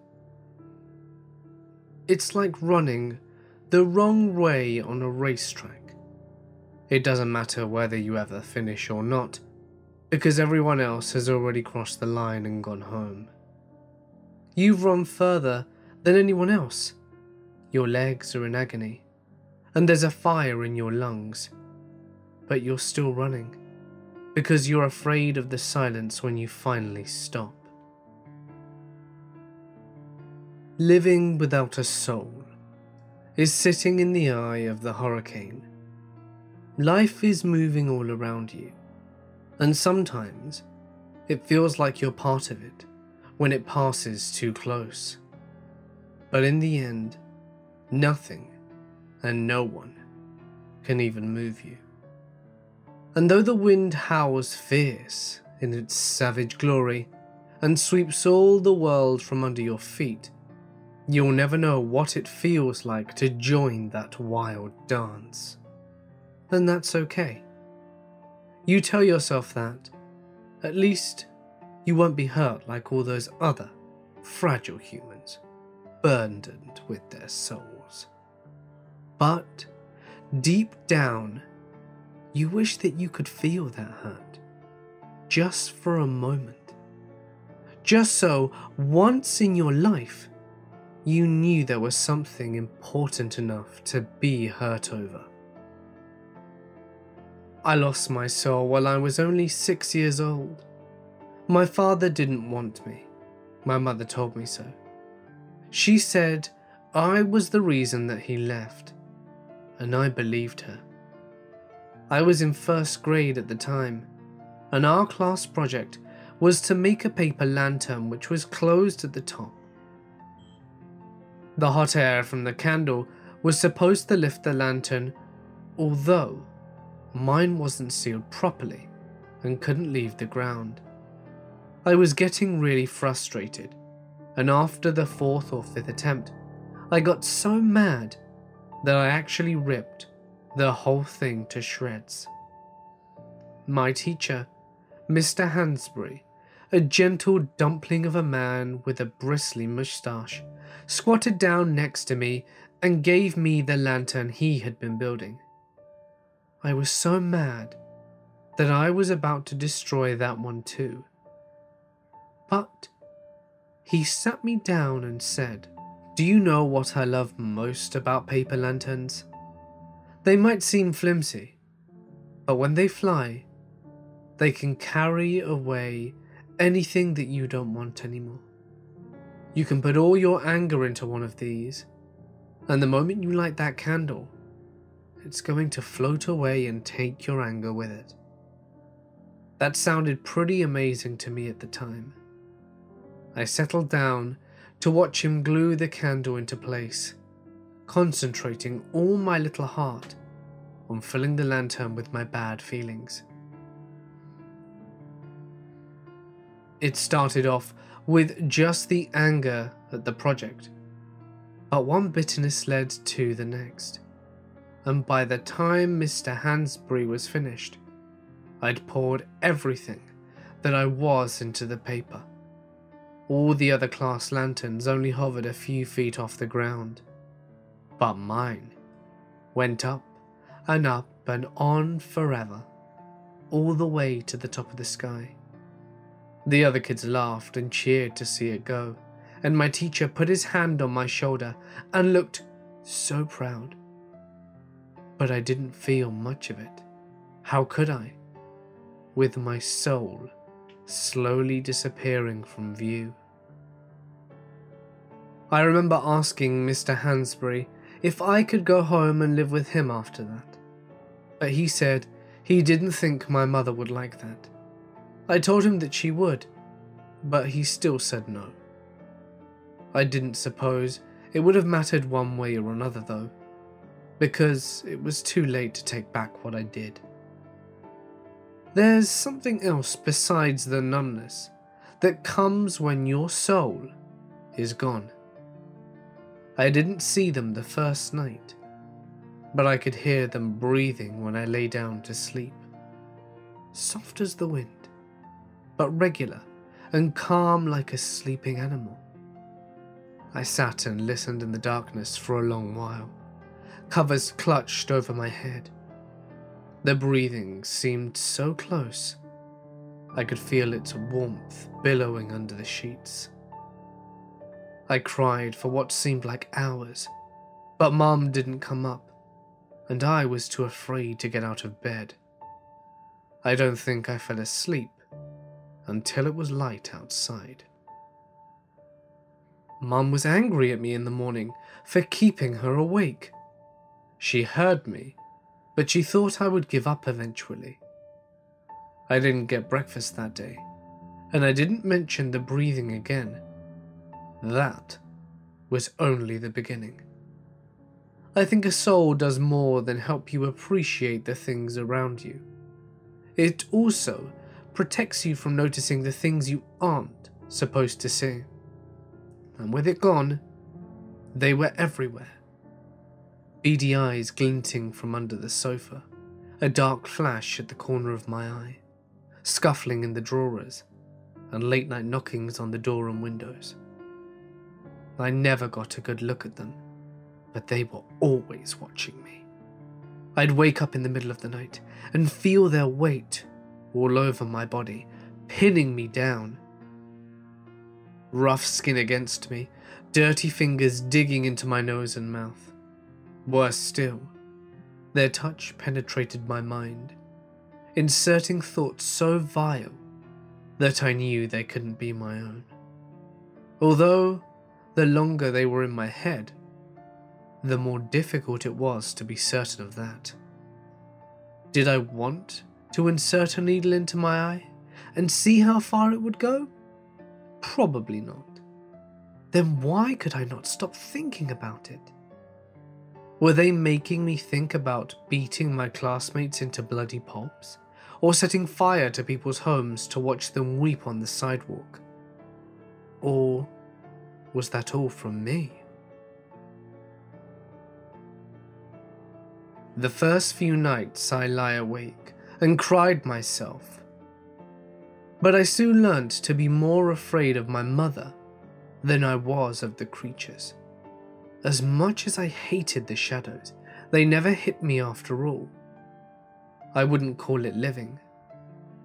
A: It's like running the wrong way on a racetrack. It doesn't matter whether you ever finish or not, because everyone else has already crossed the line and gone home. You've run further than anyone else. Your legs are in agony, and there's a fire in your lungs, but you're still running because you're afraid of the silence when you finally stop. Living without a soul is sitting in the eye of the hurricane. Life is moving all around you, and sometimes it feels like you're part of it when it passes too close. But in the end, nothing and no one can even move you. And though the wind howls fierce in its savage glory and sweeps all the world from under your feet, you'll never know what it feels like to join that wild dance. And that's okay. You tell yourself that. At least you won't be hurt like all those other fragile humans, burdened with their souls. But deep down, you wish that you could feel that hurt. Just for a moment. Just so, once in your life, you knew there was something important enough to be hurt over. I lost my soul while I was only six years old. My father didn't want me. My mother told me so. She said I was the reason that he left and I believed her. I was in first grade at the time, and our class project was to make a paper lantern which was closed at the top. The hot air from the candle was supposed to lift the lantern, although mine wasn't sealed properly and couldn't leave the ground. I was getting really frustrated, and after the fourth or fifth attempt, I got so mad that I actually ripped the whole thing to shreds. My teacher, Mr. Hansbury, a gentle dumpling of a man with a bristly moustache, squatted down next to me and gave me the lantern he had been building. I was so mad that I was about to destroy that one too. But he sat me down and said, Do you know what I love most about paper lanterns? They might seem flimsy, but when they fly, they can carry away anything that you don't want anymore. You can put all your anger into one of these, and the moment you light that candle, it's going to float away and take your anger with it. That sounded pretty amazing to me at the time. I settled down to watch him glue the candle into place, concentrating all my little heart on filling the lantern with my bad feelings. It started off with just the anger at the project, but one bitterness led to the next, and by the time Mr. Hansbury was finished, I'd poured everything that I was into the paper. All the other class lanterns only hovered a few feet off the ground, but mine went up and up and on forever, all the way to the top of the sky. The other kids laughed and cheered to see it go, and my teacher put his hand on my shoulder and looked so proud. But I didn't feel much of it. How could I? With my soul slowly disappearing from view. I remember asking Mr. Hansbury if I could go home and live with him after that, but he said he didn't think my mother would like that. I told him that she would, but he still said no. I didn't suppose it would have mattered one way or another, though, because it was too late to take back what I did. There's something else besides the numbness that comes when your soul is gone. I didn't see them the first night, but I could hear them breathing when I lay down to sleep, soft as the wind but regular and calm like a sleeping animal. I sat and listened in the darkness for a long while, covers clutched over my head. The breathing seemed so close, I could feel its warmth billowing under the sheets. I cried for what seemed like hours, but Mum didn't come up, and I was too afraid to get out of bed. I don't think I fell asleep until it was light outside. Mum was angry at me in the morning for keeping her awake. She heard me, but she thought I would give up eventually. I didn't get breakfast that day, and I didn't mention the breathing again. That was only the beginning. I think a soul does more than help you appreciate the things around you. It also protects you from noticing the things you aren't supposed to see. And with it gone, they were everywhere. Beady eyes glinting from under the sofa, a dark flash at the corner of my eye, scuffling in the drawers, and late night knockings on the door and windows. I never got a good look at them, but they were always watching me. I'd wake up in the middle of the night and feel their weight all over my body, pinning me down. Rough skin against me, dirty fingers digging into my nose and mouth. Worse still, their touch penetrated my mind, inserting thoughts so vile that I knew they couldn't be my own. Although, the longer they were in my head, the more difficult it was to be certain of that. Did I want to insert a needle into my eye and see how far it would go? Probably not. Then why could I not stop thinking about it? Were they making me think about beating my classmates into bloody pulps? Or setting fire to people's homes to watch them weep on the sidewalk? Or was that all from me? The first few nights I lie awake and cried myself. But I soon learnt to be more afraid of my mother than I was of the creatures. As much as I hated the shadows, they never hit me after all. I wouldn't call it living,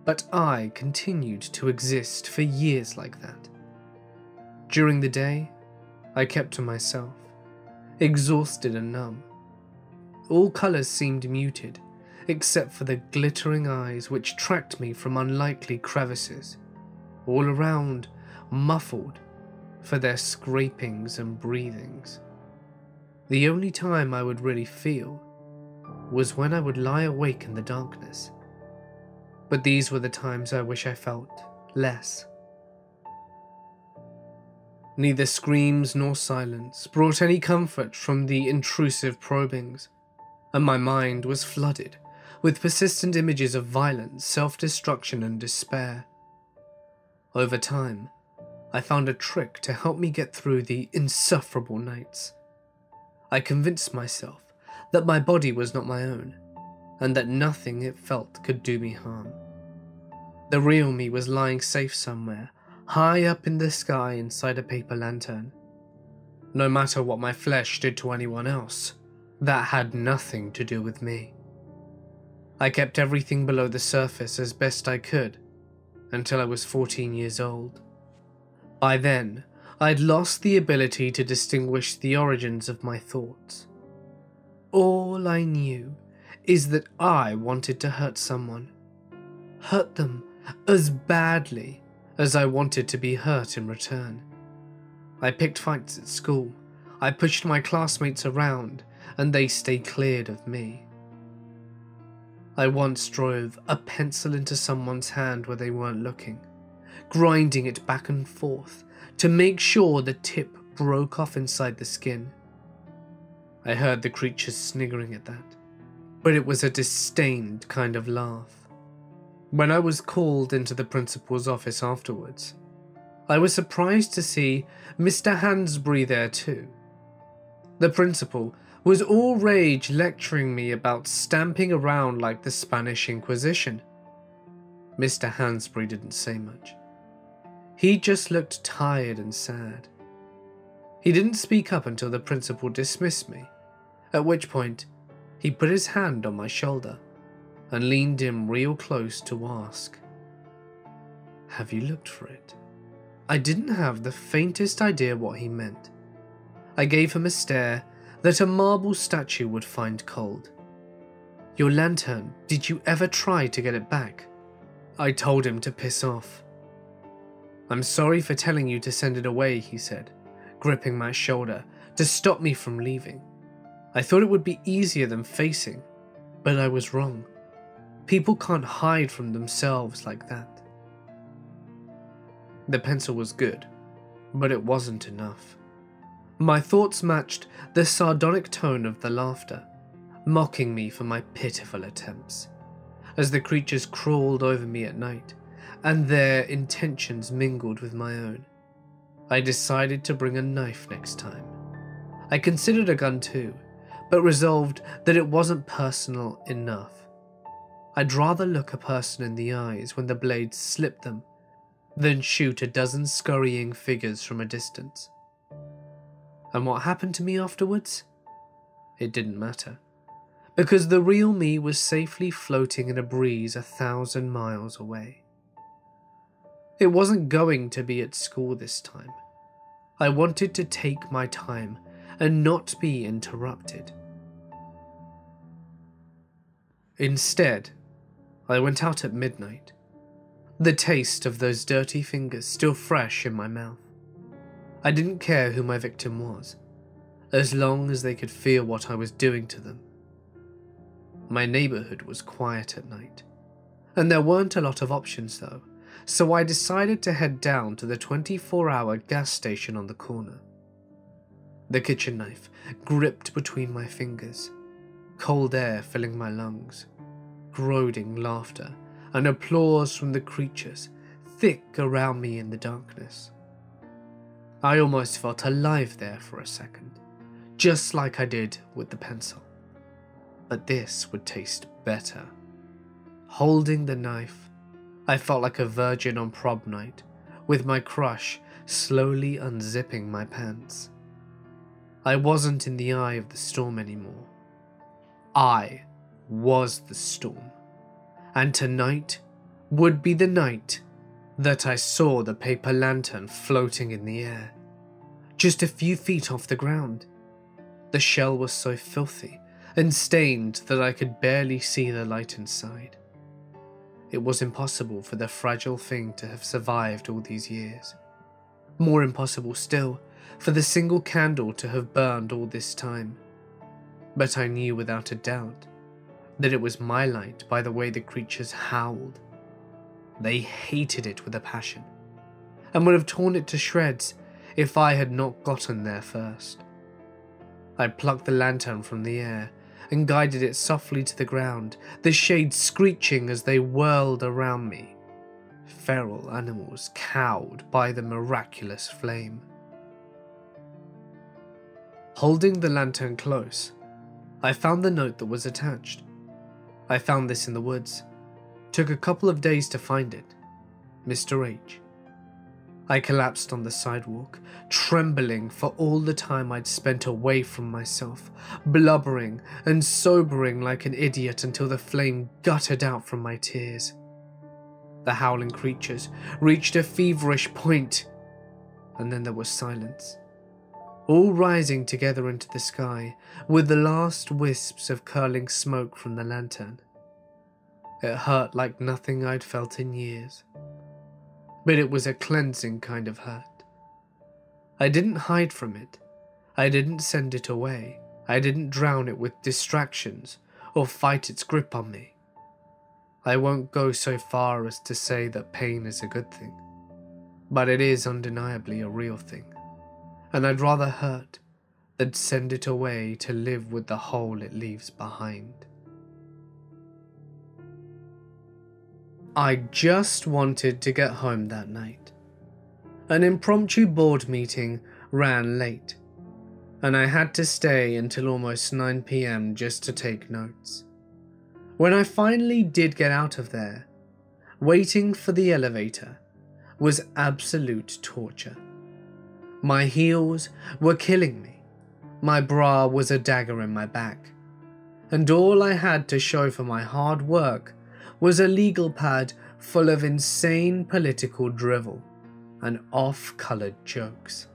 A: but I continued to exist for years like that. During the day, I kept to myself, exhausted and numb. All colours seemed muted, except for the glittering eyes which tracked me from unlikely crevices, all around, muffled for their scrapings and breathings. The only time I would really feel was when I would lie awake in the darkness. But these were the times I wish I felt less. Neither screams nor silence brought any comfort from the intrusive probings, and my mind was flooded with persistent images of violence, self destruction, and despair. Over time, I found a trick to help me get through the insufferable nights. I convinced myself that my body was not my own, and that nothing it felt could do me harm. The real me was lying safe somewhere, high up in the sky inside a paper lantern. No matter what my flesh did to anyone else, that had nothing to do with me. I kept everything below the surface as best I could until I was 14 years old. By then, I'd lost the ability to distinguish the origins of my thoughts. All I knew is that I wanted to hurt someone. Hurt them as badly as I wanted to be hurt in return. I picked fights at school. I pushed my classmates around, and they stayed cleared of me. I once drove a pencil into someone's hand where they weren't looking grinding it back and forth to make sure the tip broke off inside the skin. I heard the creatures sniggering at that, but it was a disdained kind of laugh. When I was called into the principal's office afterwards, I was surprised to see Mr. Hansbury there too. The principal was all rage lecturing me about stamping around like the Spanish Inquisition. Mr. Hansbury didn't say much. He just looked tired and sad. He didn't speak up until the principal dismissed me, at which point he put his hand on my shoulder and leaned in real close to ask, Have you looked for it? I didn't have the faintest idea what he meant. I gave him a stare that a marble statue would find cold. Your lantern, did you ever try to get it back? I told him to piss off. I'm sorry for telling you to send it away, he said, gripping my shoulder to stop me from leaving. I thought it would be easier than facing, but I was wrong. People can't hide from themselves like that. The pencil was good, but it wasn't enough. My thoughts matched the sardonic tone of the laughter, mocking me for my pitiful attempts, as the creatures crawled over me at night and their intentions mingled with my own. I decided to bring a knife next time. I considered a gun too, but resolved that it wasn't personal enough. I'd rather look a person in the eyes when the blades slip them than shoot a dozen scurrying figures from a distance. And what happened to me afterwards? It didn't matter, because the real me was safely floating in a breeze a thousand miles away. It wasn't going to be at school this time. I wanted to take my time and not be interrupted. Instead, I went out at midnight, the taste of those dirty fingers still fresh in my mouth. I didn't care who my victim was, as long as they could feel what I was doing to them. My neighbourhood was quiet at night, and there weren't a lot of options though, so I decided to head down to the 24 hour gas station on the corner. The kitchen knife gripped between my fingers, cold air filling my lungs, groaning laughter and applause from the creatures thick around me in the darkness. I almost felt alive there for a second, just like I did with the pencil. But this would taste better. Holding the knife, I felt like a virgin on prom night, with my crush slowly unzipping my pants. I wasn't in the eye of the storm anymore. I was the storm. And tonight would be the night that I saw the paper lantern floating in the air, just a few feet off the ground. The shell was so filthy and stained that I could barely see the light inside. It was impossible for the fragile thing to have survived all these years. More impossible still for the single candle to have burned all this time. But I knew without a doubt that it was my light by the way the creatures howled. They hated it with a passion, and would have torn it to shreds if I had not gotten there first. I plucked the lantern from the air and guided it softly to the ground, the shades screeching as they whirled around me. Feral animals cowed by the miraculous flame. Holding the lantern close, I found the note that was attached. I found this in the woods. Took a couple of days to find it. Mr. H. I collapsed on the sidewalk, trembling for all the time I'd spent away from myself, blubbering and sobering like an idiot until the flame guttered out from my tears. The howling creatures reached a feverish point, and then there was silence, all rising together into the sky, with the last wisps of curling smoke from the lantern. It hurt like nothing I'd felt in years but it was a cleansing kind of hurt. I didn't hide from it. I didn't send it away. I didn't drown it with distractions or fight its grip on me. I won't go so far as to say that pain is a good thing, but it is undeniably a real thing, and I'd rather hurt than send it away to live with the hole it leaves behind. I just wanted to get home that night. An impromptu board meeting ran late, and I had to stay until almost 9 pm just to take notes. When I finally did get out of there, waiting for the elevator was absolute torture. My heels were killing me, my bra was a dagger in my back, and all I had to show for my hard work was a legal pad full of insane political drivel and off coloured jokes.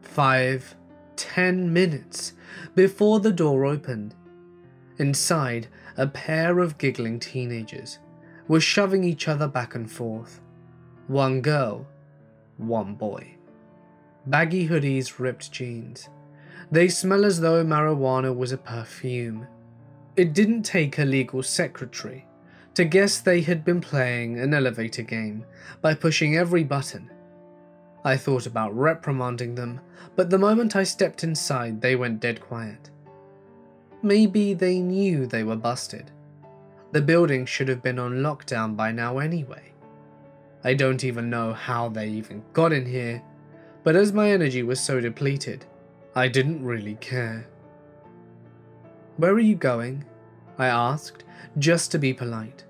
A: Five, ten minutes before the door opened. Inside, a pair of giggling teenagers were shoving each other back and forth. One girl, one boy. Baggy hoodies, ripped jeans. They smell as though marijuana was a perfume. It didn't take a legal secretary to guess they had been playing an elevator game by pushing every button. I thought about reprimanding them, but the moment I stepped inside, they went dead quiet. Maybe they knew they were busted. The building should have been on lockdown by now anyway. I don't even know how they even got in here, but as my energy was so depleted, I didn't really care. Where are you going? I asked, just to be polite.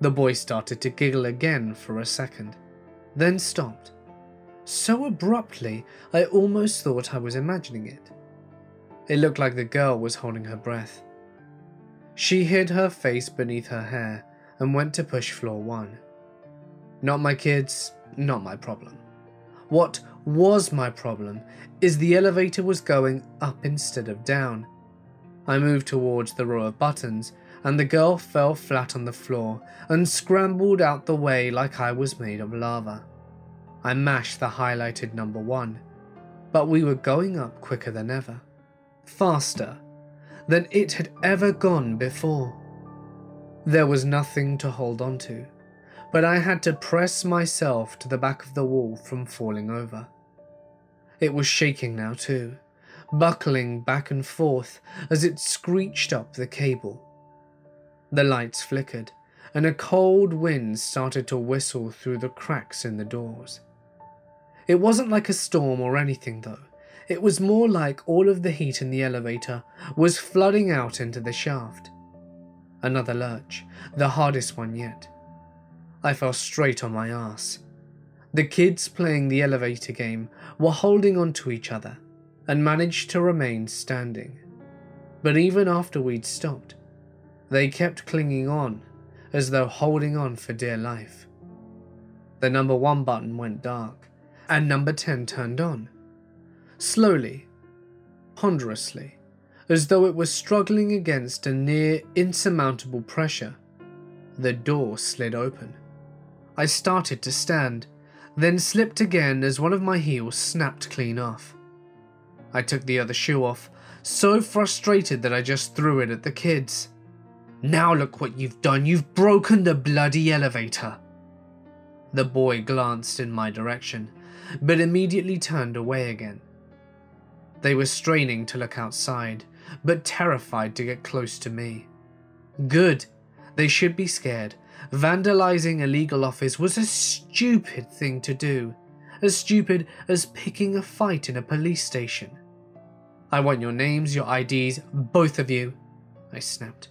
A: The boy started to giggle again for a second, then stopped. So abruptly, I almost thought I was imagining it. It looked like the girl was holding her breath. She hid her face beneath her hair and went to push floor one. Not my kids, not my problem. What was my problem is the elevator was going up instead of down. I moved towards the row of buttons and the girl fell flat on the floor and scrambled out the way like I was made of lava. I mashed the highlighted number one. but we were going up quicker than ever, faster than it had ever gone before. There was nothing to hold on to, but I had to press myself to the back of the wall from falling over. It was shaking now, too, buckling back and forth as it screeched up the cable. The lights flickered, and a cold wind started to whistle through the cracks in the doors. It wasn't like a storm or anything, though. It was more like all of the heat in the elevator was flooding out into the shaft. Another lurch, the hardest one yet. I fell straight on my ass. The kids playing the elevator game were holding on to each other and managed to remain standing. But even after we'd stopped, they kept clinging on as though holding on for dear life. The number one button went dark, and number 10 turned on. Slowly, ponderously, as though it was struggling against a near insurmountable pressure, the door slid open. I started to stand, then slipped again as one of my heels snapped clean off. I took the other shoe off, so frustrated that I just threw it at the kids. Now look what you've done, you've broken the bloody elevator. The boy glanced in my direction, but immediately turned away again. They were straining to look outside, but terrified to get close to me. Good, they should be scared. Vandalizing a legal office was a stupid thing to do, as stupid as picking a fight in a police station. I want your names, your IDs, both of you, I snapped.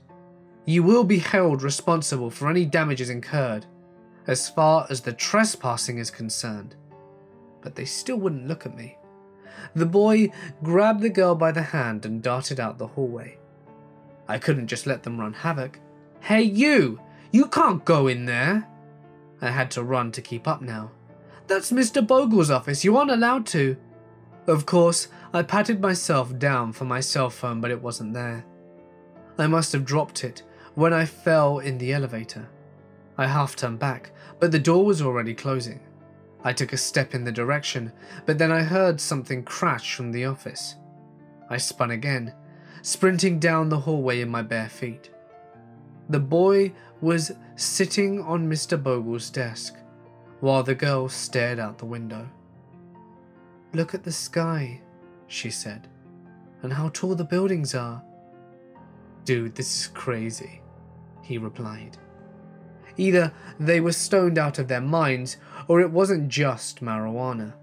A: You will be held responsible for any damages incurred, as far as the trespassing is concerned. But they still wouldn't look at me. The boy grabbed the girl by the hand and darted out the hallway. I couldn't just let them run havoc. Hey, you! You can't go in there! I had to run to keep up now. That's Mr. Bogle's office, you aren't allowed to. Of course, I patted myself down for my cell phone, but it wasn't there. I must have dropped it when I fell in the elevator. I half turned back, but the door was already closing. I took a step in the direction, but then I heard something crash from the office. I spun again, sprinting down the hallway in my bare feet. The boy was sitting on Mr. Bogle's desk, while the girl stared out the window. Look at the sky, she said, and how tall the buildings are. Dude, this is crazy, he replied. Either they were stoned out of their minds, or it wasn't just marijuana.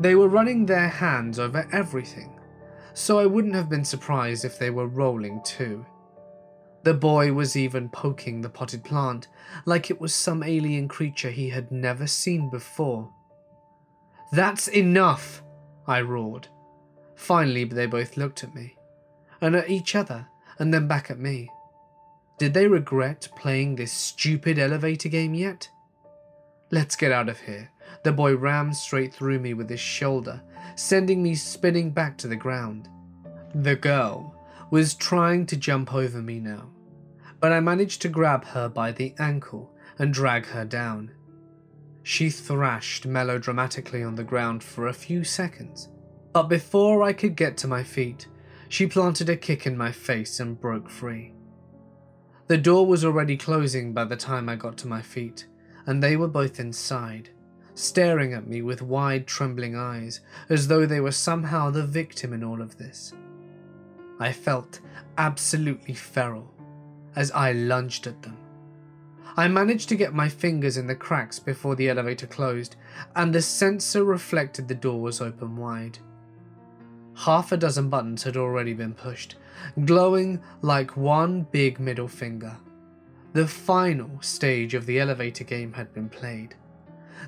A: They were running their hands over everything, so I wouldn't have been surprised if they were rolling too. The boy was even poking the potted plant like it was some alien creature he had never seen before. That's enough, I roared. Finally, they both looked at me, and at each other, and then back at me. Did they regret playing this stupid elevator game yet? Let's get out of here. The boy rammed straight through me with his shoulder, sending me spinning back to the ground. The girl was trying to jump over me now, but I managed to grab her by the ankle and drag her down. She thrashed melodramatically on the ground for a few seconds, but before I could get to my feet, she planted a kick in my face and broke free. The door was already closing by the time I got to my feet, and they were both inside, staring at me with wide, trembling eyes, as though they were somehow the victim in all of this. I felt absolutely feral as I lunged at them. I managed to get my fingers in the cracks before the elevator closed, and the sensor reflected the door was open wide. Half a dozen buttons had already been pushed, glowing like one big middle finger. The final stage of the elevator game had been played.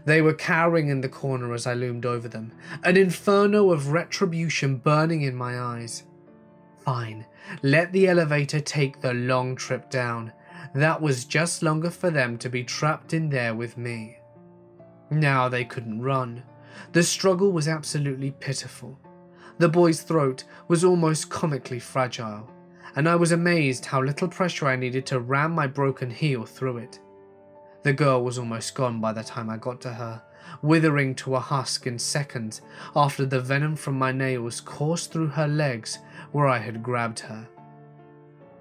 A: They were cowering in the corner as I loomed over them, an inferno of retribution burning in my eyes. Fine, let the elevator take the long trip down. That was just longer for them to be trapped in there with me. Now they couldn't run. The struggle was absolutely pitiful. The boy's throat was almost comically fragile, and I was amazed how little pressure I needed to ram my broken heel through it. The girl was almost gone by the time I got to her, withering to a husk in seconds after the venom from my nails coursed through her legs where I had grabbed her.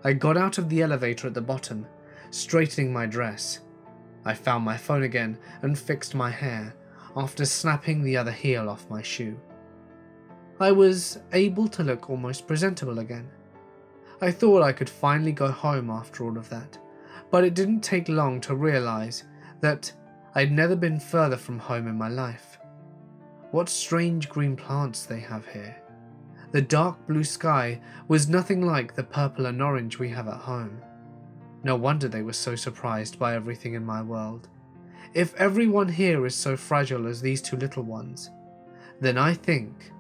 A: I got out of the elevator at the bottom, straightening my dress. I found my phone again and fixed my hair after snapping the other heel off my shoe. I was able to look almost presentable again. I thought I could finally go home after all of that, but it didn't take long to realize that I'd never been further from home in my life. What strange green plants they have here. The dark blue sky was nothing like the purple and orange we have at home. No wonder they were so surprised by everything in my world. If everyone here is so fragile as these two little ones, then I think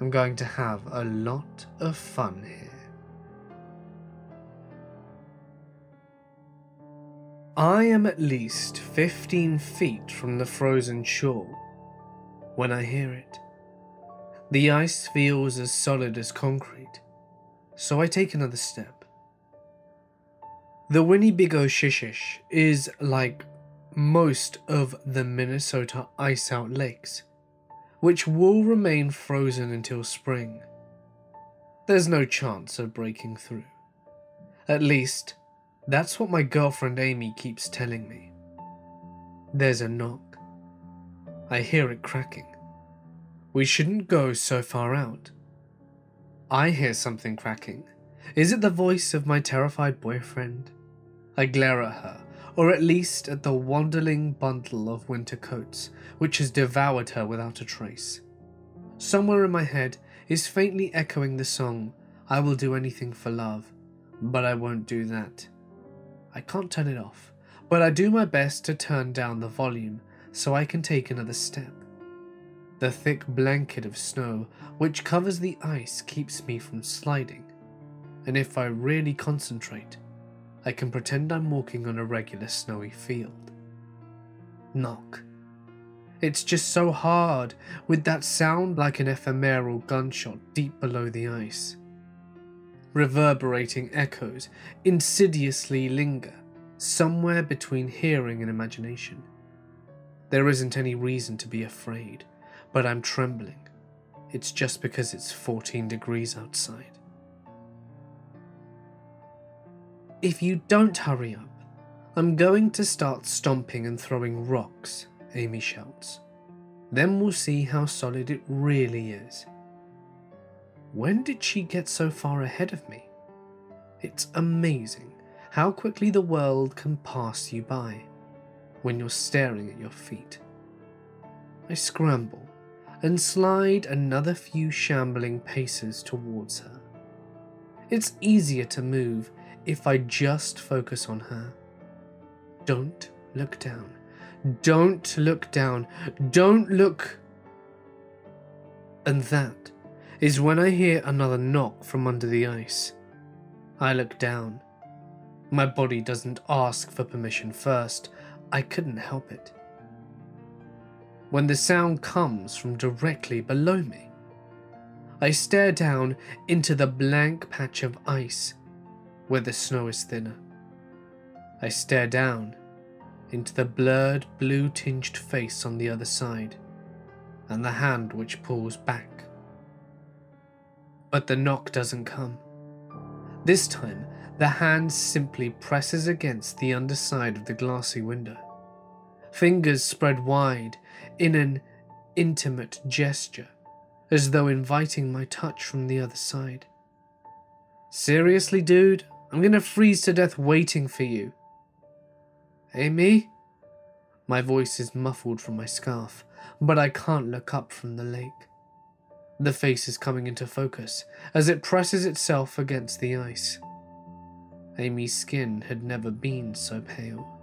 A: I'm going to have a lot of fun here. I am at least 15 feet from the frozen shore when I hear it. The ice feels as solid as concrete, so I take another step. The Winnibigoshish is like most of the Minnesota ice out lakes, which will remain frozen until spring. There's no chance of breaking through. At least, that's what my girlfriend Amy keeps telling me. There's a knock. I hear it cracking. We shouldn't go so far out. I hear something cracking. Is it the voice of my terrified boyfriend? I glare at her, or at least at the wandering bundle of winter coats which has devoured her without a trace. Somewhere in my head is faintly echoing the song, I will do anything for love, but I won't do that. I can't turn it off, but I do my best to turn down the volume so I can take another step. The thick blanket of snow which covers the ice keeps me from sliding, and if I really concentrate, I can pretend I'm walking on a regular snowy field. Knock. It's just so hard with that sound like an ephemeral gunshot deep below the ice. Reverberating echoes insidiously linger somewhere between hearing and imagination. There isn't any reason to be afraid, but I'm trembling. It's just because it's 14 degrees outside. If you don't hurry up, I'm going to start stomping and throwing rocks, Amy shouts. Then we'll see how solid it really is. When did she get so far ahead of me? It's amazing how quickly the world can pass you by when you're staring at your feet. I scramble and slide another few shambling paces towards her. It's easier to move if I just focus on her. Don't look down. Don't look down. Don't look. And that is when I hear another knock from under the ice. I look down. My body doesn't ask for permission first. I couldn't help it. When the sound comes from directly below me, I stare down into the blank patch of ice where the snow is thinner. I stare down into the blurred blue tinged face on the other side and the hand which pulls back but the knock doesn't come. This time, the hand simply presses against the underside of the glassy window. Fingers spread wide in an intimate gesture, as though inviting my touch from the other side. Seriously, dude? I'm gonna freeze to death waiting for you. Amy? My voice is muffled from my scarf, but I can't look up from the lake. The face is coming into focus as it presses itself against the ice. Amy's skin had never been so pale,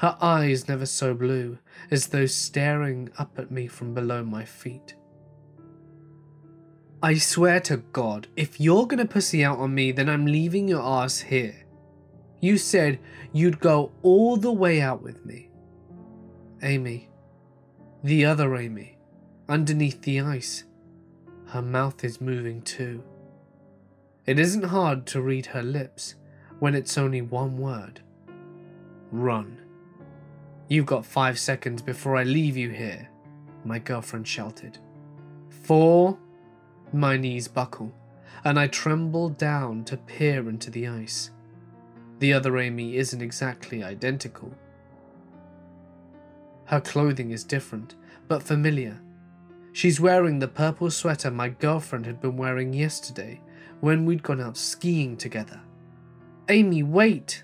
A: her eyes never so blue, as though staring up at me from below my feet. I swear to God, if you're gonna pussy out on me, then I'm leaving your ass here. You said you'd go all the way out with me. Amy. The other Amy. Underneath the ice. Her mouth is moving too. It isn't hard to read her lips when it's only one word. Run. You've got five seconds before I leave you here, my girlfriend shouted. Four, my knees buckle, and I tremble down to peer into the ice. The other Amy isn't exactly identical. Her clothing is different, but familiar. She's wearing the purple sweater my girlfriend had been wearing yesterday when we'd gone out skiing together. Amy, wait!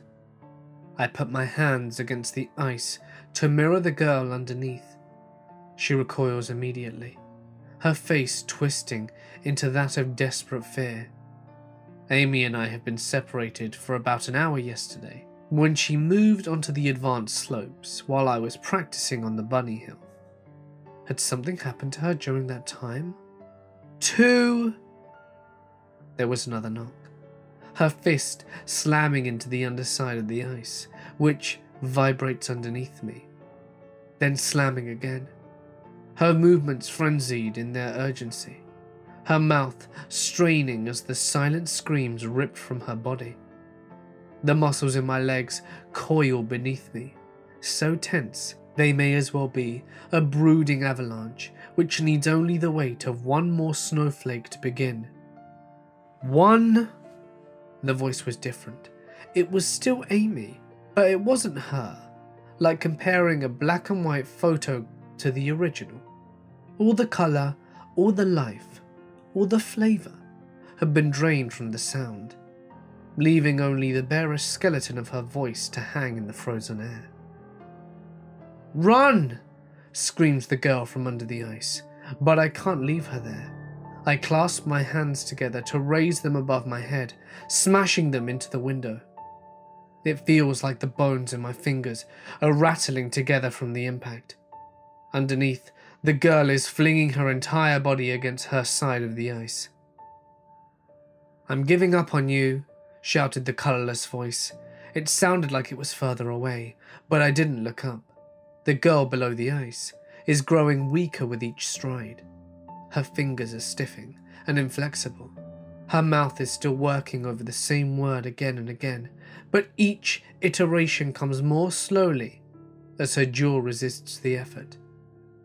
A: I put my hands against the ice to mirror the girl underneath. She recoils immediately, her face twisting into that of desperate fear. Amy and I have been separated for about an hour yesterday when she moved onto the advanced slopes while I was practicing on the bunny hill. Had something happened to her during that time? Two! There was another knock, her fist slamming into the underside of the ice, which vibrates underneath me, then slamming again. Her movements frenzied in their urgency, her mouth straining as the silent screams ripped from her body. The muscles in my legs coil beneath me, so tense they may as well be a brooding avalanche which needs only the weight of one more snowflake to begin. One. The voice was different. It was still Amy, but it wasn't her, like comparing a black and white photo to the original. All the colour, all the life, all the flavour had been drained from the sound, leaving only the barest skeleton of her voice to hang in the frozen air. Run! screams the girl from under the ice, but I can't leave her there. I clasp my hands together to raise them above my head, smashing them into the window. It feels like the bones in my fingers are rattling together from the impact. Underneath, the girl is flinging her entire body against her side of the ice. I'm giving up on you, shouted the colourless voice. It sounded like it was further away, but I didn't look up. The girl below the ice is growing weaker with each stride. Her fingers are stiffing and inflexible. Her mouth is still working over the same word again and again, but each iteration comes more slowly as her jaw resists the effort.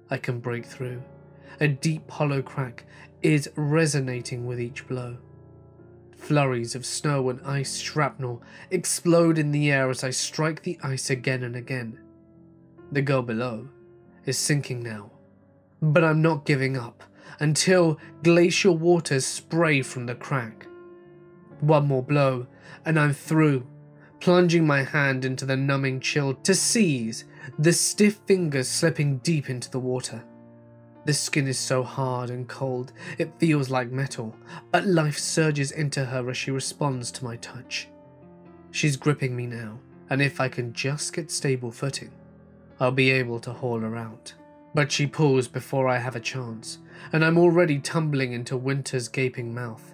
A: I can break through. A deep hollow crack is resonating with each blow. Flurries of snow and ice shrapnel explode in the air as I strike the ice again and again. The girl below is sinking now, but I'm not giving up until glacial waters spray from the crack. One more blow, and I'm through plunging my hand into the numbing chill to seize the stiff fingers slipping deep into the water. The skin is so hard and cold, it feels like metal, but life surges into her as she responds to my touch. She's gripping me now, and if I can just get stable footing, I'll be able to haul her out. But she pulls before I have a chance, and I'm already tumbling into winter's gaping mouth.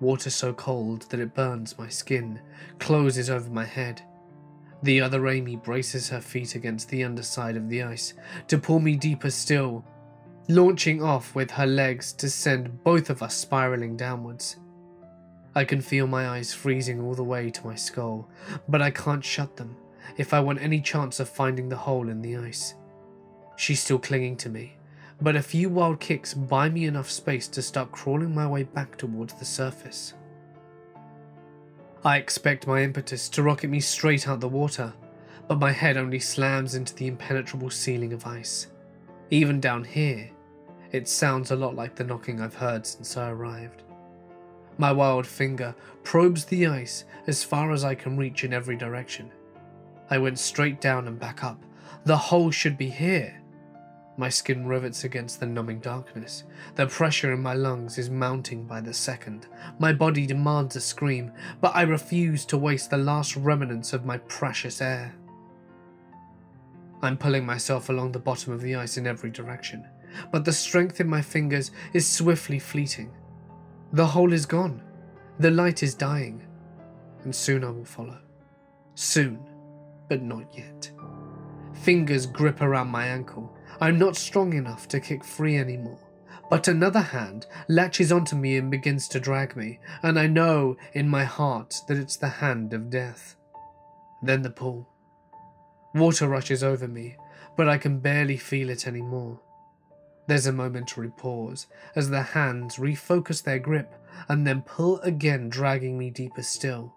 A: Water so cold that it burns my skin, closes over my head. The other Amy braces her feet against the underside of the ice to pull me deeper still, launching off with her legs to send both of us spiraling downwards. I can feel my eyes freezing all the way to my skull, but I can't shut them if I want any chance of finding the hole in the ice. She's still clinging to me, but a few wild kicks buy me enough space to start crawling my way back towards the surface. I expect my impetus to rocket me straight out the water, but my head only slams into the impenetrable ceiling of ice. Even down here, it sounds a lot like the knocking I've heard since I arrived. My wild finger probes the ice as far as I can reach in every direction. I went straight down and back up. The hole should be here. My skin rivets against the numbing darkness. The pressure in my lungs is mounting by the second. My body demands a scream, but I refuse to waste the last remnants of my precious air. I'm pulling myself along the bottom of the ice in every direction, but the strength in my fingers is swiftly fleeting. The hole is gone. The light is dying. And soon I will follow. Soon, but not yet. Fingers grip around my ankle, I'm not strong enough to kick free anymore. But another hand latches onto me and begins to drag me, and I know in my heart that it's the hand of death. Then the pull. Water rushes over me, but I can barely feel it anymore. There's a momentary pause as the hands refocus their grip and then pull again, dragging me deeper still.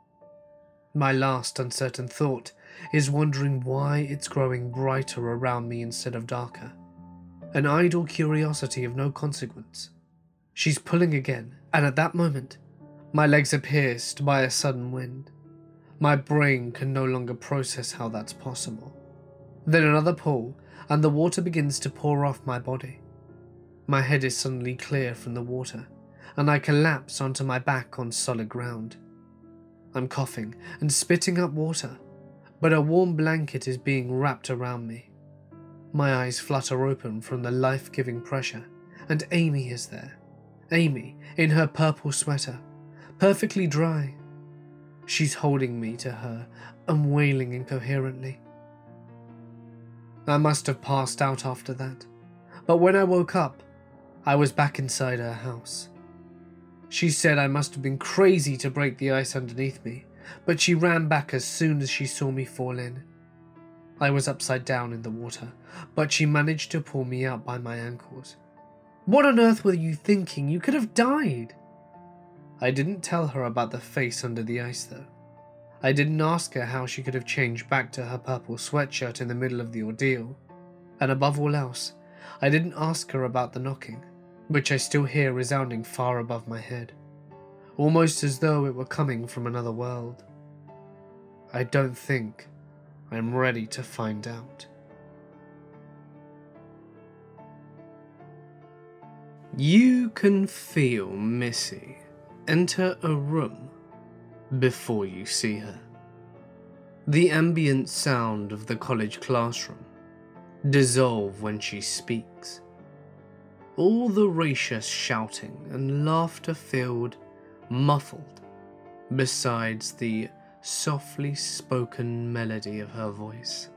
A: My last uncertain thought is wondering why it's growing brighter around me instead of darker. An idle curiosity of no consequence. She's pulling again, and at that moment, my legs are pierced by a sudden wind. My brain can no longer process how that's possible. Then another pull, and the water begins to pour off my body. My head is suddenly clear from the water, and I collapse onto my back on solid ground. I'm coughing and spitting up water, but a warm blanket is being wrapped around me. My eyes flutter open from the life giving pressure, and Amy is there. Amy, in her purple sweater, perfectly dry. She's holding me to her and wailing incoherently. I must have passed out after that, but when I woke up, I was back inside her house. She said I must have been crazy to break the ice underneath me, but she ran back as soon as she saw me fall in. I was upside down in the water, but she managed to pull me out by my ankles. What on earth were you thinking? You could have died. I didn't tell her about the face under the ice, though. I didn't ask her how she could have changed back to her purple sweatshirt in the middle of the ordeal. And above all else, I didn't ask her about the knocking which I still hear resounding far above my head, almost as though it were coming from another world. I don't think I'm ready to find out. You can feel Missy enter a room before you see her. The ambient sound of the college classroom dissolve when she speaks all the raucous shouting and laughter filled, muffled, besides the softly spoken melody of her voice.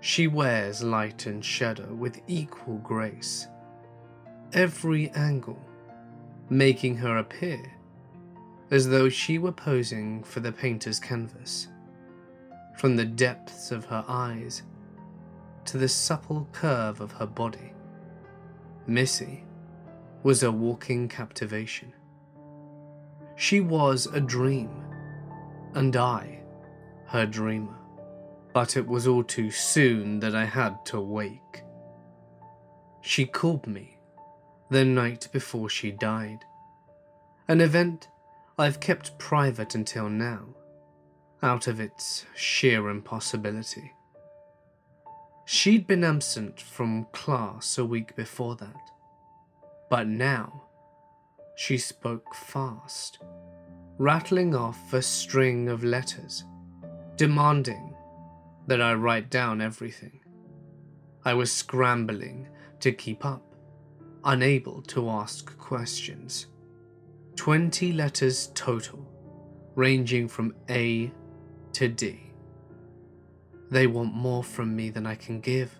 A: She wears light and shadow with equal grace, every angle making her appear as though she were posing for the painter's canvas, from the depths of her eyes to the supple curve of her body. Missy was a walking captivation. She was a dream, and I, her dreamer. But it was all too soon that I had to wake. She called me the night before she died, an event I've kept private until now, out of its sheer impossibility. She'd been absent from class a week before that. But now, she spoke fast, rattling off a string of letters, demanding that I write down everything. I was scrambling to keep up, unable to ask questions. Twenty letters total, ranging from A to D. They want more from me than I can give,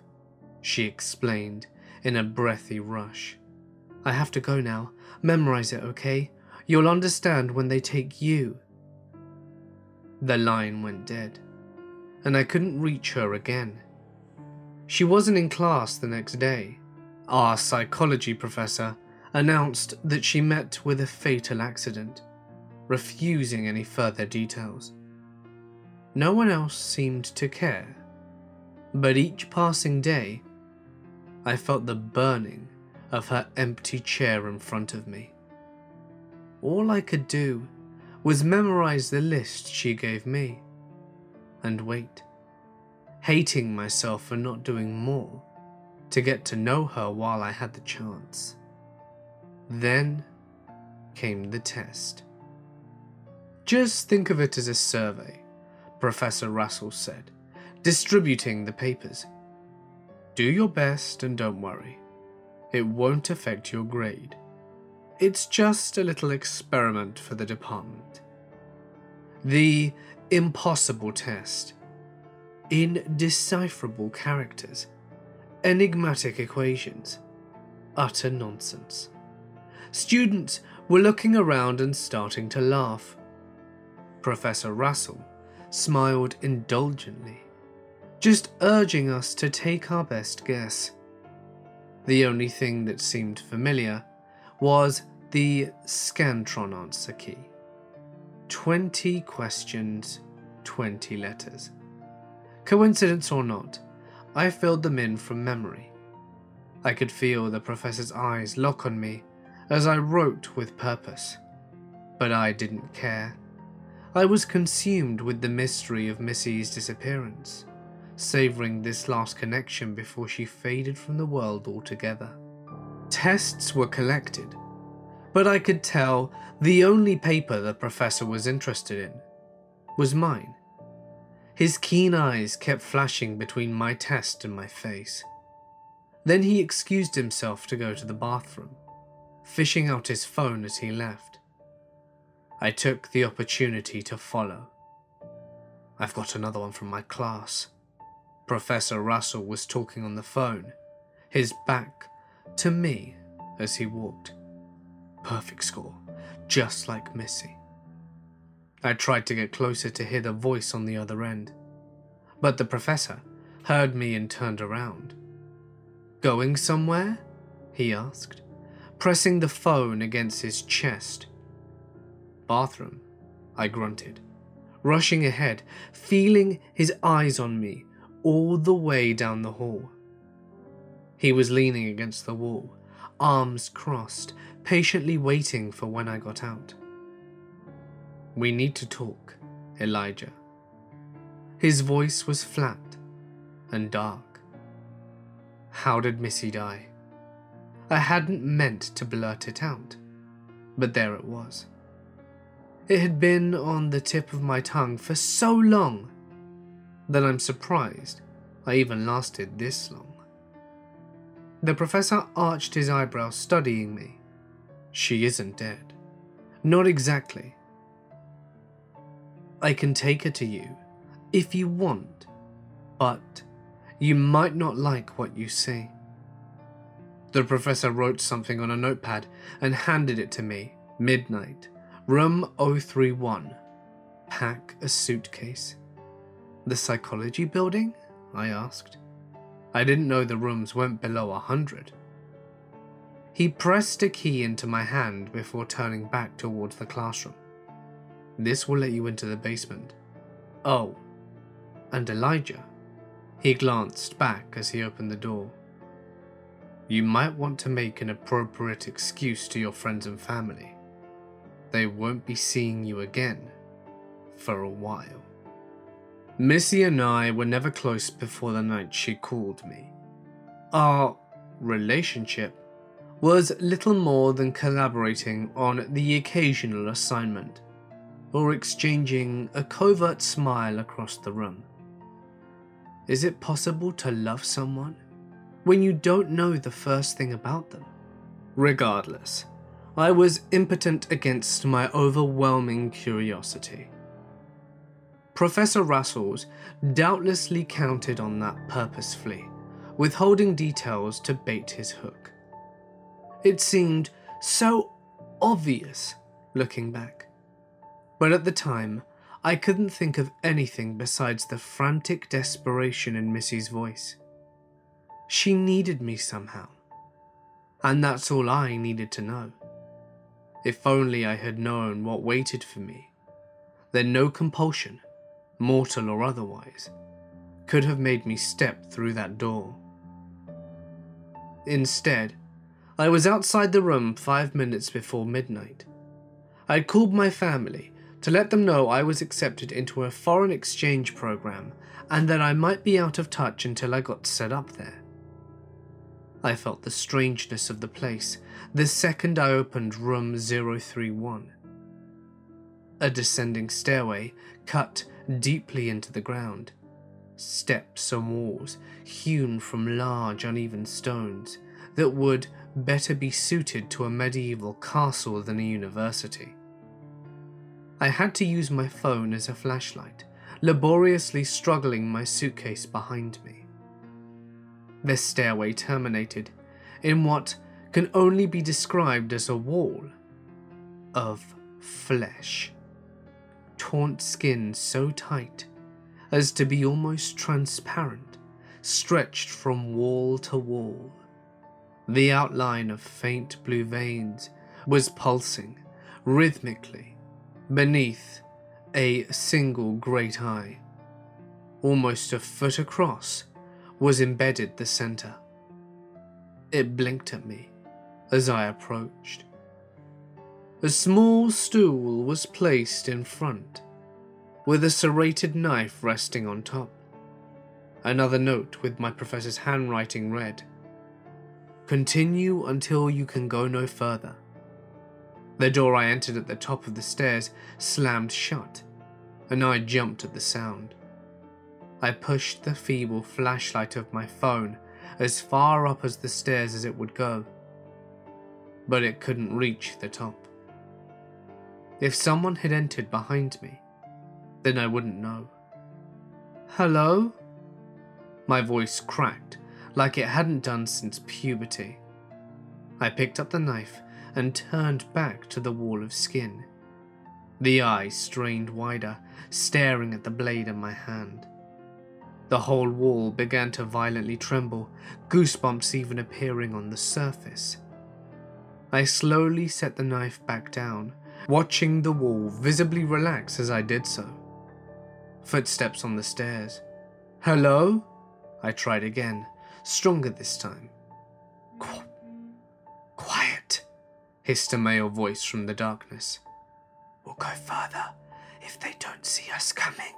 A: she explained in a breathy rush. I have to go now. Memorize it, okay? You'll understand when they take you. The line went dead, and I couldn't reach her again. She wasn't in class the next day. Our psychology professor announced that she met with a fatal accident, refusing any further details. No one else seemed to care. But each passing day, I felt the burning of her empty chair in front of me. All I could do was memorize the list she gave me and wait, hating myself for not doing more to get to know her while I had the chance. Then came the test. Just think of it as a survey Professor Russell said, distributing the papers. Do your best and don't worry. It won't affect your grade. It's just a little experiment for the department. The impossible test. Indecipherable characters. Enigmatic equations. Utter nonsense. Students were looking around and starting to laugh. Professor Russell smiled indulgently, just urging us to take our best guess. The only thing that seemed familiar was the Scantron answer key. 20 questions, 20 letters. Coincidence or not, I filled them in from memory. I could feel the professor's eyes lock on me as I wrote with purpose. But I didn't care. I was consumed with the mystery of Missy's disappearance, savouring this last connection before she faded from the world altogether. Tests were collected, but I could tell the only paper the professor was interested in was mine. His keen eyes kept flashing between my test and my face. Then he excused himself to go to the bathroom, fishing out his phone as he left. I took the opportunity to follow. I've got another one from my class. Professor Russell was talking on the phone, his back to me as he walked. Perfect score, just like Missy. I tried to get closer to hear the voice on the other end, but the professor heard me and turned around. Going somewhere? he asked, pressing the phone against his chest. Bathroom, I grunted, rushing ahead, feeling his eyes on me all the way down the hall. He was leaning against the wall, arms crossed, patiently waiting for when I got out. We need to talk, Elijah. His voice was flat and dark. How did Missy die? I hadn't meant to blurt it out, but there it was. It had been on the tip of my tongue for so long that I'm surprised I even lasted this long. The professor arched his eyebrows, studying me. She isn't dead. Not exactly. I can take her to you if you want, but you might not like what you see. The professor wrote something on a notepad and handed it to me. Midnight, room 031. Pack a suitcase. The psychology building? I asked. I didn't know the rooms went below a hundred. He pressed a key into my hand before turning back towards the classroom. This will let you into the basement. Oh, and Elijah. He glanced back as he opened the door. You might want to make an appropriate excuse to your friends and family. They won't be seeing you again for a while. Missy and I were never close before the night she called me. Our relationship was little more than collaborating on the occasional assignment, or exchanging a covert smile across the room. Is it possible to love someone when you don't know the first thing about them? Regardless, I was impotent against my overwhelming curiosity. Professor Russells doubtlessly counted on that purposefully, withholding details to bait his hook. It seemed so obvious looking back. But at the time, I couldn't think of anything besides the frantic desperation in Missy's voice. She needed me somehow. And that's all I needed to know. If only I had known what waited for me, then no compulsion, mortal or otherwise, could have made me step through that door. Instead, I was outside the room five minutes before midnight. I'd called my family to let them know I was accepted into a foreign exchange program and that I might be out of touch until I got set up there. I felt the strangeness of the place the second I opened room 031. A descending stairway cut deeply into the ground. Steps and walls hewn from large uneven stones that would better be suited to a medieval castle than a university. I had to use my phone as a flashlight, laboriously struggling my suitcase behind me. The stairway terminated in what can only be described as a wall of flesh. Taunt skin so tight as to be almost transparent, stretched from wall to wall. The outline of faint blue veins was pulsing rhythmically beneath a single great eye. Almost a foot across was embedded the center. It blinked at me as I approached. A small stool was placed in front, with a serrated knife resting on top. Another note with my professor's handwriting read Continue until you can go no further. The door I entered at the top of the stairs slammed shut, and I jumped at the sound. I pushed the feeble flashlight of my phone as far up as the stairs as it would go, but it couldn't reach the top. If someone had entered behind me, then I wouldn't know. Hello? My voice cracked like it hadn't done since puberty. I picked up the knife and turned back to the wall of skin. The eye strained wider, staring at the blade in my hand. The whole wall began to violently tremble, goosebumps even appearing on the surface. I slowly set the knife back down, watching the wall visibly relax as I did so. Footsteps on the stairs. Hello? I tried again, stronger this time. Qu- quiet, hissed a male voice from the darkness. We'll go further if they don't see us coming.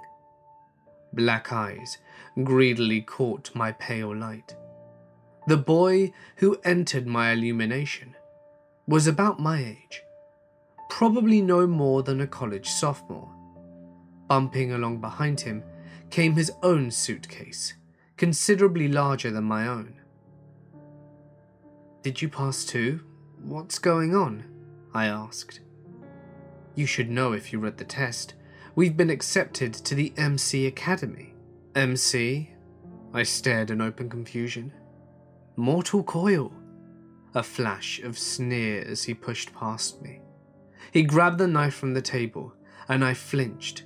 A: Black eyes greedily caught my pale light. The boy who entered my illumination was about my age, probably no more than a college sophomore. Bumping along behind him came his own suitcase, considerably larger than my own. Did you pass too? What's going on? I asked. You should know if you read the test. We've been accepted to the MC Academy. MC? I stared in open confusion. Mortal Coil. A flash of sneer as he pushed past me. He grabbed the knife from the table, and I flinched.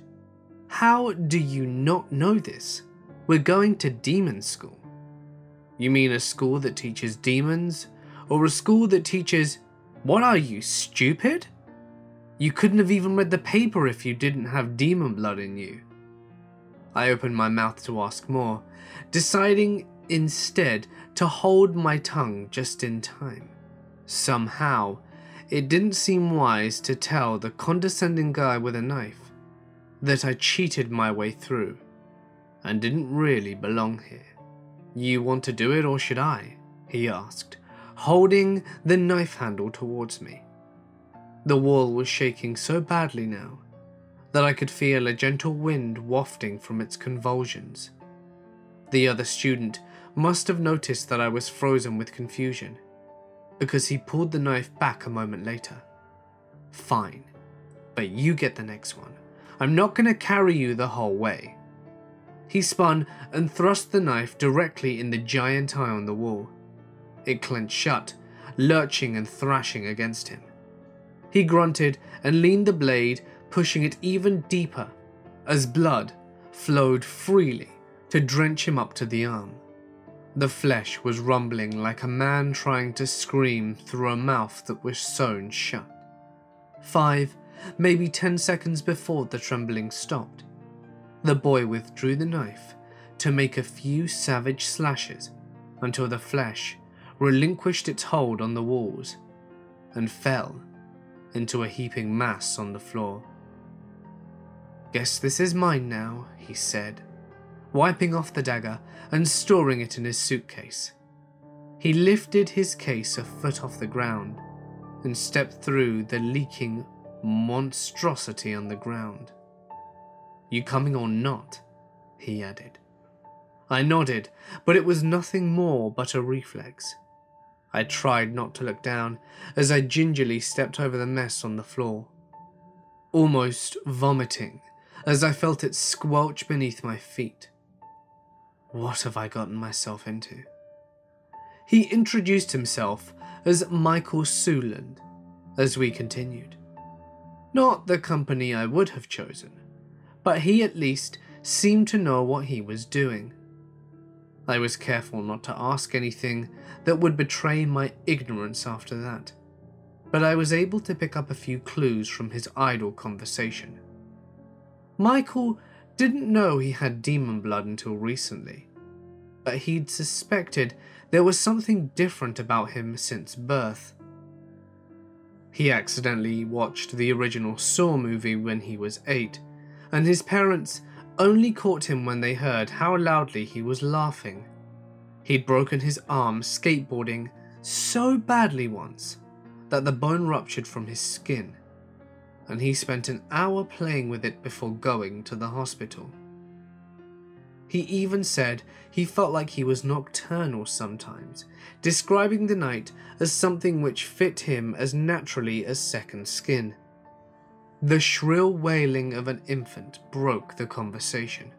A: How do you not know this? We're going to demon school. You mean a school that teaches demons? Or a school that teaches. What are you, stupid? You couldn't have even read the paper if you didn't have demon blood in you. I opened my mouth to ask more, deciding instead to hold my tongue just in time. Somehow, it didn't seem wise to tell the condescending guy with a knife that I cheated my way through and didn't really belong here. You want to do it or should I? he asked, holding the knife handle towards me. The wall was shaking so badly now that I could feel a gentle wind wafting from its convulsions. The other student must have noticed that I was frozen with confusion, because he pulled the knife back a moment later. Fine, but you get the next one. I'm not going to carry you the whole way. He spun and thrust the knife directly in the giant eye on the wall. It clenched shut, lurching and thrashing against him. He grunted and leaned the blade, pushing it even deeper, as blood flowed freely to drench him up to the arm. The flesh was rumbling like a man trying to scream through a mouth that was sewn shut. Five, maybe ten seconds before the trembling stopped, the boy withdrew the knife to make a few savage slashes until the flesh relinquished its hold on the walls and fell into a heaping mass on the floor. Guess this is mine now, he said, wiping off the dagger and storing it in his suitcase. He lifted his case a foot off the ground and stepped through the leaking monstrosity on the ground. You coming or not? he added. I nodded, but it was nothing more but a reflex. I tried not to look down as I gingerly stepped over the mess on the floor, almost vomiting as I felt it squelch beneath my feet. What have I gotten myself into? He introduced himself as Michael Suland as we continued. Not the company I would have chosen, but he at least seemed to know what he was doing. I was careful not to ask anything that would betray my ignorance after that, but I was able to pick up a few clues from his idle conversation. Michael didn't know he had demon blood until recently, but he'd suspected there was something different about him since birth. He accidentally watched the original Saw movie when he was eight, and his parents only caught him when they heard how loudly he was laughing. He'd broken his arm skateboarding so badly once that the bone ruptured from his skin, and he spent an hour playing with it before going to the hospital. He even said he felt like he was nocturnal sometimes, describing the night as something which fit him as naturally as second skin. The shrill wailing of an infant broke the conversation.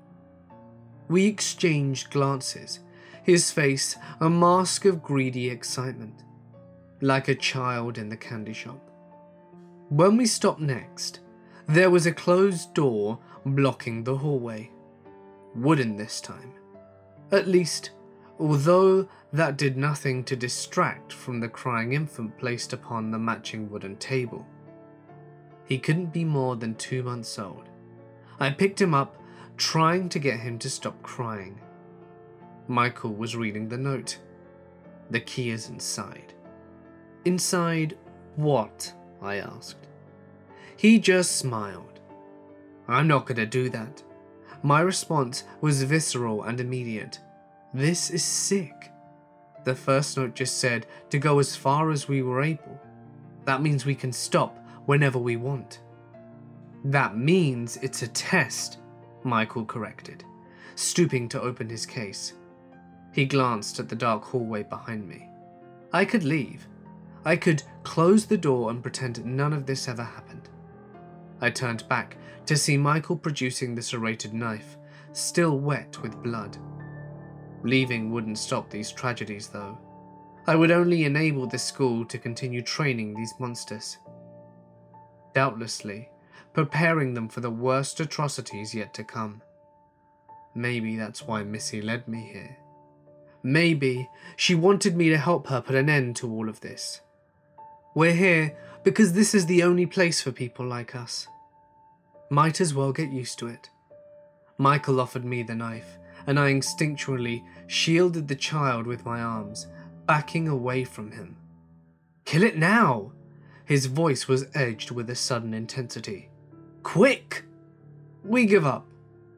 A: We exchanged glances, his face a mask of greedy excitement, like a child in the candy shop. When we stopped next, there was a closed door blocking the hallway. Wooden this time. At least, although that did nothing to distract from the crying infant placed upon the matching wooden table. He couldn't be more than two months old. I picked him up, trying to get him to stop crying. Michael was reading the note. The key is inside. Inside what? I asked. He just smiled. I'm not going to do that. My response was visceral and immediate. This is sick. The first note just said to go as far as we were able. That means we can stop whenever we want. That means it's a test, Michael corrected, stooping to open his case. He glanced at the dark hallway behind me. I could leave. I could close the door and pretend none of this ever happened. I turned back to see Michael producing the serrated knife, still wet with blood. Leaving wouldn't stop these tragedies, though. I would only enable the school to continue training these monsters doubtlessly preparing them for the worst atrocities yet to come. Maybe that's why Missy led me here. Maybe she wanted me to help her put an end to all of this. We're here because this is the only place for people like us. Might as well get used to it. Michael offered me the knife, and I instinctually shielded the child with my arms, backing away from him. Kill it now! His voice was edged with a sudden intensity. Quick! We give up,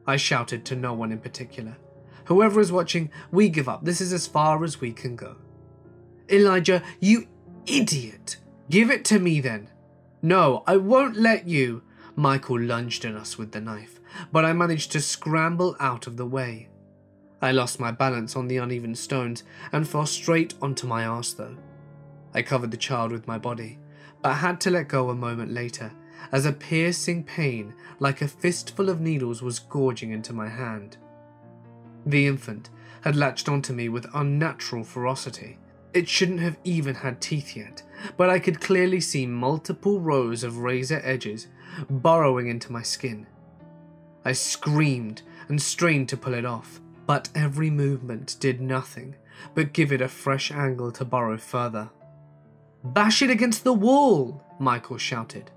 A: I shouted to no one in particular. Whoever is watching, we give up. This is as far as we can go. Elijah, you idiot! Give it to me then. No, I won't let you. Michael lunged at us with the knife, but I managed to scramble out of the way. I lost my balance on the uneven stones and fell straight onto my arse though. I covered the child with my body, but had to let go a moment later as a piercing pain like a fistful of needles was gorging into my hand. The infant had latched onto me with unnatural ferocity. It shouldn't have even had teeth yet, but I could clearly see multiple rows of razor edges burrowing into my skin. I screamed and strained to pull it off, but every movement did nothing but give it a fresh angle to burrow further. Bash it against the wall, Michael shouted.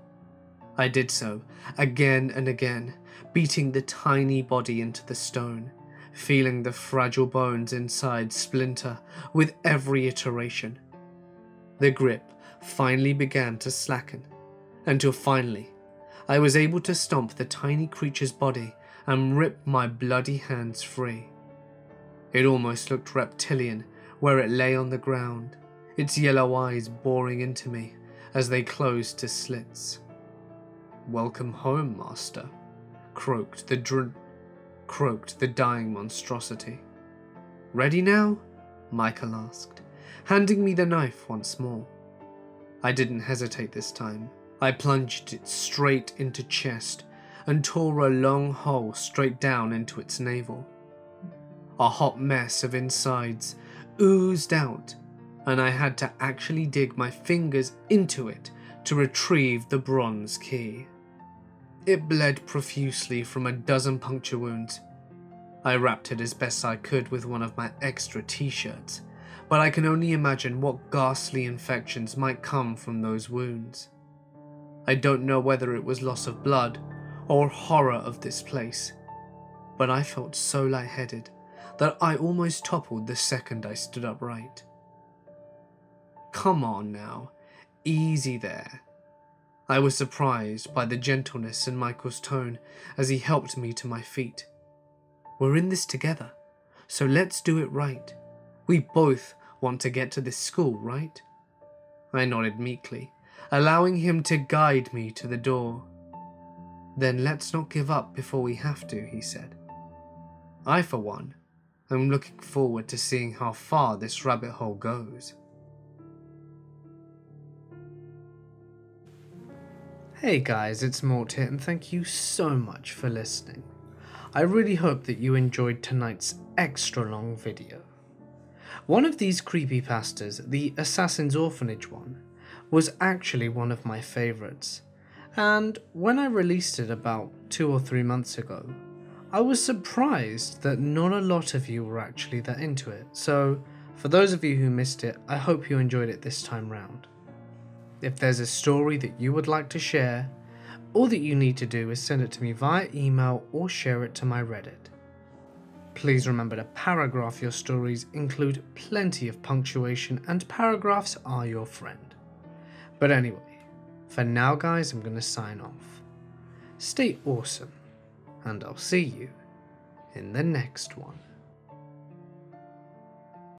A: I did so, again and again, beating the tiny body into the stone, feeling the fragile bones inside splinter with every iteration. The grip finally began to slacken, until finally I was able to stomp the tiny creature's body and rip my bloody hands free. It almost looked reptilian where it lay on the ground, its yellow eyes boring into me as they closed to slits. Welcome home, master, croaked the dr- croaked the dying monstrosity. Ready now? Michael asked, handing me the knife once more. I didn't hesitate this time. I plunged it straight into chest and tore a long hole straight down into its navel. A hot mess of insides oozed out and I had to actually dig my fingers into it to retrieve the bronze key. It bled profusely from a dozen puncture wounds. I wrapped it as best I could with one of my extra t shirts, but I can only imagine what ghastly infections might come from those wounds. I don't know whether it was loss of blood or horror of this place, but I felt so lightheaded that I almost toppled the second I stood upright. Come on now, easy there. I was surprised by the gentleness in Michael's tone as he helped me to my feet. We're in this together, so let's do it right. We both want to get to this school, right? I nodded meekly, allowing him to guide me to the door. Then let's not give up before we have to, he said. I, for one, am looking forward to seeing how far this rabbit hole goes. Hey guys, it's Mort here, and thank you so much for listening. I really hope that you enjoyed tonight's extra long video. One of these creepy creepypastas, the Assassin's Orphanage one, was actually one of my favourites, and when I released it about two or three months ago, I was surprised that not a lot of you were actually that into it, so for those of you who missed it, I hope you enjoyed it this time round. If there's a story that you would like to share, all that you need to do is send it to me via email or share it to my Reddit. Please remember to paragraph your stories, include plenty of punctuation, and paragraphs are your friend. But anyway, for now, guys, I'm going to sign off. Stay awesome, and I'll see you in the next one.